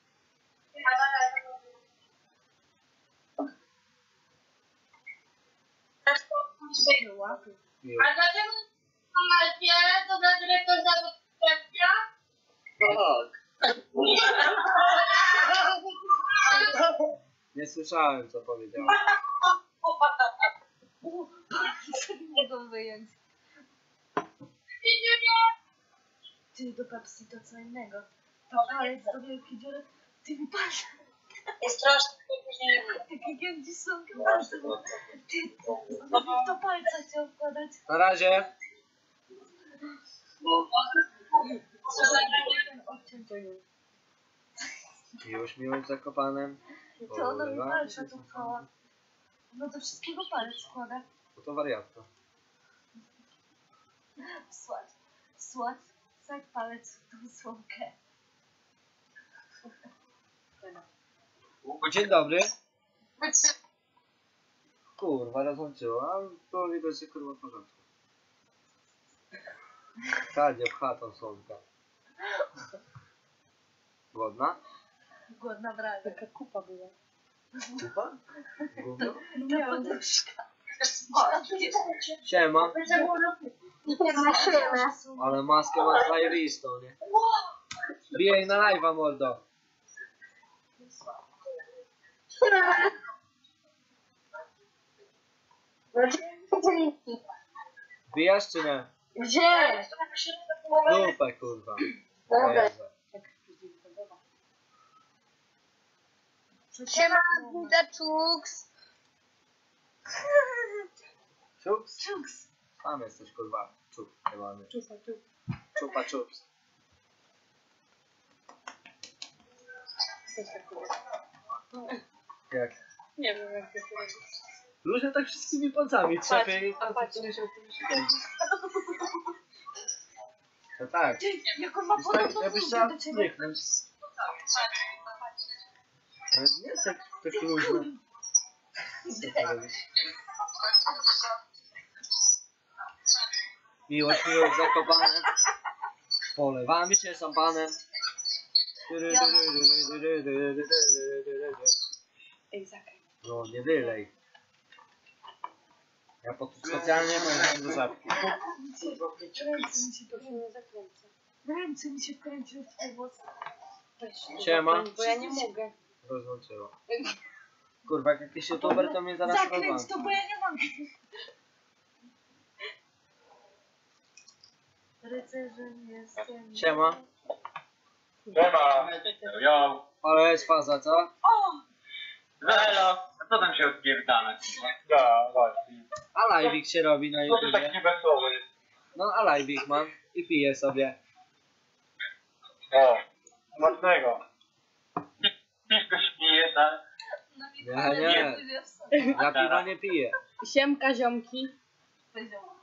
Nie łapie. Miło. A dlaczego macie to na dyrektor zabezpieczenia? [laughs] Nie słyszałem, co powiedziała. Mogą wyjąć. Ty do Pepsi to co innego. To palec do wielkiej dziury. Ty mi patrz. [laughs] Jest straszne opóźnienie. Takie gędzi są palce. Ty, to w to palca chciał wkładać. Na razie. Ten odciąć. Miłość, miłość zakopanem. To ona mi palca tu wkłała. No do wszystkiego palec wkłada. Bo to wariatka. Słać. Słać. Sak palec w tą słomkę. Dzień dobry. Kurwa, rozłączyło, a to widać, że kurwa w porządku. Sadzie pcha tą słomkę. Głodna? Głodna wraga. Taka kupa była. Kupa? Gówno? Ta poduszka. Siema. Ale maskę masz zajebistą, nie? Bijaj na live'a, mordo. Bijasz czy nie? Gdzie? Dupę, kurwa. Jezu. Siema, Widaczux. Czups? Czuks. Tam jesteś, kurwa. Czup, jebany. Czupa, czup. Czupa czups. Też tak kupa. Jak? Nie wiem jak to robi. Ludzie tak wszystkimi palcami trzepie i... A patrz, To tak. Jak on ma Jest tak, podobną jakbyś buzię chciała do ciebie. zniknąć. Ale nie tak, tak luźno. Co to robisz? Miłość, miłość zakopane. Polewamy się szampanem. Ej, zakręć. No, nie wylej. Ja po specjalnie mam do żabki. Ręce mi się To nie zakręca. Ręce mi się wkręciły w twój włos. Weź, Siema. Bo ja nie mogę. Rozłączyło. Kurwa, jak jakiś youtuber to mnie zaraz Zakręć to, rozłączy. bo ja nie mogę. Rycerzem jestem. Siema. Siema. Yo. Ale jest faza, co? O! Hello. A co tam się odpierdala? Da, właśnie. A live'ik się robi na Co ty YouTubie. taki wesoły? No a live'ik mam i piję sobie. O. Smacznego. Piszko śpije, tak? Nie, nie. Ja piwa nie piję. Siemka, ziomki.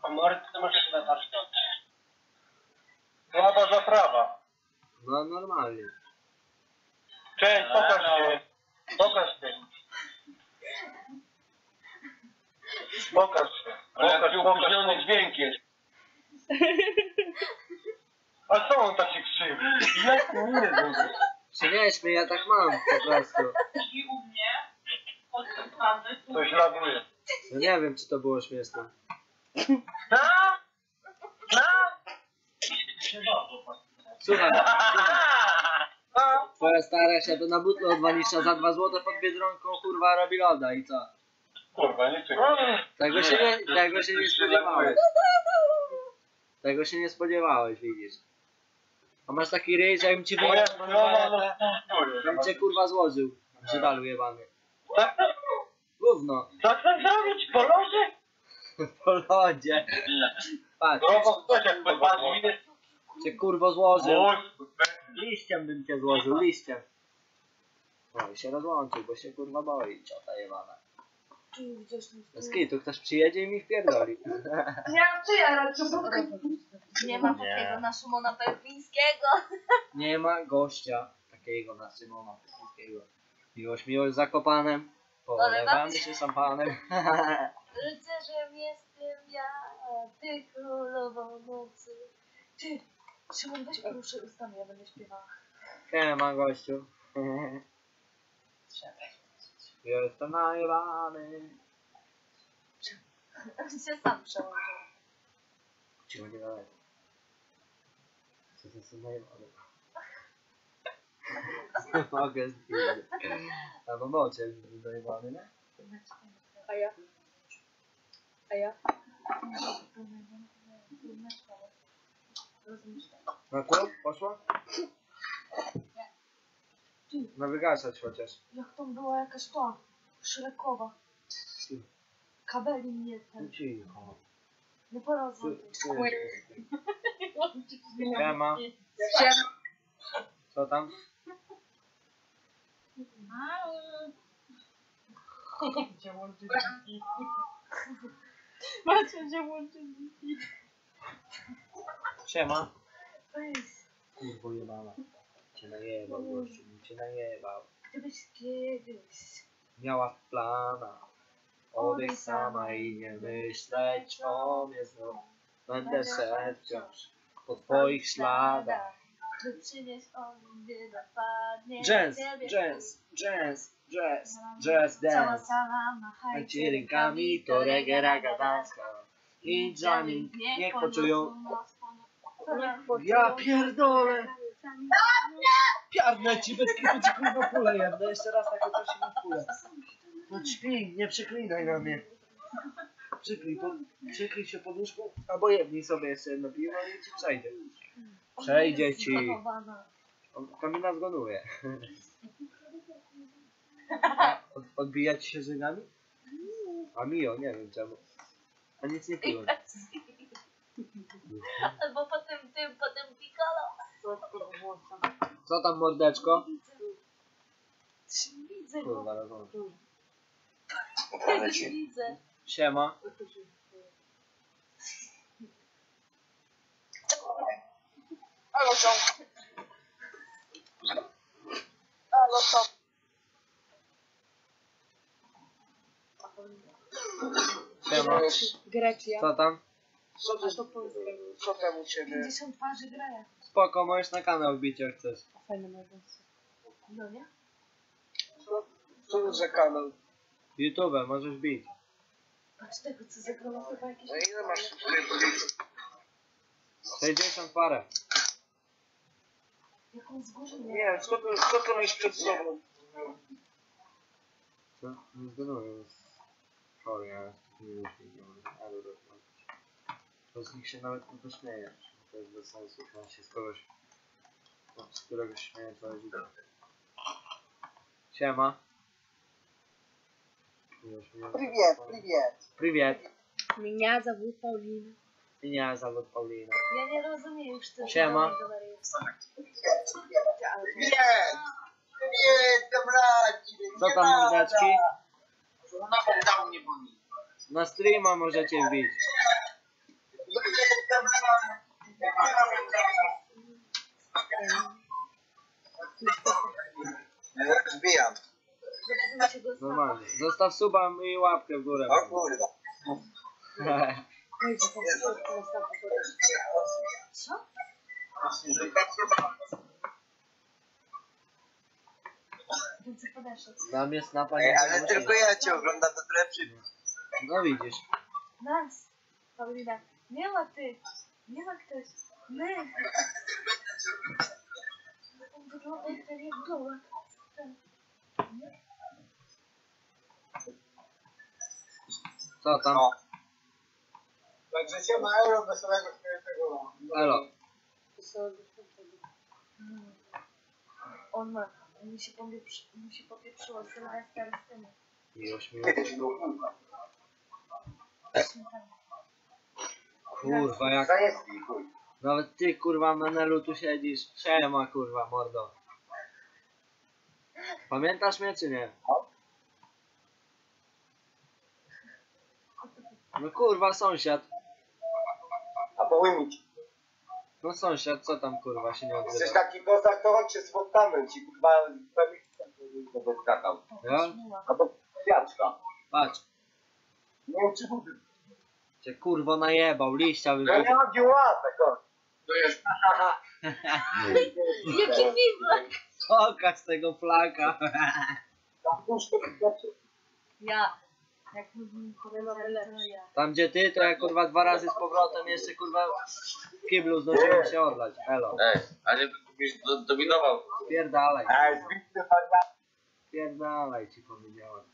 A Marek, to masz jeszcze na warsztat. Słaba zaprawa. No normalnie. Cześć, pokaż się. Pokaż się. Pokaż się. Pokaż, pokaż, dźwięk jest. A co on tak się krzywi? Jak nie jest? Przynieś mi, ja tak mam po prostu. Coś laguje. No nie wiem, czy to było śmieszne. Na? Na? Słuchaj, słuchaj. [laughs] Twoja stara się to na butlo od Wanisza za 2 złote pod Biedronką kurwa robi loda i co? Kurwa, nie chcę. Tego się nie, tego się nie spodziewałeś. Tego się nie spodziewałeś, widzisz. A masz taki ryj, że jakbym ci no. bym cię kurwa złożył. Brzydalu jebany. Tak, Gówno. tak chcesz zrobić po lodzie? [laughs] Po lodzie. Patrz, No bo ktoś jak widzę. Cię kurwo złożył. Liściem bym cię złożył, liściem. No i się rozłączył, bo się kurwa boi, ciota jebana. Z kitu ktoś przyjedzie i mi wpierdoli. [laughs] Nie mam co ja Nie ma takiego na Szymona Perwińskiego. [laughs] Nie ma gościa takiego na Szymona Pytlickiego. Miłość, miłość Zakopanem. Polewamy się szampanem. [laughs] Rycerzem jestem ja, a ty królową nocy. Ty, Szymon, weź poruszę ustami, ja będę śpiewała. Siema gościu. Jestem najebany. [laughs] się sam przełożył. Cicho nie dalej. Co to są najebany? [laughs] Mogę zbić. A no mocie najebany, nie? A ja? A ja? Na klub poszła? No wygaszać chociaż. Jak to była jakaś ta, szrekowa. Kabeli mnie ten, Cicho. nie porozum. Siema. Co tam? Gdzie łączy Macie gdzie łączy Siema. To jest, Kurwo jebana. Cię najebał, gościu, bym cię najebał. gdybyś kiedyś Miała w plana odejść sama i nie myśleć o mnie znów. Będę szedł wciąż po twoich śladach. by przynieść on gdy napadnie Jazz, jazz, jazz, jazz, jazz Cała dance. sala machajcie rękami to reggae raga danska. I jamming, niech poczują. Ja pierdolę! Piardnę ci bez kitu ci kurwa pulę jedno. Jeszcze raz takie coś się na pulę. No śpi, nie przeklinaj na mnie. Przykryj, po, przykryj się poduszką, albo jednij sobie jeszcze jedno piwo i ci przejdzie. Przejdzie ci. Kamila zgonuje. [laughs] Od, odbijać się z nogami? A Mio, nie wiem czemu. A nic nie piłem. Albo potem tym, potem piccolo. Co tam mordeczko? Widzę go, Kurwa, rozumiem. widzę. Siema. Halo, co? Halo, co? Siema. Grecja. Co tam? Co ty, co tam u ciebie? 50 twarzy graja. Spoko, możesz na kanał wbić jak chcesz. Fajne najgorsze. No nie? Co to za kanał? YouTube, możesz bić. Patrz tego, co zagrało chyba jakieś... No ile masz subskrypcji? 60 parę. Jaką zgórzynie. Nie, co to, co to masz przed sobą? Co? Nie zgaduję. Chory, ja nie wiem, nie wiem, ale rozmawiać. To z nich się nawet nie pośmiejesz. To jest bez sensu, że się z kogoś, no, z którego się śmieje całe życie. Siema. Miłość, miłość. Привет, привет. Привет. Меня зовут Paulina. Меня зовут Paulina. Ja nie rozumiem już tego. Siema. Привет. Привет, braci. Co tam mordeczki? No, dał mnie boli. Na streama możecie wbić. Zbijam. Normalnie. Zostaw suba i łapkę w górę. O kurwa. Co? Podeszedł. Dla mnie snapa Ej, nie ale tylko ja cię oglądam, to trochę przy... No widzisz. Nas. Paulina. Nie ma ty. Nie ma ktoś. My. On wygląda jak ten jak pistolet. Co tam? No. Także się ma euro wesołego świętego. Elo. Wesołego świętego. Mm. On ma, mu się, popieprzy, mu się popieprzyło Sylwester z tym. Miłość, miłość. Kurwa, jak... Chuj. Nawet ty, kurwa, Menelu, tu siedzisz. Siema, kurwa, mordo. Pamiętasz mnie, czy nie? No kurwa, sąsiad. A po łymić. No sąsiad, co tam, kurwa, się nie Jesteś odzywa? taki kozak, to chodź się spotkamy. Ci kurwa pewnie to skakał. Ja? Albo kwiaczka. Patrz, Nie wiem czy budy. Cię kurwo najebał, liścia Ja nie mam dziłapek, o. To jest [laughs] Jaki widzek! Pokaż tego flaka. Ja. Jak mówimy powiedzieć, to ja. Tam gdzie ty, to ja kurwa dwa razy z powrotem jeszcze kurwa w kiblu zdążyłem się odlać. Elo. Ej, a nie byś do- dominował. Spierdalaj. Ej, zbity. Spierdalaj ci powiedziałem.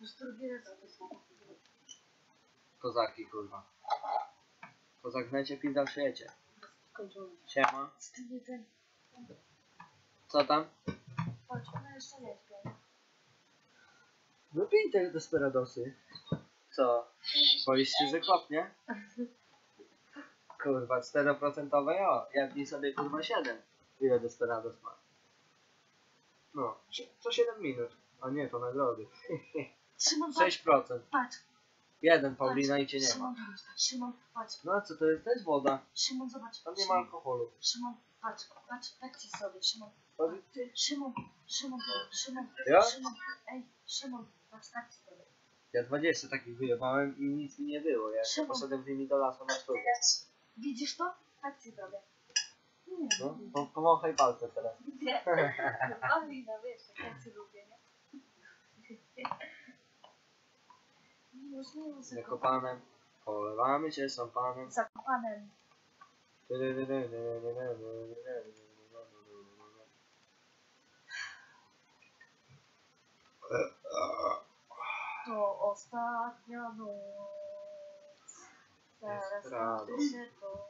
Już drugi raz to jest. Kozaki kurwa. Kozak w necie, pizda w świecie. Skończyłem. Siema. Ten. Co tam? Patrz, ona jeszcze nie. No pij te desperadosy. Co? Boisz się, że kopnie? Kurwa, 4% jo. Ja niej sobie kurwa 7. Ile desperados ma? No, co 7 minut. A nie, to nagrody. Szymon, patrz, 6%. patrz. Jeden Paulina i cię nie ma. Szymon, Szymon, patrz. No co to jest? To jest woda. Szymon, zobacz. Tam nie ma Szymon, alkoholu. Szymon, patrz, patrz, ci sobie, Szymon. Ty. Szymon, Szymon, Szymon, Ja? Szymon, ej, Szymon, patrz, tak ci sobie. Ja 20 takich wyjebałem i nic mi nie było. Ja Szymon. poszedłem z nimi do lasu na sztukę. Widzisz to? Tak ci zrobię. Nie, No, po, pomachaj palce teraz. nie. [laughs] Alina, wiesz, jak ja cię lubię, nie? Zakopanem. Polewamy się szampanem. Zakopanem. To ostatnia noc. Zaraz się to.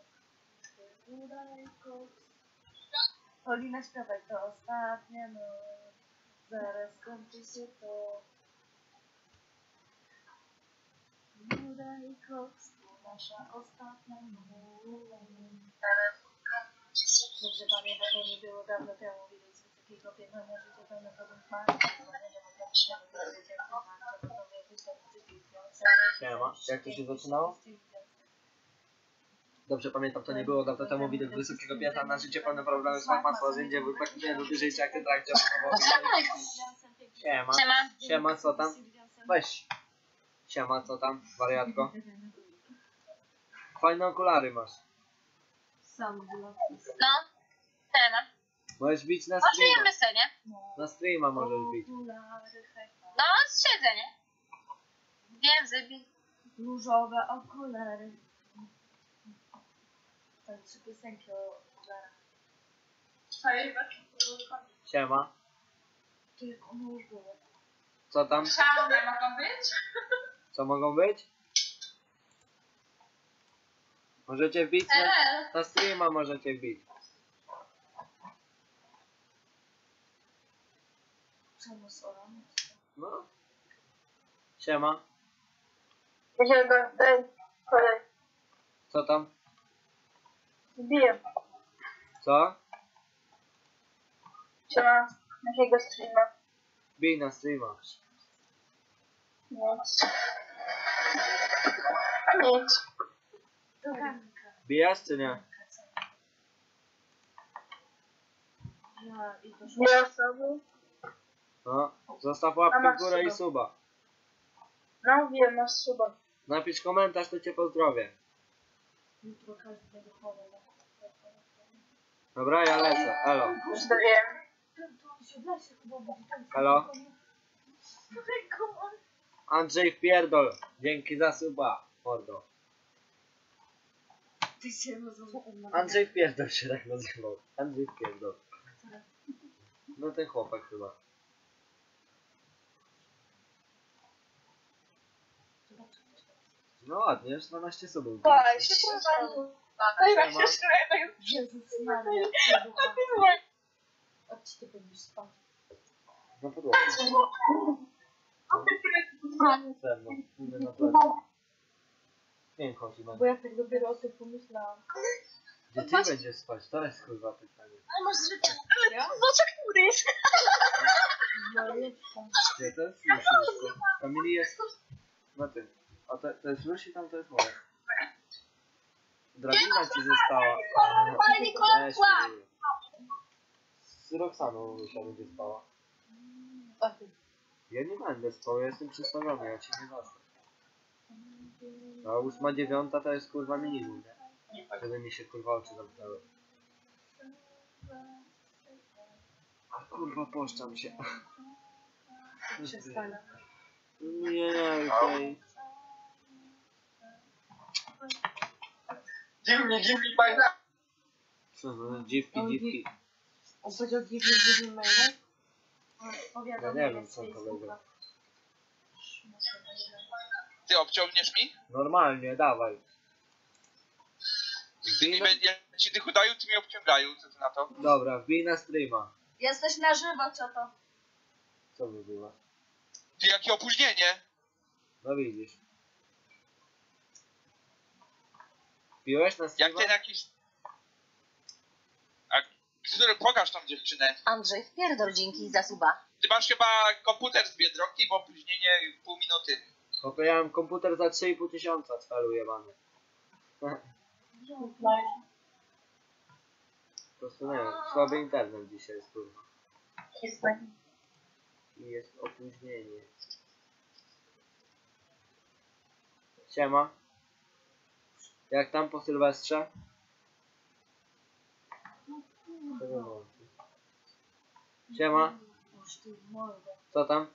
Paulina śpiewaj, to ostatnia noc. Zaraz kończy się to. Koks, to nasza ostatnia noc. Dobrze pamiętam, że nie było dawno temu widać z wysokiego piętra na życie pełne podróż marzeń. Siema. Jak to się zaczynało? Dobrze pamiętam, to nie było dawno temu widok z wysokiego piętra na życie pełne problemy smak masła, zędzie, był tak nie lubię życia, jak ty trakcie. Siema. Siema, co tam? Weź. Siema, co tam, wariatko? Fajne okulary masz. Sam. No, temat. Możesz bić na streama. Pożyjemy sobie, nie? Na streama możesz bić. Okulary, hej. No, siedzę, nie? Wiem, zebi. Różowe okulary. Tam trzy piosenki o okularach. Siema. To jak ono już było. Co tam? Szalone mogą być? [laughs] Co mogą być? Możecie wbić na, na streama, możecie wbić. Czemu orami? No. Siema. Idziemy, daj, kolej. Co tam? Zbiję. Co? Siema. Jakiego streama? Bij na streama. Nic. Nic. Bijasz czy nie? Ja i to Dwie osoby. No. Zostaw łapkę w górę i suba. No, wiem, masz suba. Napisz komentarz, to cię pozdrowię. jutro chowa. Dobra, ja lecę. Elo. Już to wiem. To się w lesie chyba będzie tam. Halo? On. Andrzej wpierdol. Dzięki za suba. Mordo. Ty się. Andrzej wpierdol się tak nazywał. Andrzej wpierdol. No ten chłopak chyba. No ładnie, już 12 subów. Siema. Jezus Maria. A czy ty będziesz spać? Na podłodze. Ze mną. Idę na. Nie chodzi na Bo ja tak dopiero o tym pomyślałam. Gdzie ty będziesz spać? To jest kurwa pytanie. Ale masz zwykle. Ja? Zobaczę, który jest. No jeszcze. Gdzie to jest Lucy? Kamili jest na tym. A to, to jest Lucy, tam to jest moje. Drabina ci została. Ale Nikola Weź, płacz. Z Roxaną Lucia będzie spała. A ty. Ja nie będę spał, ja jestem przystawiony, ja cię nie zasnę. A ósma, dziewiąta to jest kurwa minimum, nie? Żeby mi się kurwa oczy zamknęły. A kurwa poszczam się. [laughs] Przestań. Nie, okej. Dziwnie, dziwnie, fajna. Co za dziwki, dziwki. On powiedział dziwnie, dziwnie mailem? Ja nie wiem co to będzie. Ty obciągniesz mi? Normalnie, dawaj. Ty mi będzie, ja ci tych udają, ty mi obciągają, co ty na to? Dobra, wbij na streama. Jesteś na żywo, co to? Co by było? Ty jakie opóźnienie? No widzisz. Wbiłeś na Jak streama? ten jakiś... Który, pokaż tą dziewczynę. Andrzej, wpierdol dzięki za suba. Ty masz chyba komputer z Biedronki, bo opóźnienie pół minuty. Bo ja mam komputer za 3,5 tysiąca celu jebany. [laughs] Po prostu nie wiem, słaby internet dzisiaj jest kurwa. I jest opóźnienie. Siema. Jak tam po Sylwestrze? Siema. Co tam?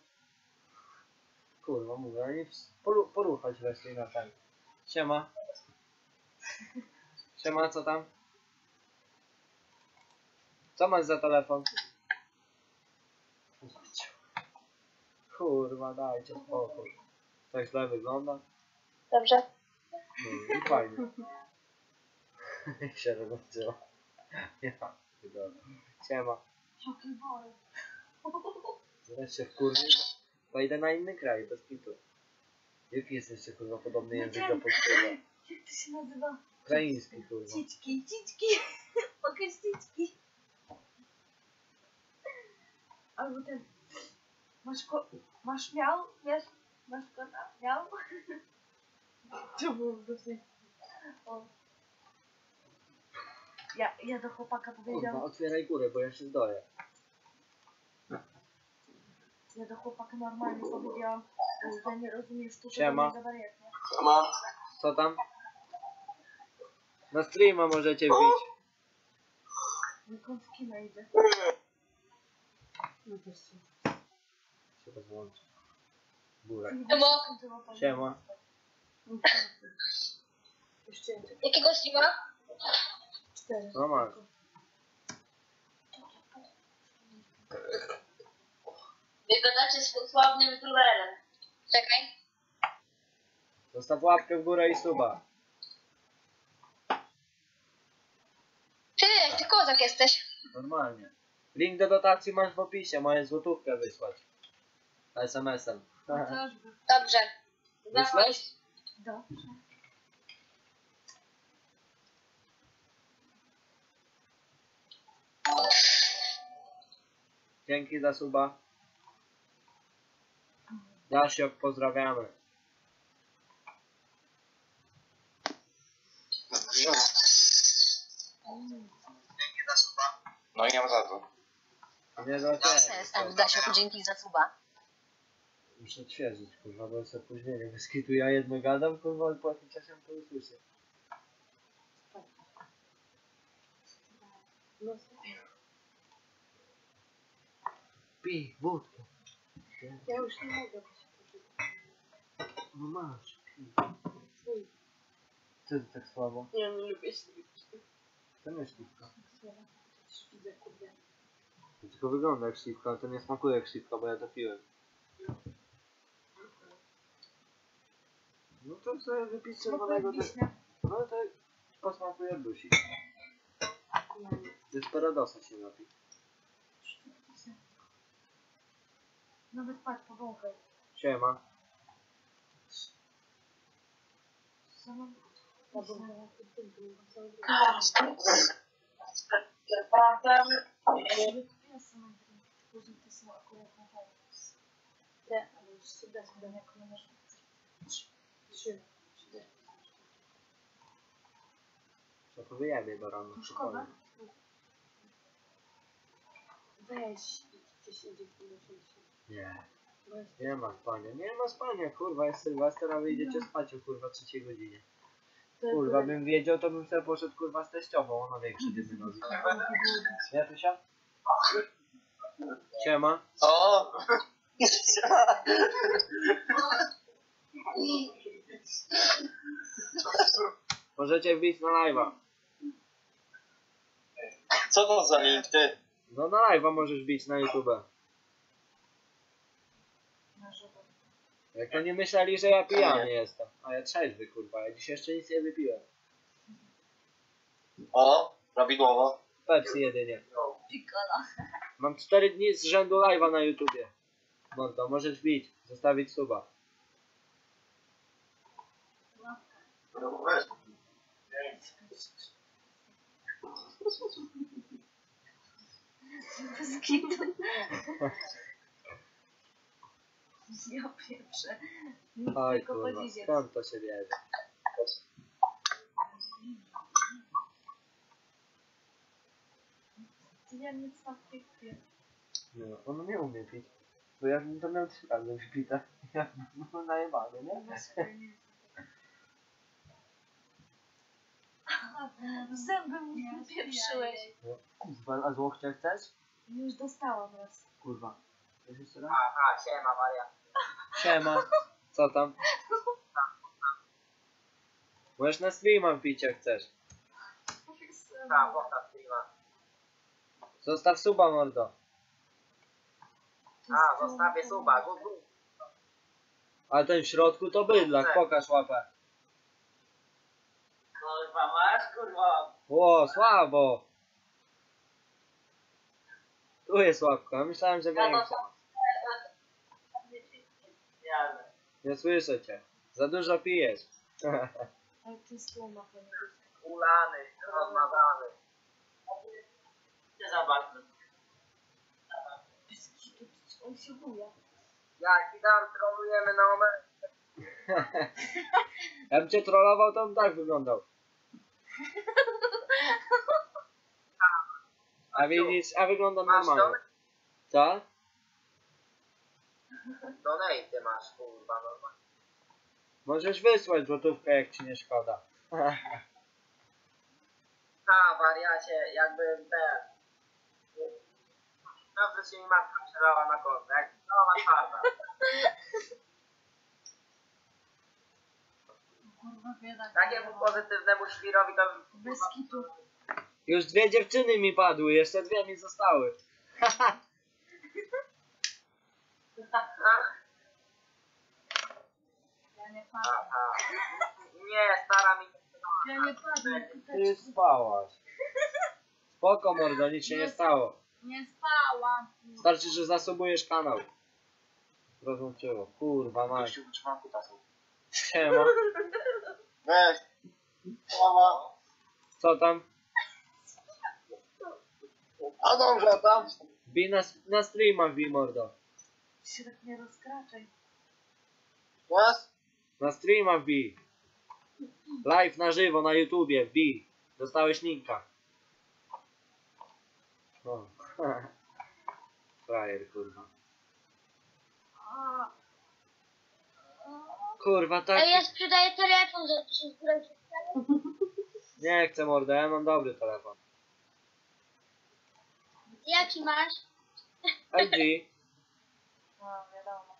Kurwa, mówię, ale nie ws- poru- poruchać wreszcie na ten. Siema. Siema, co tam? Co masz za telefon? Kurwa, dajcie spokój. Tak źle wygląda? Dobrze. No i fajnie. [laughs] Jak się rozłączyło. Ja, dobra. Siema. Jaki bory. Zaraz się wkurwię, na inny kraj, bez kitu. Jaki jest jeszcze kurwa podobny język do polskiego? Jak to się nazywa? Ukraiński kurwa. Ciczki, ciczki. [laughs] Pokaż ciczki. Albo ten. Masz ko... Masz miał? Wiesz? Masz kota? Miał? [laughs] To było dosyć... O. Ja, ja do chłopaka Kurwa, powiedziałam, otwieraj górę, bo ja się zdoję. ja do chłopaka normalnie powiedziałam, że nie rozumiesz sztuki, Siema. to wariat, nie? Ma. Co tam? Na streama możecie wbić. Nikąd z kina idzie. No też się. Się rozłączę. Górę. Emo, Siema. Jeszcze jeden. jakiego streama? Cztery. No masz. Wy gadacie z sławnym turelem. Czekaj. Zostaw łapkę w górę i suba. Ty, ty kozak jesteś. Normalnie. Link do dotacji masz w opisie, moje złotówkę wysłać. SMS-em. Dobrze. Wyślesz? Dobrze. Dzięki za suba. Dasiok, pozdrawiamy. No i nie ma za to. Nie za Przestań, Dasiu, dzięki za suba. Muszę odświeżyć, kurwa, bo jest opóźnienie. Bez kitu ja jedno gadam, kurwa, po jakimś czasie to usłyszę. No, Pij, wódkę. ja już nie mogę. No masz, pij. Twój. Co ty tak słabo? Ja nie lubię śliwki. To nie śliwka. Widzę, kurde. To tylko wygląda jak śliwka, ale to nie smakuje jak śliwka, bo ja to piłem. No to sobie wypić czerwonego też. No to posmakuje jak dusik. Desperadosa się napi. Nawet patrz, powąchaj. Siema. Sama... Ja sama Później to są akurat na hajs. Te, ale już się da jak masz trzy. Trzy. Co to wyjebie do rana. To szkoda. Weź, gdzieś idzie w tym. Nie. Nie ma spania. Nie ma spania, kurwa. Jest Sylwester, a wy idziecie spać o kurwa trzeciej godzinie. Kurwa, bym wiedział, to bym sobie poszedł kurwa z teściową, ona większe dymy nogi. Nie, Tusia? Siema. O! Możecie wbić na live'a. Co to za link, ty? No na live'a możesz wbić na YouTube. Na żywo. Jak to nie myśleli, że ja pijany jestem. A ja trzeźwy, kurwa. Ja dziś jeszcze nic nie wypiłem. O, prawidłowo. Pepsi jedynie. Pikola. Mam 4 dni z rzędu live'a na YouTubie. Monto, możesz wbić, zostawić suba. Bez kitu. [laughs] Ja pieprzę. Nic Oj tylko kurwa, podziwiać. skąd to się bierze? Ja nic na piekwie. No, on nie umie pić. Bo ja bym to miał trzy razy wypite. [laughs] Ja bym najebany, nie? [laughs] Zęby mi pieprzyłeś. No, Kurwa, a z łokcia chcesz? Już dostałam raz. Kurwa. Wiesz jeszcze raz? Aha, siema Maria. Siema. Co tam? Możesz na streama wbić jak chcesz. Tak, postaw streama. Zostaw suba mordo. A, zostawię suba. Gu, gu. A ten w środku to bydlak, pokaż łapę. Kurwa, masz kurwa. Ło, słabo. Tu jest łapka, myślałem, że większa. Jadę. Nie słyszę cię. Za dużo pijesz. [laughs] Ale ty słoma po niego. Ulany, rozmazany. Nie za bardzo. On się buja. Jak i tam trolujemy na omer. [laughs] Jakbym cię trollował, to bym tak wyglądał. [laughs] A widzisz, a wyglądam normalnie. Co? Donate masz, kurwa, normalnie. Możesz wysłać złotówkę, jak ci nie szkoda. [laughs] A, wariacie, jakby ten... Dobrze się mi matka przelała na konto, jak cała twarda. Kurwa bieda. Takiemu pozytywnemu świrowi to... Bez kitu. Już dwie dziewczyny mi padły, jeszcze dwie mi zostały. [laughs] Ja nie A, padam. a. Nie, stara mi... Ja nie padłem. Ty spałaś. Spoko mordo, nic się nie stało. Nie spałam. Starczy, że zasubujesz kanał. Rozłączyło. Kurwa mać. Siema. Weź. Mama. Co tam? A dobrze, tam. Bij na, na streama wbij mordo. Się tak nie rozkraczaj. Was? Na streama wbij. Live na żywo na YouTubie wbij. Dostałeś linka. O. [laughs] Frajer kurwa. Kurwa tak. Ej, ja sprzedaję telefon za 1000 groszy. Nie chcę mordo, ja mam dobry telefon. Jaki masz? LG. No wiadomo.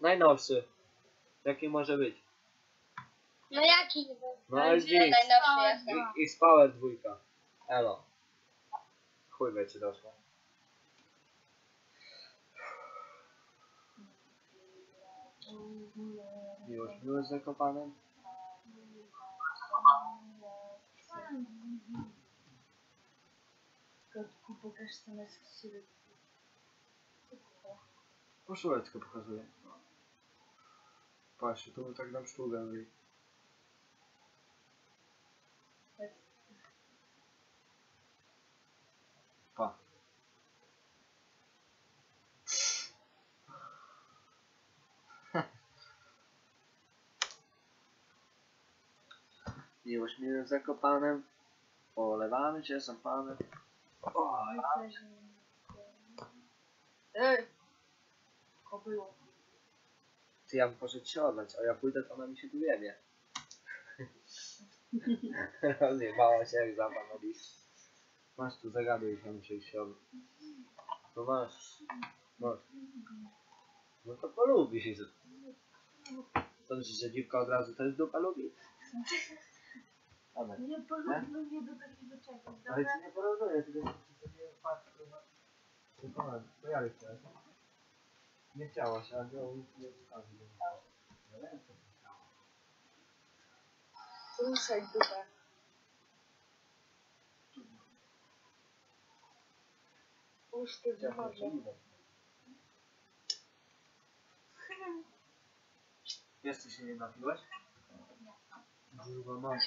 Najnowszy. Jaki może być? No jaki? No LG. Najnowszy jestem. I- X-Power dwójka. Elo. Chuj wie czy doszło. Miłość, miłość z Zakopanem? Kotku, pokaż co nas krzywy. Koszuleczkę pokazuję. Patrzcie, tu tak nam sztugę mówi. Pa. [laughs] Miłość miłym zakopanem. Polewamy się szampanem. Oj. Ej! Kobyło. Ty ja bym poszedł się odlać, a ja pójdę to ona mi się tu wiebie. [laughs] Rozjebała się jak zaba na list. Masz tu zagaduj się muszę się odlać. No masz. Masz. No to polubisz. Sądzisz, że dziwka od razu też dupa lubi? Amen. Nie porównuj mnie do takiego czegoś, Ale dobra? ci nie porównuję, tylko sobie patrz, kurwa. Tylko to ja chciałem. Nie chciało się, ale on nie wstawił. Ruszaj dupę. Puść ty wychodzę. Jeszcze się nie napiłeś? Kurwa, mam.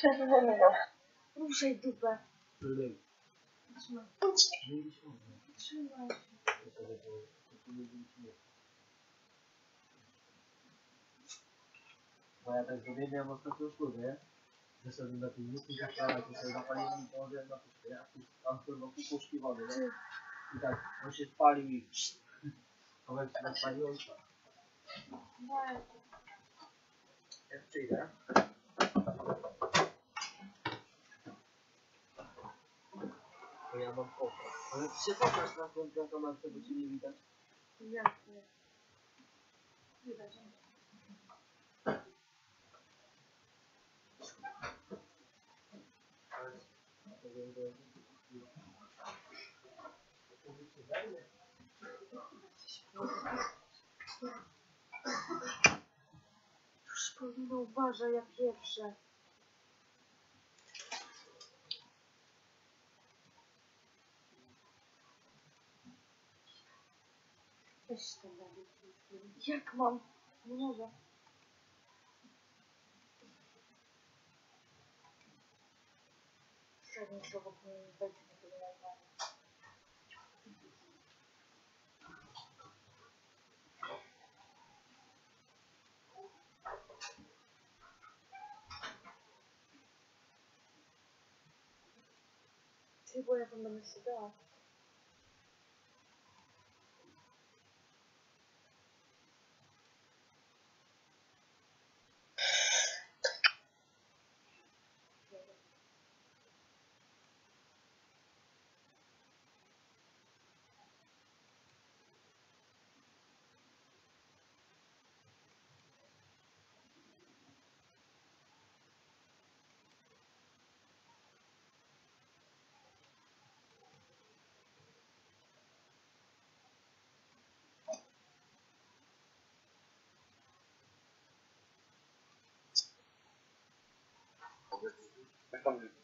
Ruszaj dupę. Lej. Trzymaj. Mieliśmy. Trzymaj. Bo ja tak zrobię, miałem ostatnią szkodę, nie? Zeszedłem do piwnicy, zaczęła to sobie zapaliłem i położyłem na puszkę, ja tam kurwa puszki wody, nie? I tak, on się spalił i... [laughs] Kawałek się rozpaliło i tak. Jak przyjdę, to ja mam oko. Ale się pokaż na tym kamerce, bo cię nie widać. Jak nie? Widać. Ale... Nie wiem, że... Już powinno uważaj, ja pierwsze. Weź ten. Jak mam? Nie mogę. Żaden człowiek nie wejdzie na tego nagrania.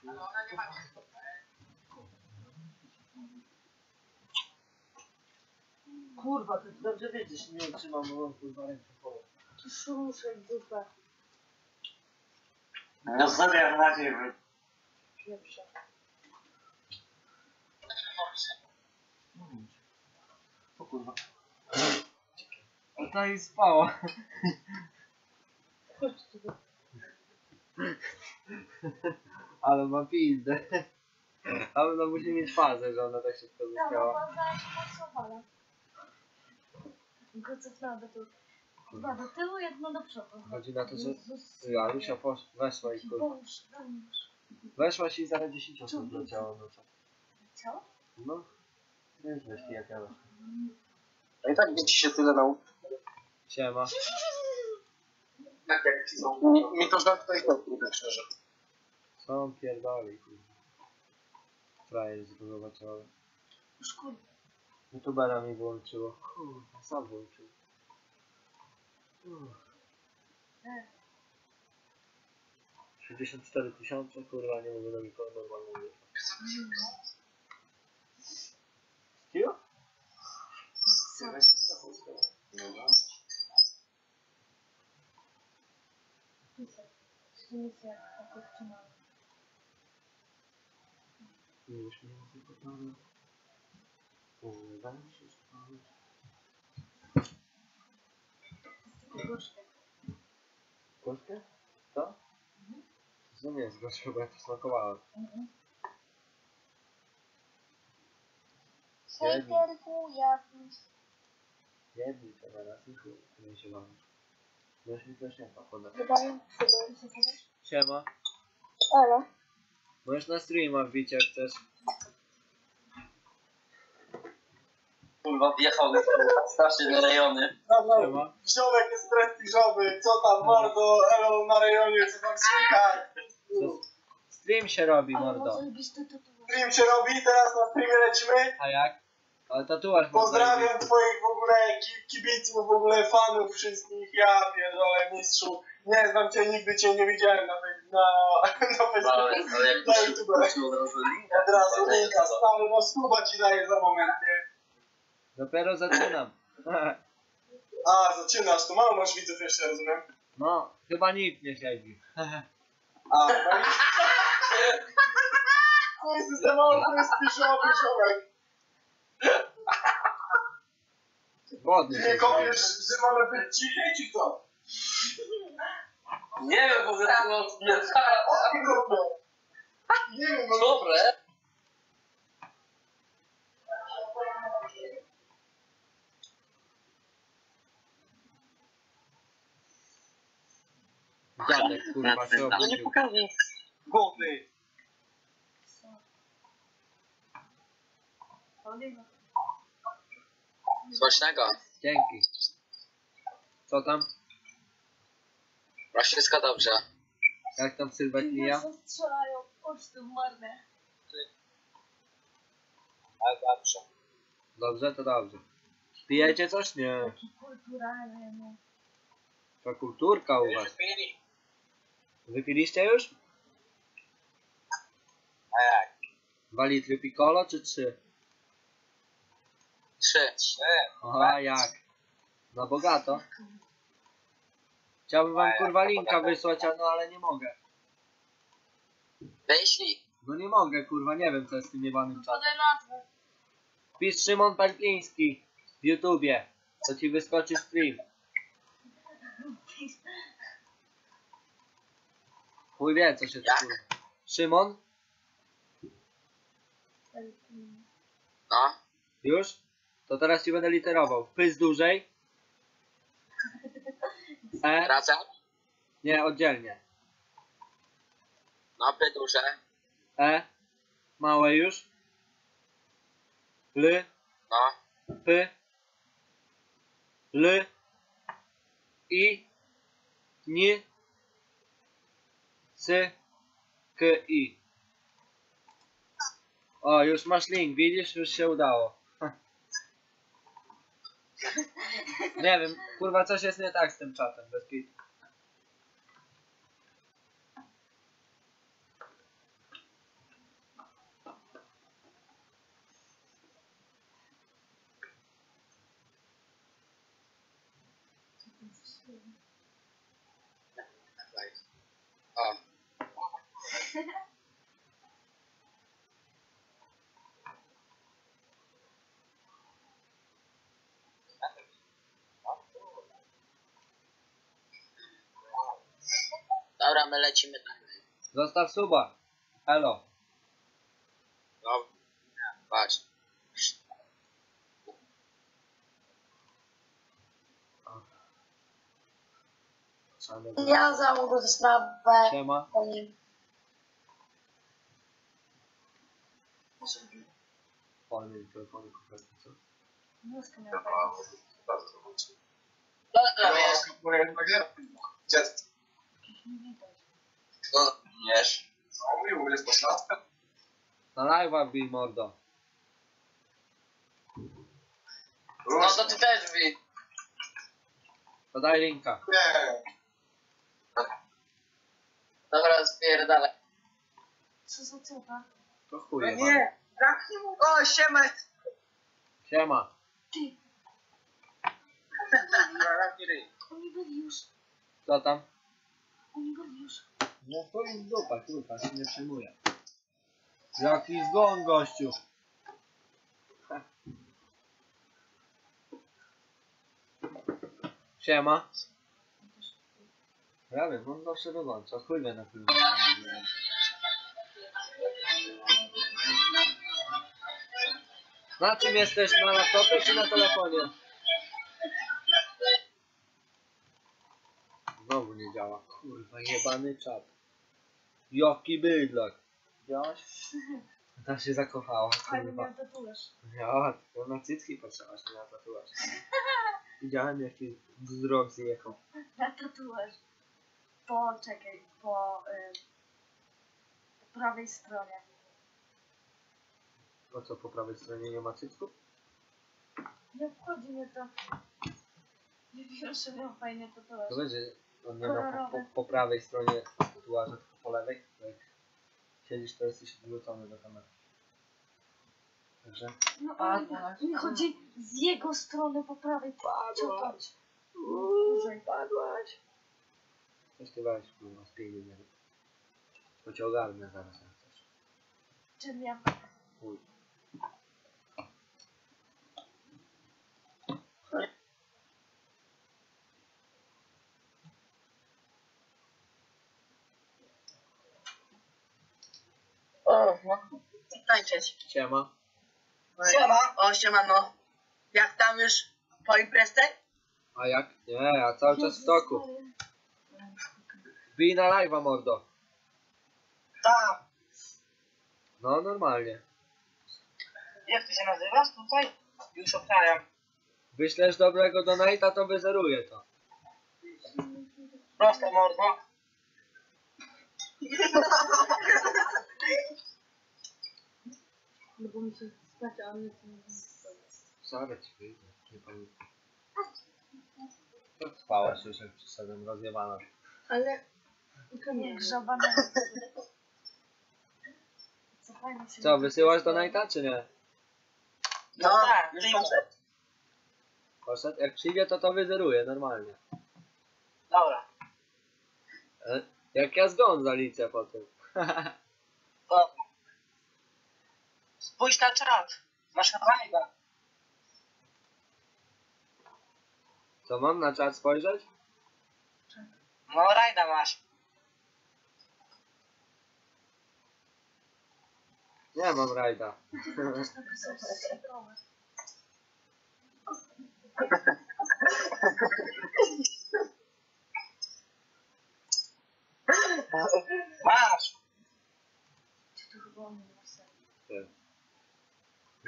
Ty, bo ja tam będę siedziała. Kurwa, ty dobrze wiedziesz, nie utrzymam bo kurwa rękę po. Ruszaj dupę. No sobie jak nadzieję, wy... Pierwsze. O kurwa. A ta i spała. Chodź tu. Ale ma pizdę. Ale ona musi mieć fazę, że ona tak szybko zaśmiała. Tylko cofnęła do tyłu. Dwa do tyłu, jedno do przodu. Chodzi na to, że Jezus. Jarusia posz... weszła i kurwa. Boże, pomóż. Weszła się i zaraz 10 osób leciało, no co? Co? No. Wiesz, myśli jak ja weszła. A i tak dzieci się tyle nauczy. Siema. Tak jak chcą. Mi, mi to żart tutaj to kurde, szczerze. Co on pierdoli, kurwa. Frajer zbudowaczony. Już kurde. Youtubera mi wyłączyło. Kurwa, sam wyłączył. Uff. 64 tysiące, kurwa, nie mówię do nikogo normalnie. Steel? Misja taka wczynana. Już mnie nie gotowe. Uwam się spać. Gorzkie. Gorzkie? To? To nie jest gorzkie, bo ja to smakowałem. Hejterku, jakiś. Jedni to na raz i chuj, nie się mam. Już mi też nie pochodzę. Wydaje mi się. Siema. Ale. Możesz na streama wbić jak chcesz. Kurwa, wjechał strasznie na rejony. Ziomek jest prestiżowy, co tam mordo, elo na rejonie, co tam słychać? Stream się robi, Ale mordo. Stream się robi, teraz na streamie lecimy. A jak? Ale tatuaż Pozdrawiam twoich w ogóle ki- kibiców, w ogóle fanów wszystkich, ja pierdolę mistrzu. Nie znam cię, nigdy cię nie widziałem na, na, [laughs] na Ale, Facebooku, ale jak na YouTube. od razu link. Od razu linka, stary, no stuba ci daję za moment, nie? Dopiero zaczynam. A, zaczynasz, to mało masz widzów jeszcze, rozumiem? No, chyba nikt nie siedzi. A, no i... To jest system prestiżowy ziomek. Wodny Ty się nie kopiesz, że mamy być cichej, czy co? Nie wiem, bo kopię. Nie wiem, no Dobre. Dziadek, kurwa, się No nie obudził. pokażę głowy. Smacznego. Dzięki. Co tam? Ma wszystko dobrze. Jak tam Sylwek mija? Strzelają, poczty marne. Ale dobrze. Dobrze, to dobrze. Pijecie coś? Nie. Taki kulturalny, no. To kulturka u was. Wypiliście już? A jak? Dwa litry piccolo czy trzy? Trzy. Aha, jak? Na bogato. Chciałbym wam kurwa linka wysłać, a no ale nie mogę. Wyślij. No nie mogę, kurwa, nie wiem co jest z tym jebanym czatem. Podaj nazwę. Wpisz Szymon Perpliński w YouTubie. To ci wyskoczy stream. Chuj wie co się tu. Szymon? No. Już? To teraz ci będę literował. Pys dłużej. [laughs] E. Razem? Nie, oddzielnie. No, by duże. E. Małe już. L. No. P. L. I. N. C. K. I. O, już masz link, widzisz? Już się udało. [laughs] Nie wiem, kurwa, coś jest nie tak z tym czatem, bez kitu. O. Dobra, my lecimy dalej. Zostaw suba. Elo. No. Ja załogę sprawę Siema. Fajny telefon, co? Nóżkę miał to wiesz. Jest. nie. No, wiesz. Co mówił, jest pośladka? Na live'a wbij mordo. No to ty też wi. Podaj linka. Nie. Dobra, spierdalaj. Co za cypa? To chuj. No nie, zamknij mu. O, siema. Siema. Oni byli już. Co tam? Oni byli już. No to jest dupa, kurwa, się nie przejmuję. Jaki zgon, gościu. [laughs] Siema. Ja wiem, on zawsze wyłącza, chuj na filmie. Na czym jesteś? Na laptopie czy na telefonie? Znowu nie działa. Kurwa, jebany czat. Jaki bydlak. Widziałaś? [laughs] Ta się zakochała, Fajny kurwa. miał tatuaż. Ja, to na cycki patrzyłaś, nie na tatuaż. [laughs] Widziałem jaki wzrok zjechał. Na tatuaż. Po, czekaj, po, y, po prawej stronie. No co, po prawej stronie nie ma cycków? Nie obchodzi mnie to. Pierwszy miał fajny tatuaż. To będzie, on nie ma po, po, po prawej stronie tatuaża, tylko po lewej. to Jak siedzisz, to jesteś odwrócony do kamery. Także... No ale mi chodzi z jego strony po prawej. Padłaś. Dłużej. Padłaś. Coś ty weź, kurwa, z pieniędzy. nie rób. To cię ogarnę zaraz, jak chcesz. Czym ja? Chuj. O, no. Tańczyć. Siema. Siema. O, siemano. Jak tam już po imprezie? A jak? Nie, ja cały czas w stoku. Bij na live'a, mordo. Tak. No, normalnie. Jak ty się nazywasz tutaj? Już obczajam. Wyślesz dobrego donate'a, to wyzeruję to. Proste mordo. [laughs] No bo mi się sprawdza, a mnie to nie Zaraz ci wyjdę, nie pamiętam. To spałaś już jak przyszedłem, rozjebana. Ale... Nie, grzebane. Co fajnie się... Co, wysyłasz donate'a, czy nie? No, tak, już poszedł. Poszedł? Jak przyjdzie, to to wyzeruję, normalnie. Dobra. E, Jak ja zgon zaliczę potem. [laughs] To. Spójrz na czat. Masz live'a. Co, mam na czat spojrzeć? No rajda masz. Nie mam rajda. Masz. To chyba.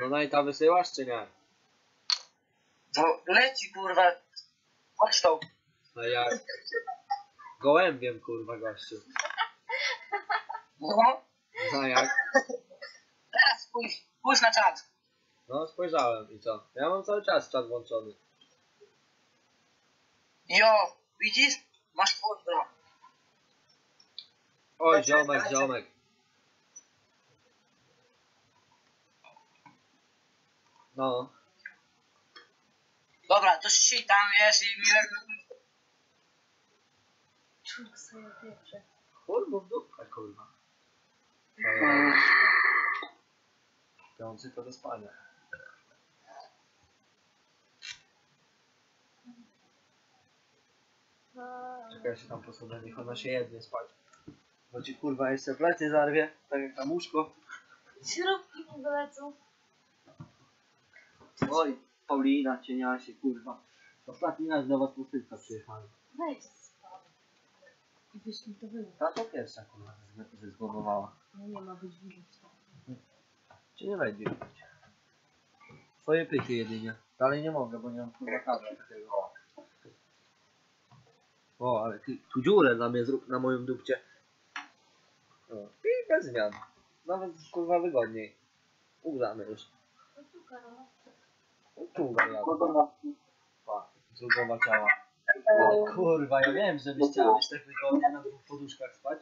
Donate'a wysyłasz, czy nie? No leci kurwa. Pocztą. No jak? Gołębiem, kurwa, gościu. No. No jak? Teraz spójrz. Spójrz na czat. No, spojrzałem i co? Ja mam cały czas czat włączony. Jo. Widzisz? Masz pozdro. Oj, ziomek, ziomek. No, Dobra, to się tam jest i miłego. Czuk sobie pieprze. kurwa w dupkę, kurwa. Piący to do spania. Czekaj, ja się tam posudę, niech ona się jednie spać. Bo ci kurwa jeszcze plecy zarwie, tak jak na łóżko. Śrubki mi wylecą. Oj, Paulina, cieniasie, kurwa. Ostatni raz do was po przyjechałem. Wejdź. I wyślij to wy. Ta to pierwsza kurwa zg- zezgonowała. No nie ma być widać. Czy nie będzie widać? Twoje pychy jedynie. Dalej nie mogę, bo nie mam kurwa kabla takiego. O, ale ty tu dziurę dla mnie zrób na moim dupcie. O, I bez zmian. Nawet kurwa wygodniej. Ugrzamy już. No tu wariat. Pa, Zrugowa ciała. O kurwa, ja wiem, że byś chciała być tak wygodnie na dwóch poduszkach spać.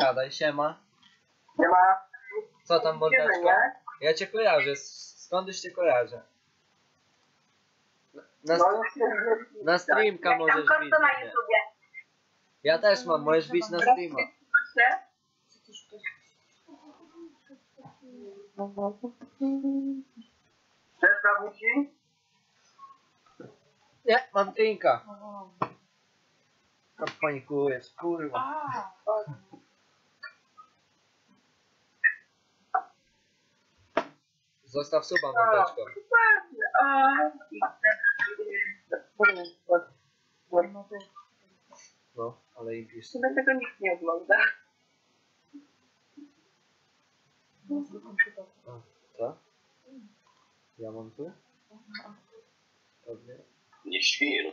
Siadaj, siema. Siema. Co tam mordeczko? Ja cię kojarzę, skądś cię kojarzę. Na, No, st- na streamka możesz bić. Ja też mam, możesz bić na streama. Chcesz kawusi? Nie, mam tinka. To panikujesz, kurwa. Zostaw suba, mordeczko. No, ale i pisz. Chyba tego nikt nie ogląda. Co? Ja mam tu? Pewnie. Nie świr.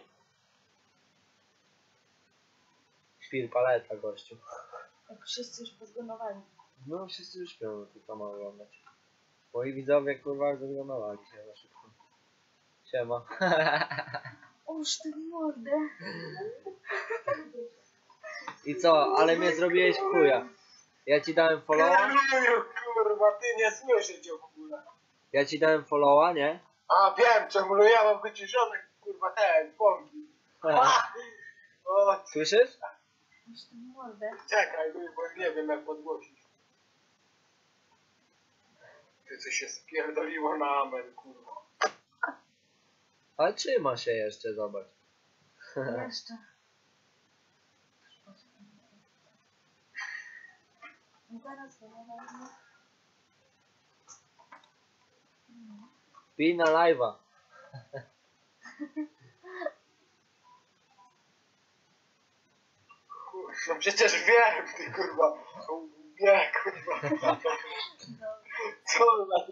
Świr paleta, gościu. Jak wszyscy już pozgonowali. No, wszyscy już śpią, tylko mam oglądać. Moi widzowie, kurwa, zaglądowali się na szybko. Siema. [laughs] Oż ty mordę. I co, ale mnie zrobiłeś w chuja. Ja ci dałem followa, Jeju, kurwa, ty nie słyszę cię w ogóle. ja ci dałem followa, nie? A, wiem czemu, ja mam wyciszone, kurwa, te pomki. O, Słyszysz? Mordę. czekaj, bo nie wiem jak podgłosić. Ty co się spierdoliło na amen, kurwa. Ale trzyma się jeszcze, zobacz. Jeszcze. Pij na live'a. No przecież wiem, ty kurwa. Nie, kurwa. Co za...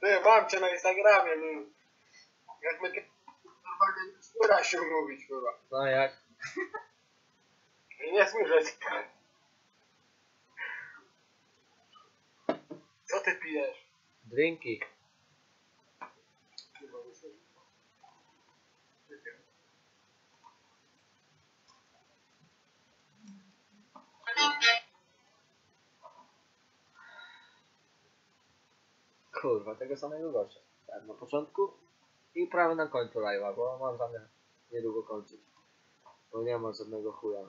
Ty, mam cię na Instagramie, no. Jak my normalnie nie się umówić, kurwa. No jak? Nie słyszeć. Co ty pijesz? Drinki. Słyszę. Kurwa, tego samego gościa. Tak, na początku i prawie na końcu live'a, bo mam zamiar niedługo kończyć. Bo nie ma żadnego chuja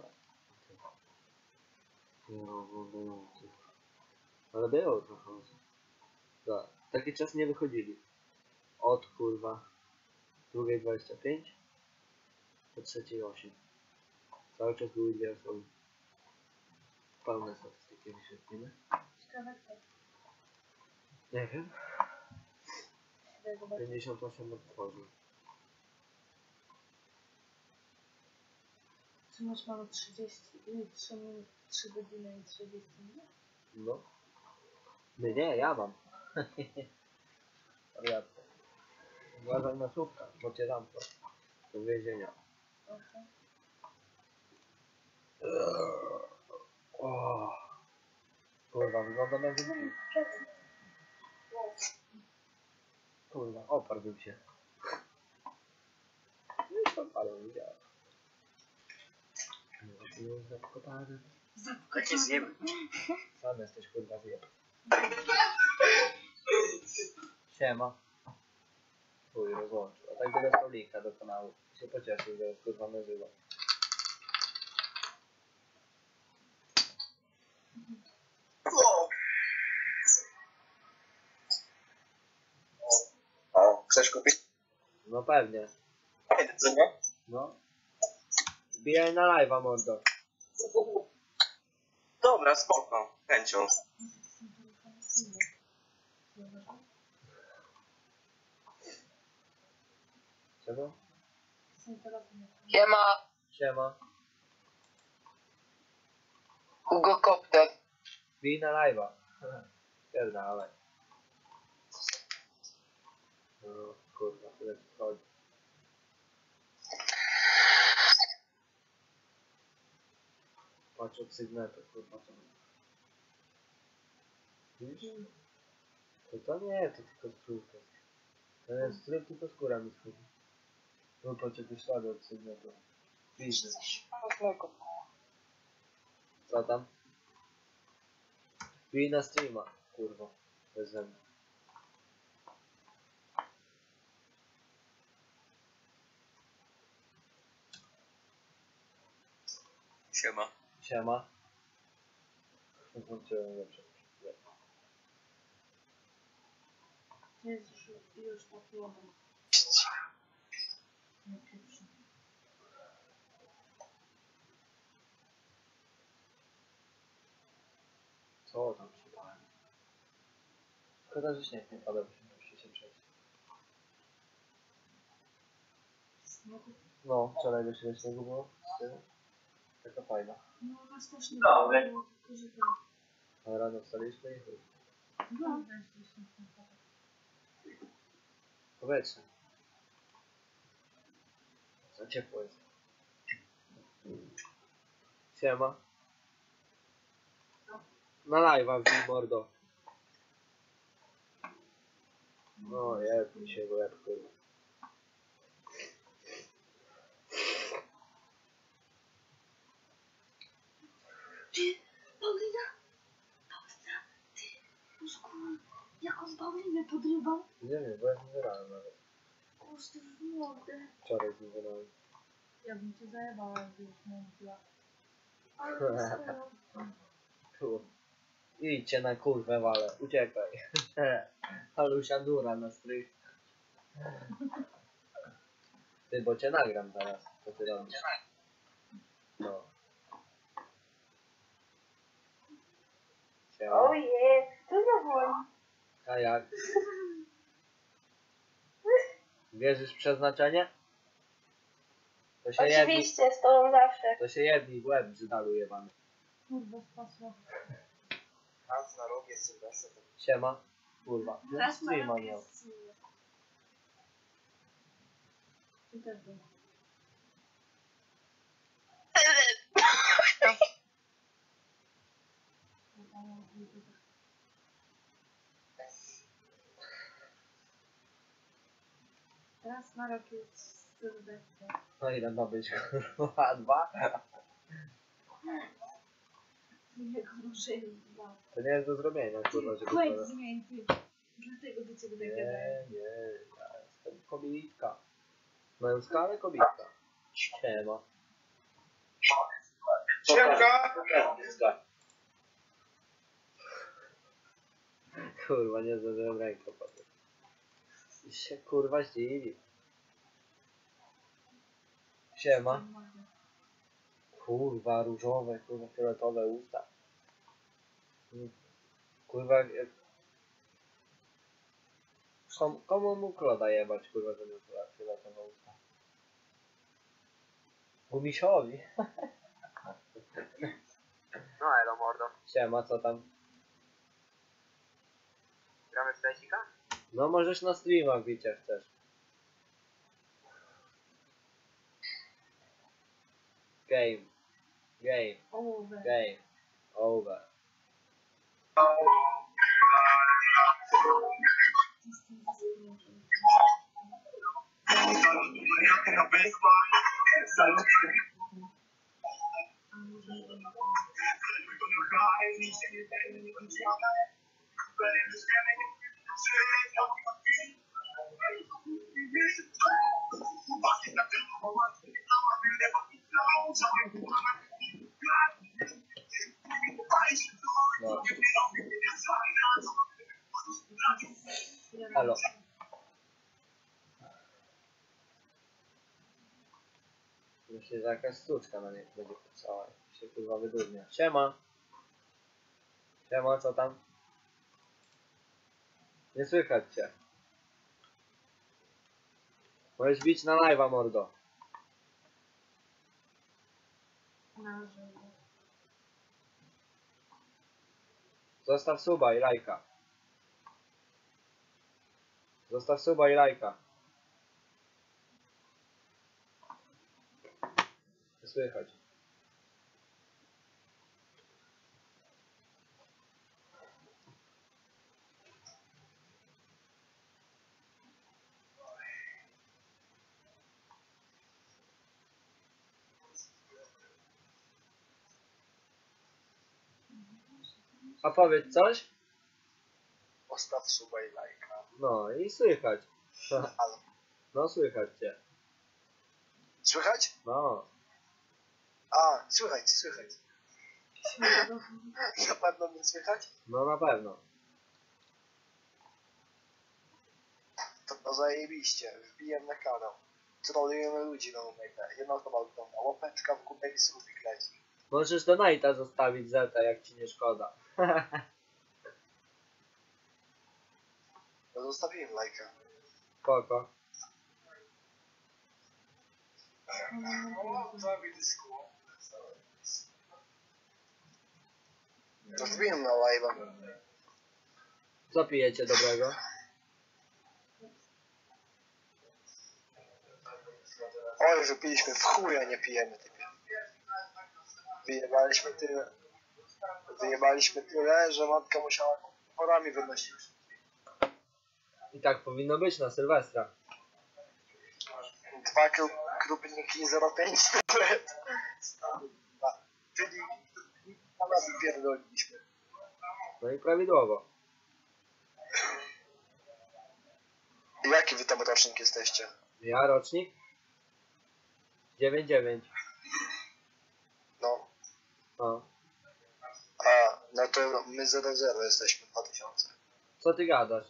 na Nie oglądających. Ale było trochę osób. Tak, taki czas nie wychodzili. Od kurwa drugiej 25 do trzeciej 8. Cały czas były dwie osoby. Pełne statystyki wyświetlimy. Ciekawe kto. Nie wiem. Idę zobaczyć. 58 odtworzył. Czy masz mamy 30 i 3 minut, 3 godziny i 30 minut? No. Nie, nie, ja mam. [laughs] Wariatko. Uważaj na słówka, bo cię zamkną. Do więzienia. Okej. O. Kurwa, wygląda na wybitnie. Kurwa, oparłbym się. [laughs] Już oparłem, widziałem. Ty zakopany. Takie zjemy. Sam jesteś kurwa zjeb. Siema. Chuj, rozłączył. A tak dostał linka do kanału. Się pocieszył, że jest kurwa żywo. O, chcesz kupić? No pewnie. Jedzenie? No. Bijaj na live'a, mordo. Dobra, spoko. Chęcią. Czego? Siema, Siema. Hugo Kopter. Bij na live'a. [laughs] Pierdalaj. No kurwa, tyle Patrz od sygnetu, kurwa co Widzisz? To to nie, to tylko skórka. To jest strój, tylko skóra mi patrz jakieś ślady od sygnetu. Widzę. Co tam? Bij na streama, kurwa. Bez zęby. Siema. Siema. Włączyłem lepsze. Jest już, jeden. Nie pierwszy. Co tam przypałem? Szkoda, że śnieg nie pada, musi się przejść. No, wczoraj do siebie śniegu było. tyłu. Taka fajna. No nas też nie Dobry. było, tylko że ten. A rano wstaliśmy i. No, weszliśmy. Powietrze. Za ciepło jest. Siema. Na live'a wbij mordo. No jeb mi się łeb kurwa. Paulina! Paulina! Ty! Bożku, jak on Paulinę podrywał? Nie wiem, bo ja nie wyrałem nawet. Ty w mordę. Wczoraj z nim wyrałem. Ja bym cię zajebała, nie mówiła. Ale swoją... Tu. Idźcie na kurwę wale, uciekaj. [laughs] Halusia dura na strych. Ty, bo cię nagram zaraz, co ty robisz. No. Siema. Ojej, co za woń? A jak? Wierzysz w przeznaczenie? To się jedni, Oczywiście, z tobą zawsze. to się jedni w łeb brzydalu jebany. Kurwa, spasła. Raz na rok jest Sylwester. Siema. Kurwa. Raz na Streama miał. Ty też był. Raz na rok jest Sylwester. No ile ma być? Kurwa, dwa? Może jest dwa. To nie jest do zrobienia, kurwa, żeby to... zmień ty. Dlatego do ciebie tak Nie, nie, ja jestem kobitka. Męska, ale kobitka. Siema. Siemka! Kurwa, nie zdążyłem ręką podnieść. I się kurwa zdziwi. Siema. Kurwa, różowe, kurwa, fioletowe usta. Kurwa, jak... Kom, komu mógł loda jebać, kurwa, że miał fioletowe usta? Gumisiowi. No elo mordo. Siema, co tam? Gramy w Pesika? No możesz na streamach bić jak chcesz. Game. Game. Over. Game. Over. Halo. Myślę, że jakaś sztuczka na nie będzie patrzała. Się kurwa wydurnia. Siema. Siema, co tam? Nie słychać cię. Możesz bić na live'a, mordo. Na żywo. Zostaw suba i lajka. Zostaw suba i lajka. Nie Słychać. A powiedz coś? Postaw suba i lajka. No i słychać. [laughs] No słychać cię. Słychać? No. A, słychać, słychać. [laughs] Na pewno mnie słychać? No na pewno. To, to zajebiście. Wbijem na kanał. Trolujemy ludzi na numerze. Jedna osoba ogląda. Łopeczka w górę i subik leci. Możesz donate'a zostawić Zeta, jak ci nie szkoda. [laughs] No zostawiłem lajka. Spoko. To wbiłem na live'a. Co pijecie dobrego? Oj, wypiliśmy w chuja, nie pijemy typie. Wyjebaliśmy tyle. Wyjebaliśmy tyle, że matka musiała porami wynosić. I tak powinno być na Sylwestra. Dwa kru, krupniki 0,5 tablet. Czyli pana wypierdoliliśmy. No i prawidłowo. Jaki wy tam rocznik jesteście? Ja rocznik? 9-9. No. No. No to my 0,0 jesteśmy 2000. Co ty gadasz?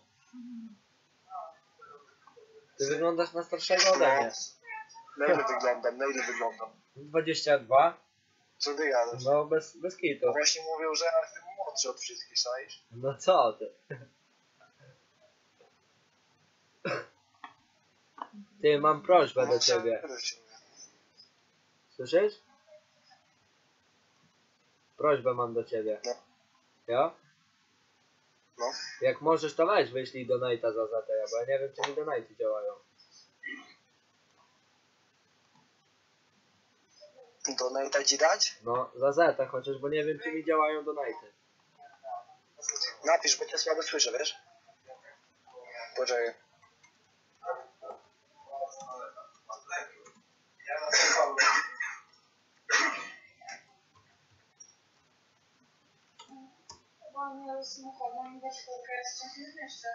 Ty wyglądasz na starszego ode mnie. Na ile wyglądam, na ile wyglądam? 22? Co ty gadasz? No bez, bez kitu. Właśnie mówią, że ja jestem młodszy od wszystkich, szajsz? No co ty? Ty, mam prośbę do ciebie. Słyszysz? Prośbę mam do ciebie. No. Jo? No. Jak możesz, to weź wyślij donate'a za Zateja, bo ja nie wiem, czy mi donate'y działają. Donata ci dać? No, za Zeta chociaż, bo nie wiem, czy mi działają donate'y. Napisz, bo cię słabo słyszę, wiesz? Poczekaj. Nie samochodem, bo szkółka jest w tym mieście.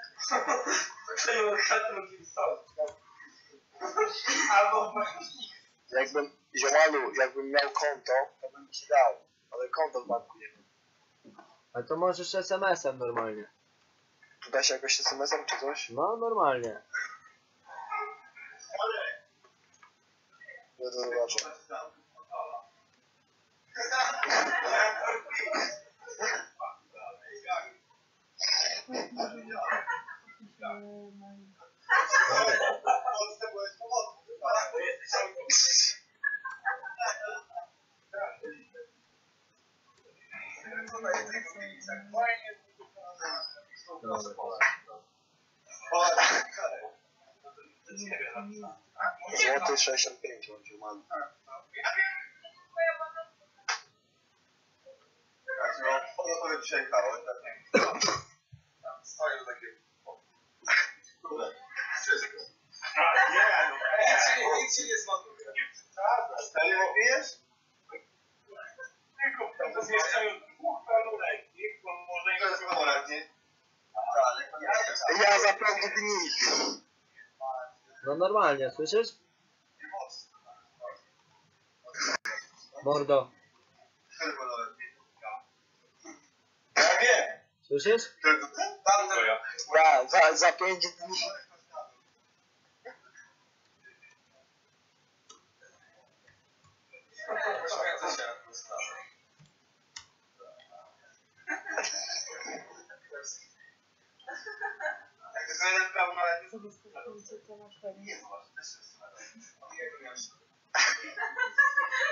Jakbym, ziomalu, jakbym miał konto, to bym ci dał. Ale konto w banku nie mam. Ale to możesz SMS-em normalnie. Tu da się jakoś SMS-em czy coś? No, normalnie. Ja to zobaczę. [laughs] [laughs] Złoty 65 mam ziomalu. Ono to Stoję takie. Nie, no. Nic się nie, nie. Stary, nie pijesz? Tylko to zmieszczają dwóch pelunek. Może nie jest komorek, nie? Ja za pięć dni. No normalnie, słyszysz? Mordo. Słyszysz? Ja. Za, za pięć dni.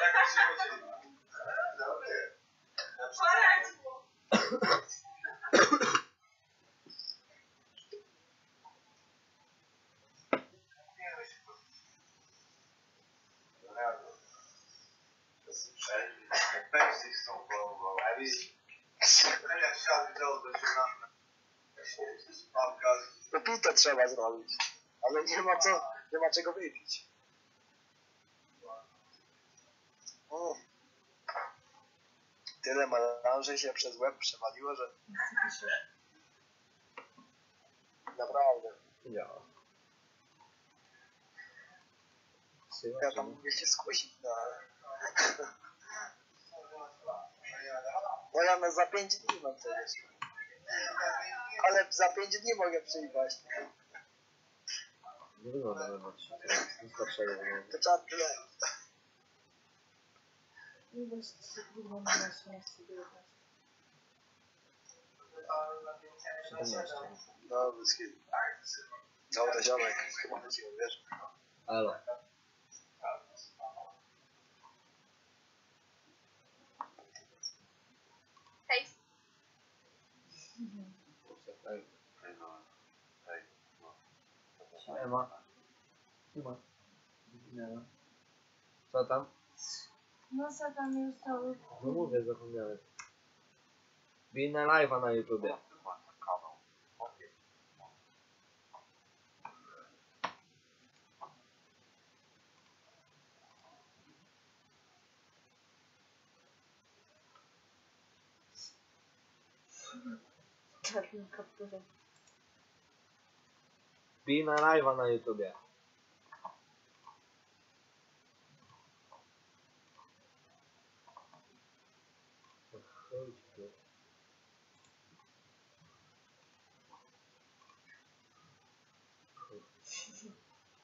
Jak się chodzi? Dobry. Z No pitę trzeba zrobić. Ale nie ma co, nie ma czego wypić. Mm. Tyle melanży się przez łeb przewaliło, że naprawdę. Ja. Ja tam mówię się skusić na... No ja na za 5 dni mam przecież. Ale za 5 dni mogę przyjść. Nie wygląda na wygląda. To trzeba tyle. Nie weź wygląda na śmiech sobie jakaś. 17. No, bez chwili. Cały to ziomek. Chyba chodziło, wiesz. Elo. Hej, Ej. Siema. Siema. Zginęła. Co tam? No co tam już cały... No mówię, zapomniałem. Bij na live'a na YouTubie. w czarnym kapturze. Bij na live'a na YouTubie.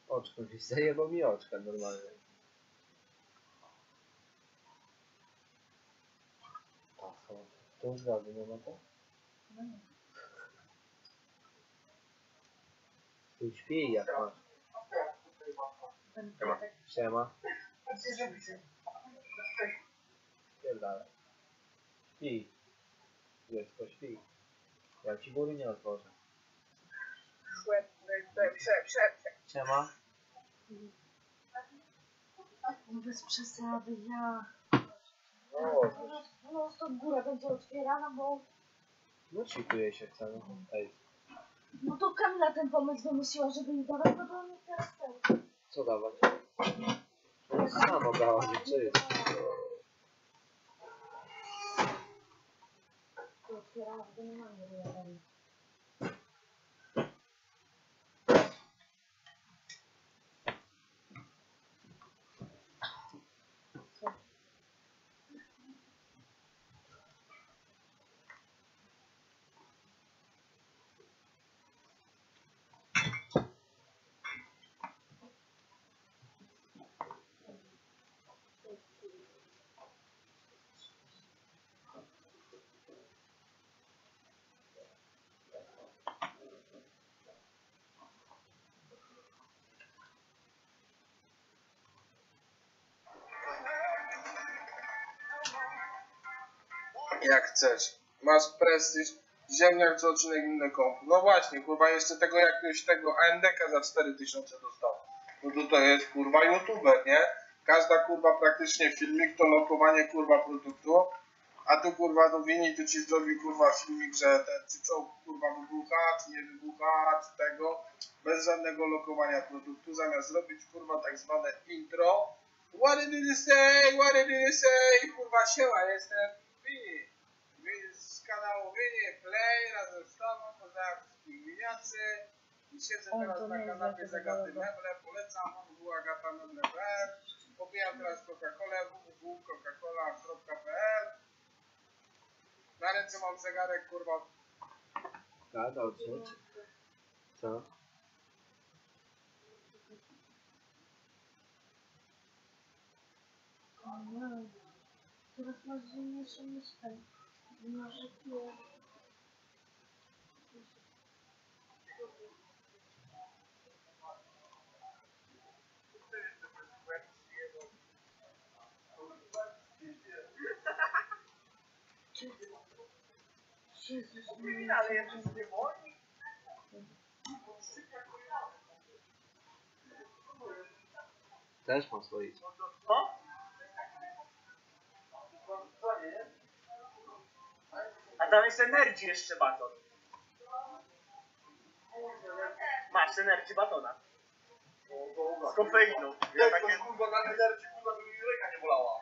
Oczko gdzieś zajebał mi oczka normalnie. Tak, są. To już gady, nie ma to? No nie. Ty śpi jak masz. Tak Siema. Pierdalaj. Śpi. Dziecko śpi. Ja ci góry nie otworzę. Siema. No bez przesady, ja... No to góra będzie otwierana, bo... no cikuję się wcale. Ej, No to Kamila ten pomysł wymyśliła, żeby jej dawać, no to mi teraz ten. co dawać? No sama dała mi czy To otwierała, bo nie mam jej Jak chcesz. Masz prestiż, ziemniak czy odcinek innego. No właśnie, kurwa, jeszcze tego jakiegoś tego ANDK za 4000 dostał. No to to jest kurwa youtuber, nie? Każda kurwa praktycznie filmik to lokowanie kurwa produktu. A tu kurwa do wini to ci zrobi kurwa filmik, że ten czy czołg kurwa wybucha, czy nie wybucha, czy tego. Bez żadnego lokowania produktu. Zamiast zrobić kurwa tak zwane intro. What did you say? What did you say? Kurwa siema, jestem Wini. Wini Play razem z tobą. Pozdrawiam winiacy. I siedzę O, teraz na kanapie z Agaty. Meble. Polecam www.agatameble.pl Popijam teraz Coca-Colę www.coca-cola.pl Na ręce mam zegarek kurwa Tak, dobrze. Co? No, teraz masz zimniejsze niż ten. Jesus, Jesus, demônio. Też mam swoje. A tam jest energii jeszcze baton. Masz energii batona. Z kofeiną. Ja takie kurwa na nerci kurwa by mi ręka nie bolała.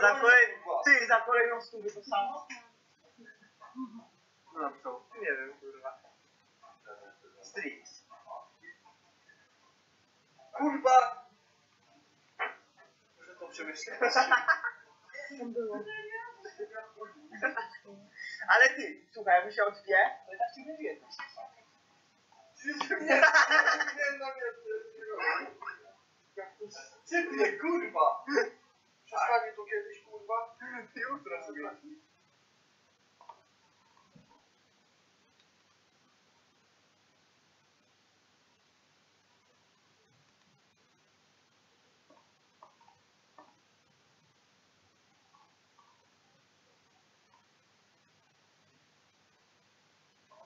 Za kolej... Ty, za kolejną stówę to samo? No co? Nie wiem, kurwa. Strix. Kurwa! Muszę to przemyśleć. [laughs] Tam było. Ale ty, słuchaj, jakby się odwie, to i tak się no nie, Cypnie, kurwa! Przestanie to kiedyś, kurwa. Jutro sobie.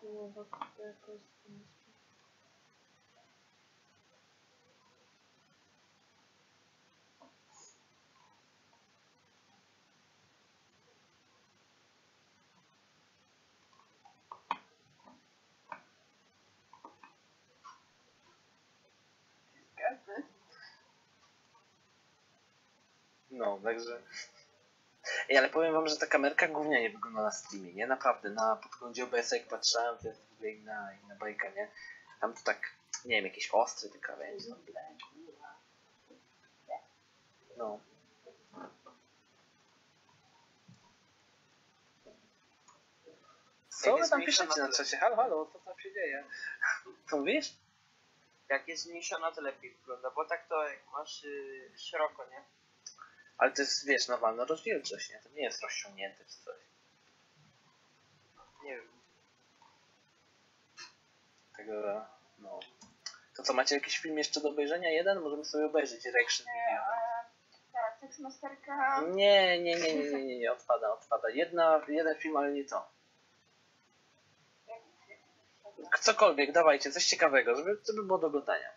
Połowa to jakoś... No, także... Ej, ale powiem wam, że ta kamerka głównie nie wygląda na streamie, nie? Naprawdę, na podglądzie OBS jak patrzyłem, to jest inna, inna bajka, nie? Tam to tak, nie wiem, jakieś ostre te krawędzie, no, ble. No. Co wy tam piszecie na czacie? Halo, halo, co tam się dzieje? [laughs] Co mówisz? Jak jest zmniejszona, to lepiej wygląda, bo tak to jak masz y, szeroko, nie? Ale to jest, wiesz, nawalna rozdzielczość, nie? To nie jest rozciągnięte czy coś. Nie wiem. Tego, no. To co, macie jakiś film jeszcze do obejrzenia? Jeden? Możemy sobie obejrzeć reaction video. Tak, Sexmasterka. Nie, nie, nie, nie, nie, nie, nie, odpada, odpada. Jedna, jeden film, ale nie to. Cokolwiek, dawajcie, coś ciekawego, żeby, żeby było do oglądania.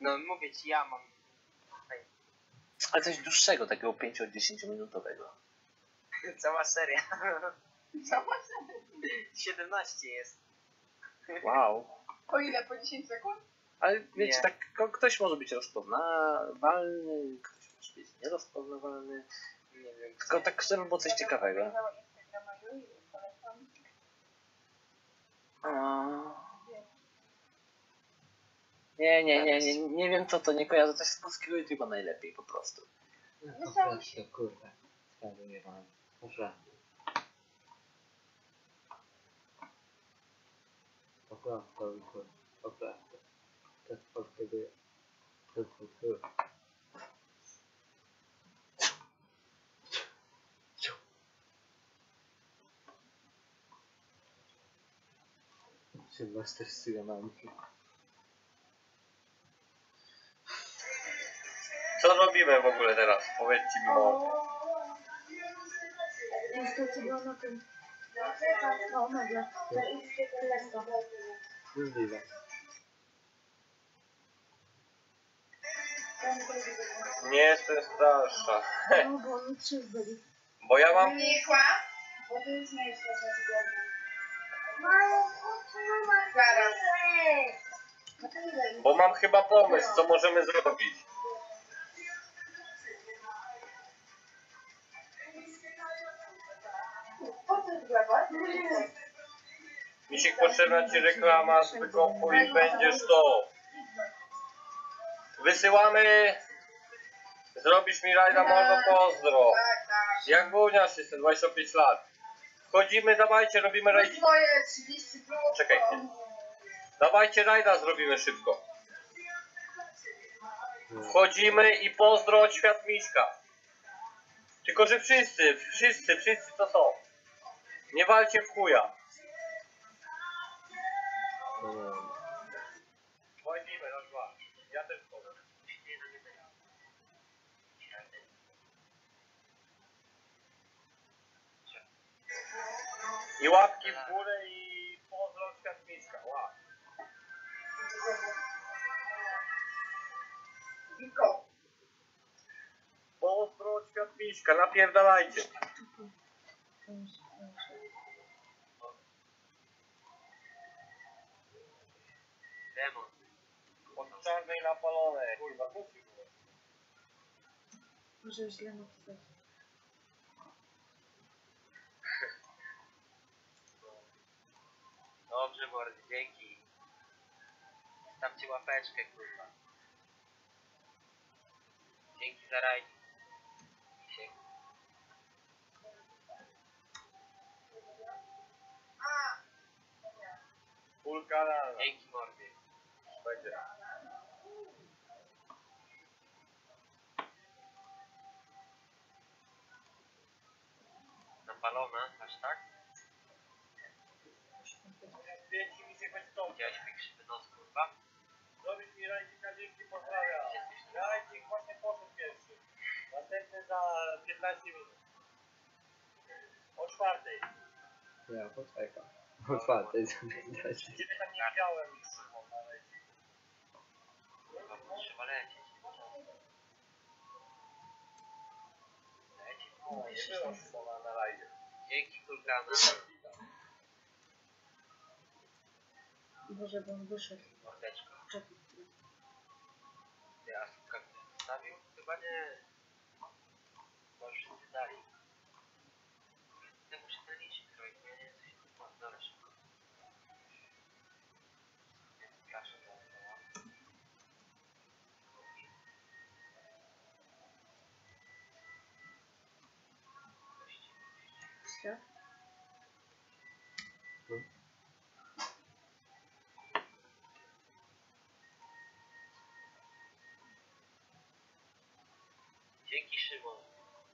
No mówię ci, ja mam. Ale coś dłuższego, takiego 5-10 minutowego. [laughs] Cała seria. [laughs] Cała seria. 17 jest. Wow. Po ile? Po 10 sekund? Ale wiecie, Nie. tak ktoś może być rozpoznawalny, ktoś może być nierozpoznawalny. Nie wiem. Tylko tak, żeby było coś ciekawego. A. Nie, nie, nie, nie, nie wiem co to, nie kojarzę coś z polskiego YouTube'a najlepiej po prostu. Wesoły się. kurwa, skazuję wam. Proszę. Poprawka, poprawka. To jest polskiego... To jest polskiego... Sylwester z cyganami. Co robimy w ogóle teraz? Powiedzcie mi. Możliwe. Nie jestem starsza. No, [laughs] bo. Bo ja mam... Bo to już nie jest. Bo mam chyba pomysł, co możemy zrobić. Jeśli potrzebna ci reklama, wykopuj i będziesz to. Wysyłamy. Zrobisz mi rajda, może pozdro. Jak włoniasz jestem, 25 lat. Wchodzimy, dawajcie, robimy rajd. 30 plus. Czekaj. Dawajcie rajda, zrobimy szybko. Wchodzimy i pozdro od świat miśka. Tylko, że wszyscy, wszyscy, wszyscy to są. Nie walcie w chuja. Raz, dwa. Ja też wchodzę. I łapki w górę i pozdro światmiska. Wow. Pozdro od światmiska, napierdalajcie. Demon. Od czarnej napalone. Kurwa, było. Może źle napisać. Dobrze, mordy, dzięki. Stawcie łapeczkę, kurwa. Dzięki za rajd. Full kanał. Dzięki, mordy. Będzie. Napalona, aż tak? Dzięki mi się choć to. Widziałeś mi krzywy nos, kurwa? Zrobić mi rajdzika, dzięki, pozdrawiam. Rajdzik właśnie poszedł pierwszy. Następny za 15 minut. O czwartej. Ja, poczekam. Otwarte, zapytać. Ciebie tam nie widziałem już. kurwa, na rajdziku. Kurwa, bo trzeba lecieć. Nie na. Dzięki, Kulkana. Boże, bo on wyszedł. Mordeczko. Czekaj. Ja słupka wstawił? Chyba nie. Świat? Dzięki Szymon.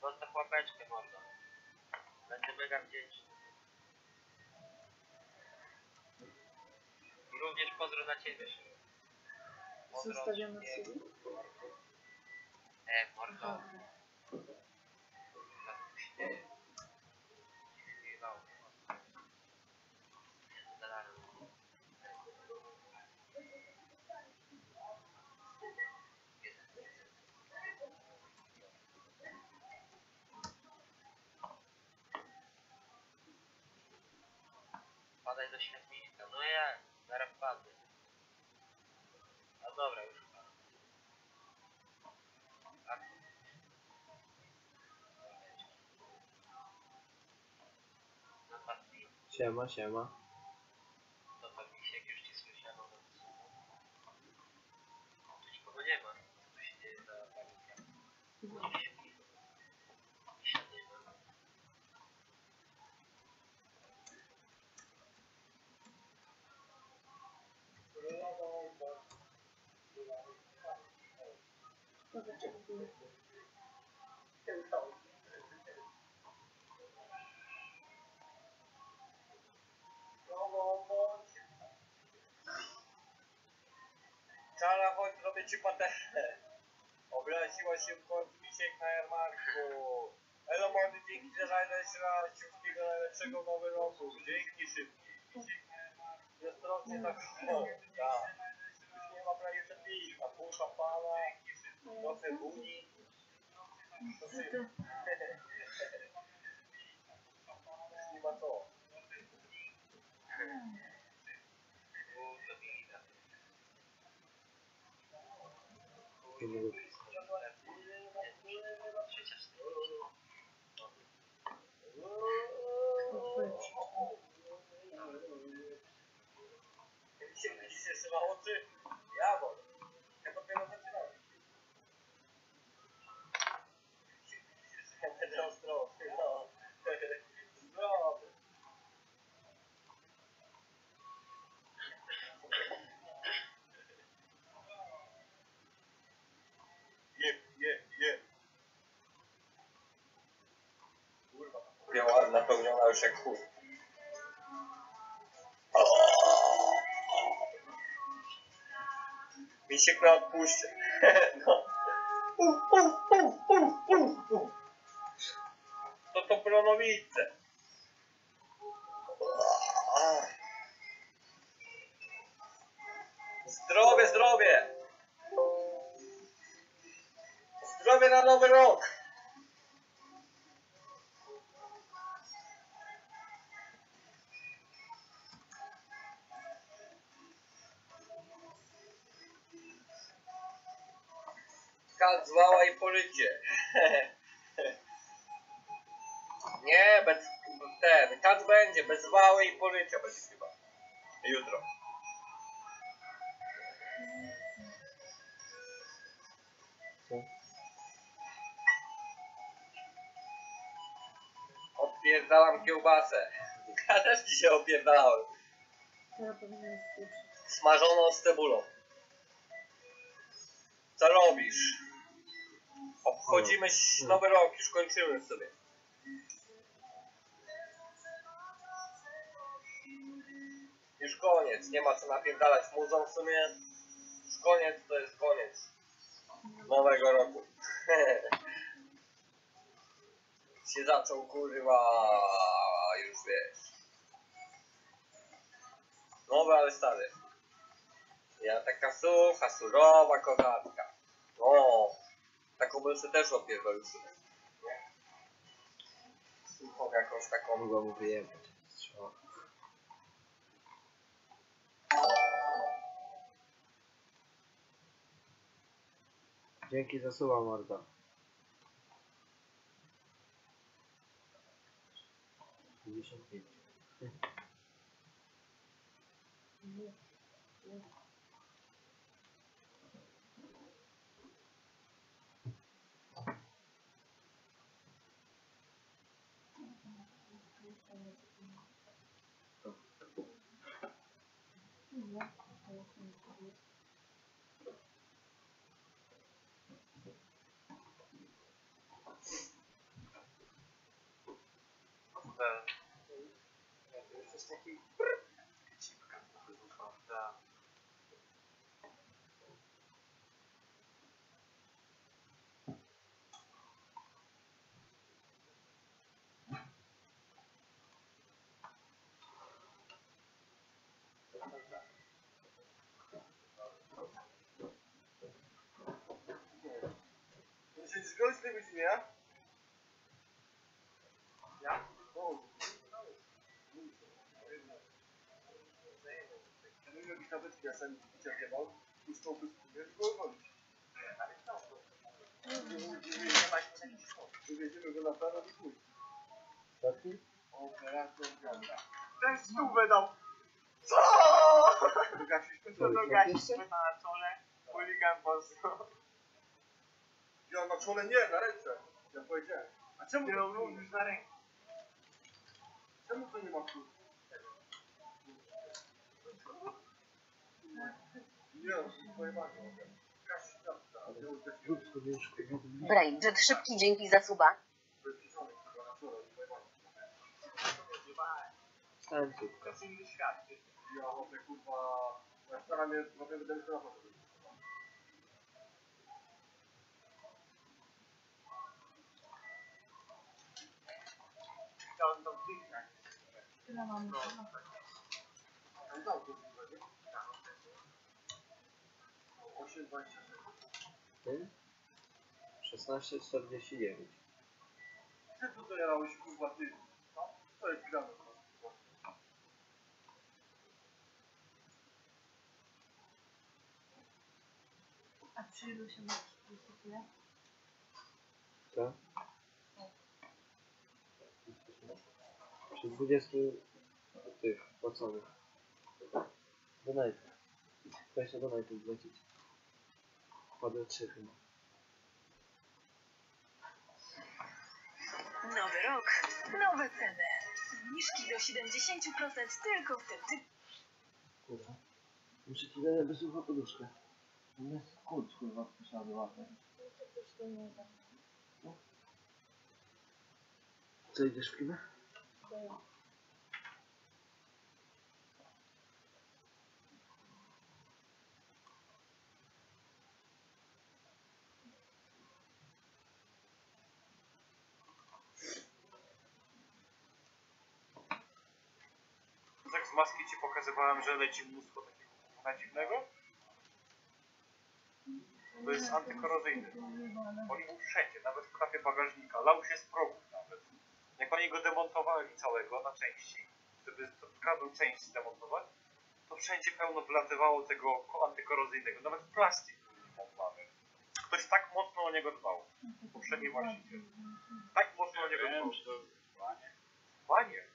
Zostaw łapeczkę, mordo. Będę mega wdzięczny. Również pozdro dla ciebie, Szymon. Pozdro od Zostawiamy wszystkich. sobie? E, mordo. Aha. Chyba tu się dzieje. Nie wyjebało. Zalarem. Padaj do śmietniska. No ja, zaraz padnę. No dobra, już padnę. Tak. Siema, siema. To to misiek już ci słyszano na wysłuchu. Tu nikogo nie ma. Co tu się dzieje za panika? Śpi. Misia nie ma. Dobra, czekaj. Czara, chodź, zrobię ci patentę. Obraziła się w końcu misiek na jarmarku. Elo młody, dzięki za najlepsze raz. Wszystkiego najlepszego w roku. Dzięki szybki. Nieostrożnie tak no, tak. Już nie ma prawie przepisu. A pół szampana, trochę buni. To się... Już nie ma co. U, to mi da. Nie mogę pisać. Trzecia czterdzieści. Otwórz. Się widzisz jeszcze na oczy? Ja wolę. tam napełniona już jak chuj. Misiek na [laughs] no. To to bronowice. Zdrowie, zdrowie! Zdrowie na nowy rok! [laughs] Nie, bez ten, kat będzie, bez wały i porycia będzie chyba. Jutro. Odpierdalam kiełbasę. [laughs] Ja też dzisiaj opierdalałem. Smażoną z cebulą. Co robisz? Obchodzimy ś- nowy rok, już kończymy sobie. Już koniec, nie ma co napierdalać muzą w sumie. Już koniec to jest koniec nowego roku. [laughs] się zaczął kurwa, już wiesz. Nowy, ale stary. Ja taka sucha, surowa kochanka. O, taką bym sobie też opierdolił sobie. Nie? Suchą jakąś taką. Mu wyjebać. Strzała. Dzięki za suba, mordo. Pięćdziesiąt pięć. Siedzisz go z tego dnia? Ja? Ja bym jakieś tabletki na sami wyciągał, puszczą bez wiesz, go odwalić. Wywieziemy go na pewno i chuj. Taki? Operacja zgadza. Ten stół wydał. Co? Dogasisz Co, Dogasisz na czole. Chuligan pozdro. Ja na czole nie, na ręce. Ja powiedziałem. A czemu to mówisz na rękę? Czemu to nie ma tu? Nie, to jest pojebanie. Gasisz tam, tam. Rób sobie szkodę. Brainjet, szybki dzięki za suba. Stań tu. To jest 8, 20 sekund. 16, 49. Ty to dojarałeś kurwa ty. No? To jest grane. A przyjdą się na przykład Co? Przy 20 tych płaconych. Donajcie. Weź na donajcie, wlecicie. 3 chyba. Nowy rok, nowe ceny. Zniżki do 70% tylko w tym tygodniu. Kurwa. Muszę ci dać ucha poduszkę. Jest kurcz kurwa łapę. Co idziesz w kinę? Maski ci pokazywałem, że leci mnóstwo takiego na dziwnego. To jest antykorozyjny. Oni był wszędzie, nawet w klapie bagażnika. Lał się z progów nawet. Jak oni go demontowali całego na części, żeby każdą część zdemontować, to wszędzie pełno wlatywało tego ko- antykorozyjnego. Nawet plastik był wypompowany. Ktoś tak mocno o niego dbał. Poprzedni właściciel. Tak mocno o niego dbał. Panie.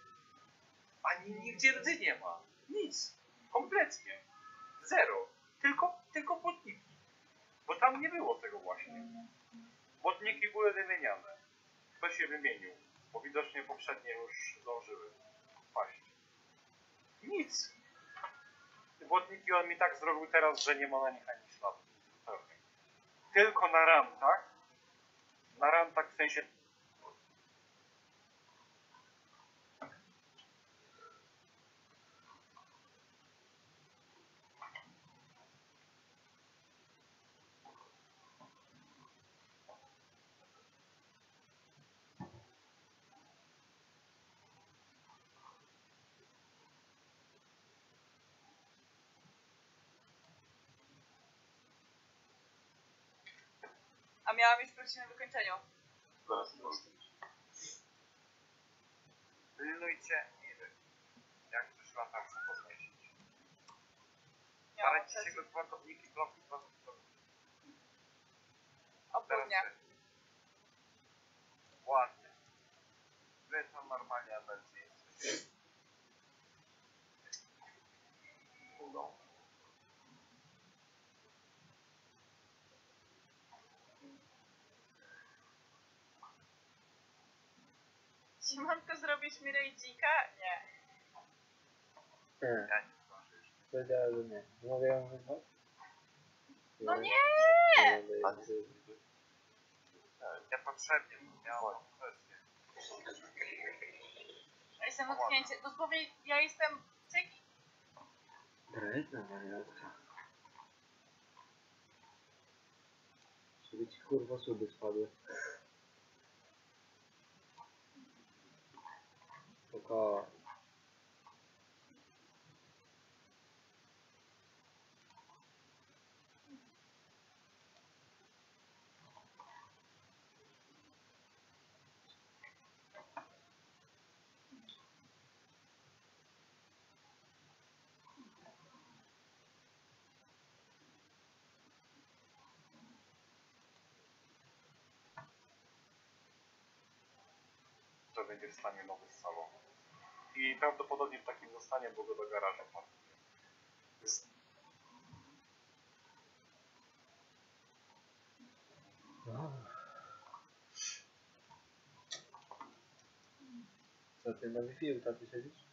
Ani nigdzie rdzy nie ma. Nic. Kompletnie. Zero. Tylko, tylko błotniki. Bo tam nie było tego właśnie. Błotniki były wymieniane. Ktoś je wymienił, bo widocznie poprzednie już zdążyły paść. Nic. Błotniki on mi tak zrobił teraz, że nie ma na nich ani śladu. Tylko na rantach. Na rantach w sensie miała mieć praktycznie na wykończeniu. Pilnujcie Iry. Jak coś lata chcę podnosić. Starajcie się go gwałtownik i bloki Obłudnie. Ładnie. Wy to normalnie amerycy jesteście. Udą. Siemanko, zrobisz mi rejdzika? Nie. Nie. Ja nie zdążę już. Powiedziałem, że nie. Mogę ją wyzwać? No nie! Niepotrzebnie, miałem kwestię. Ja jestem odpięcie. Dosłownie ja jestem cyk. Bredna wariatka. Żeby ci kurwa suby spadły. Spoko. że będzie w stanie nowy z salonu. I prawdopodobnie w takim zostanie, bo go do garażu pakuje. Jest Co ty na Wi-Fi taty siedzisz?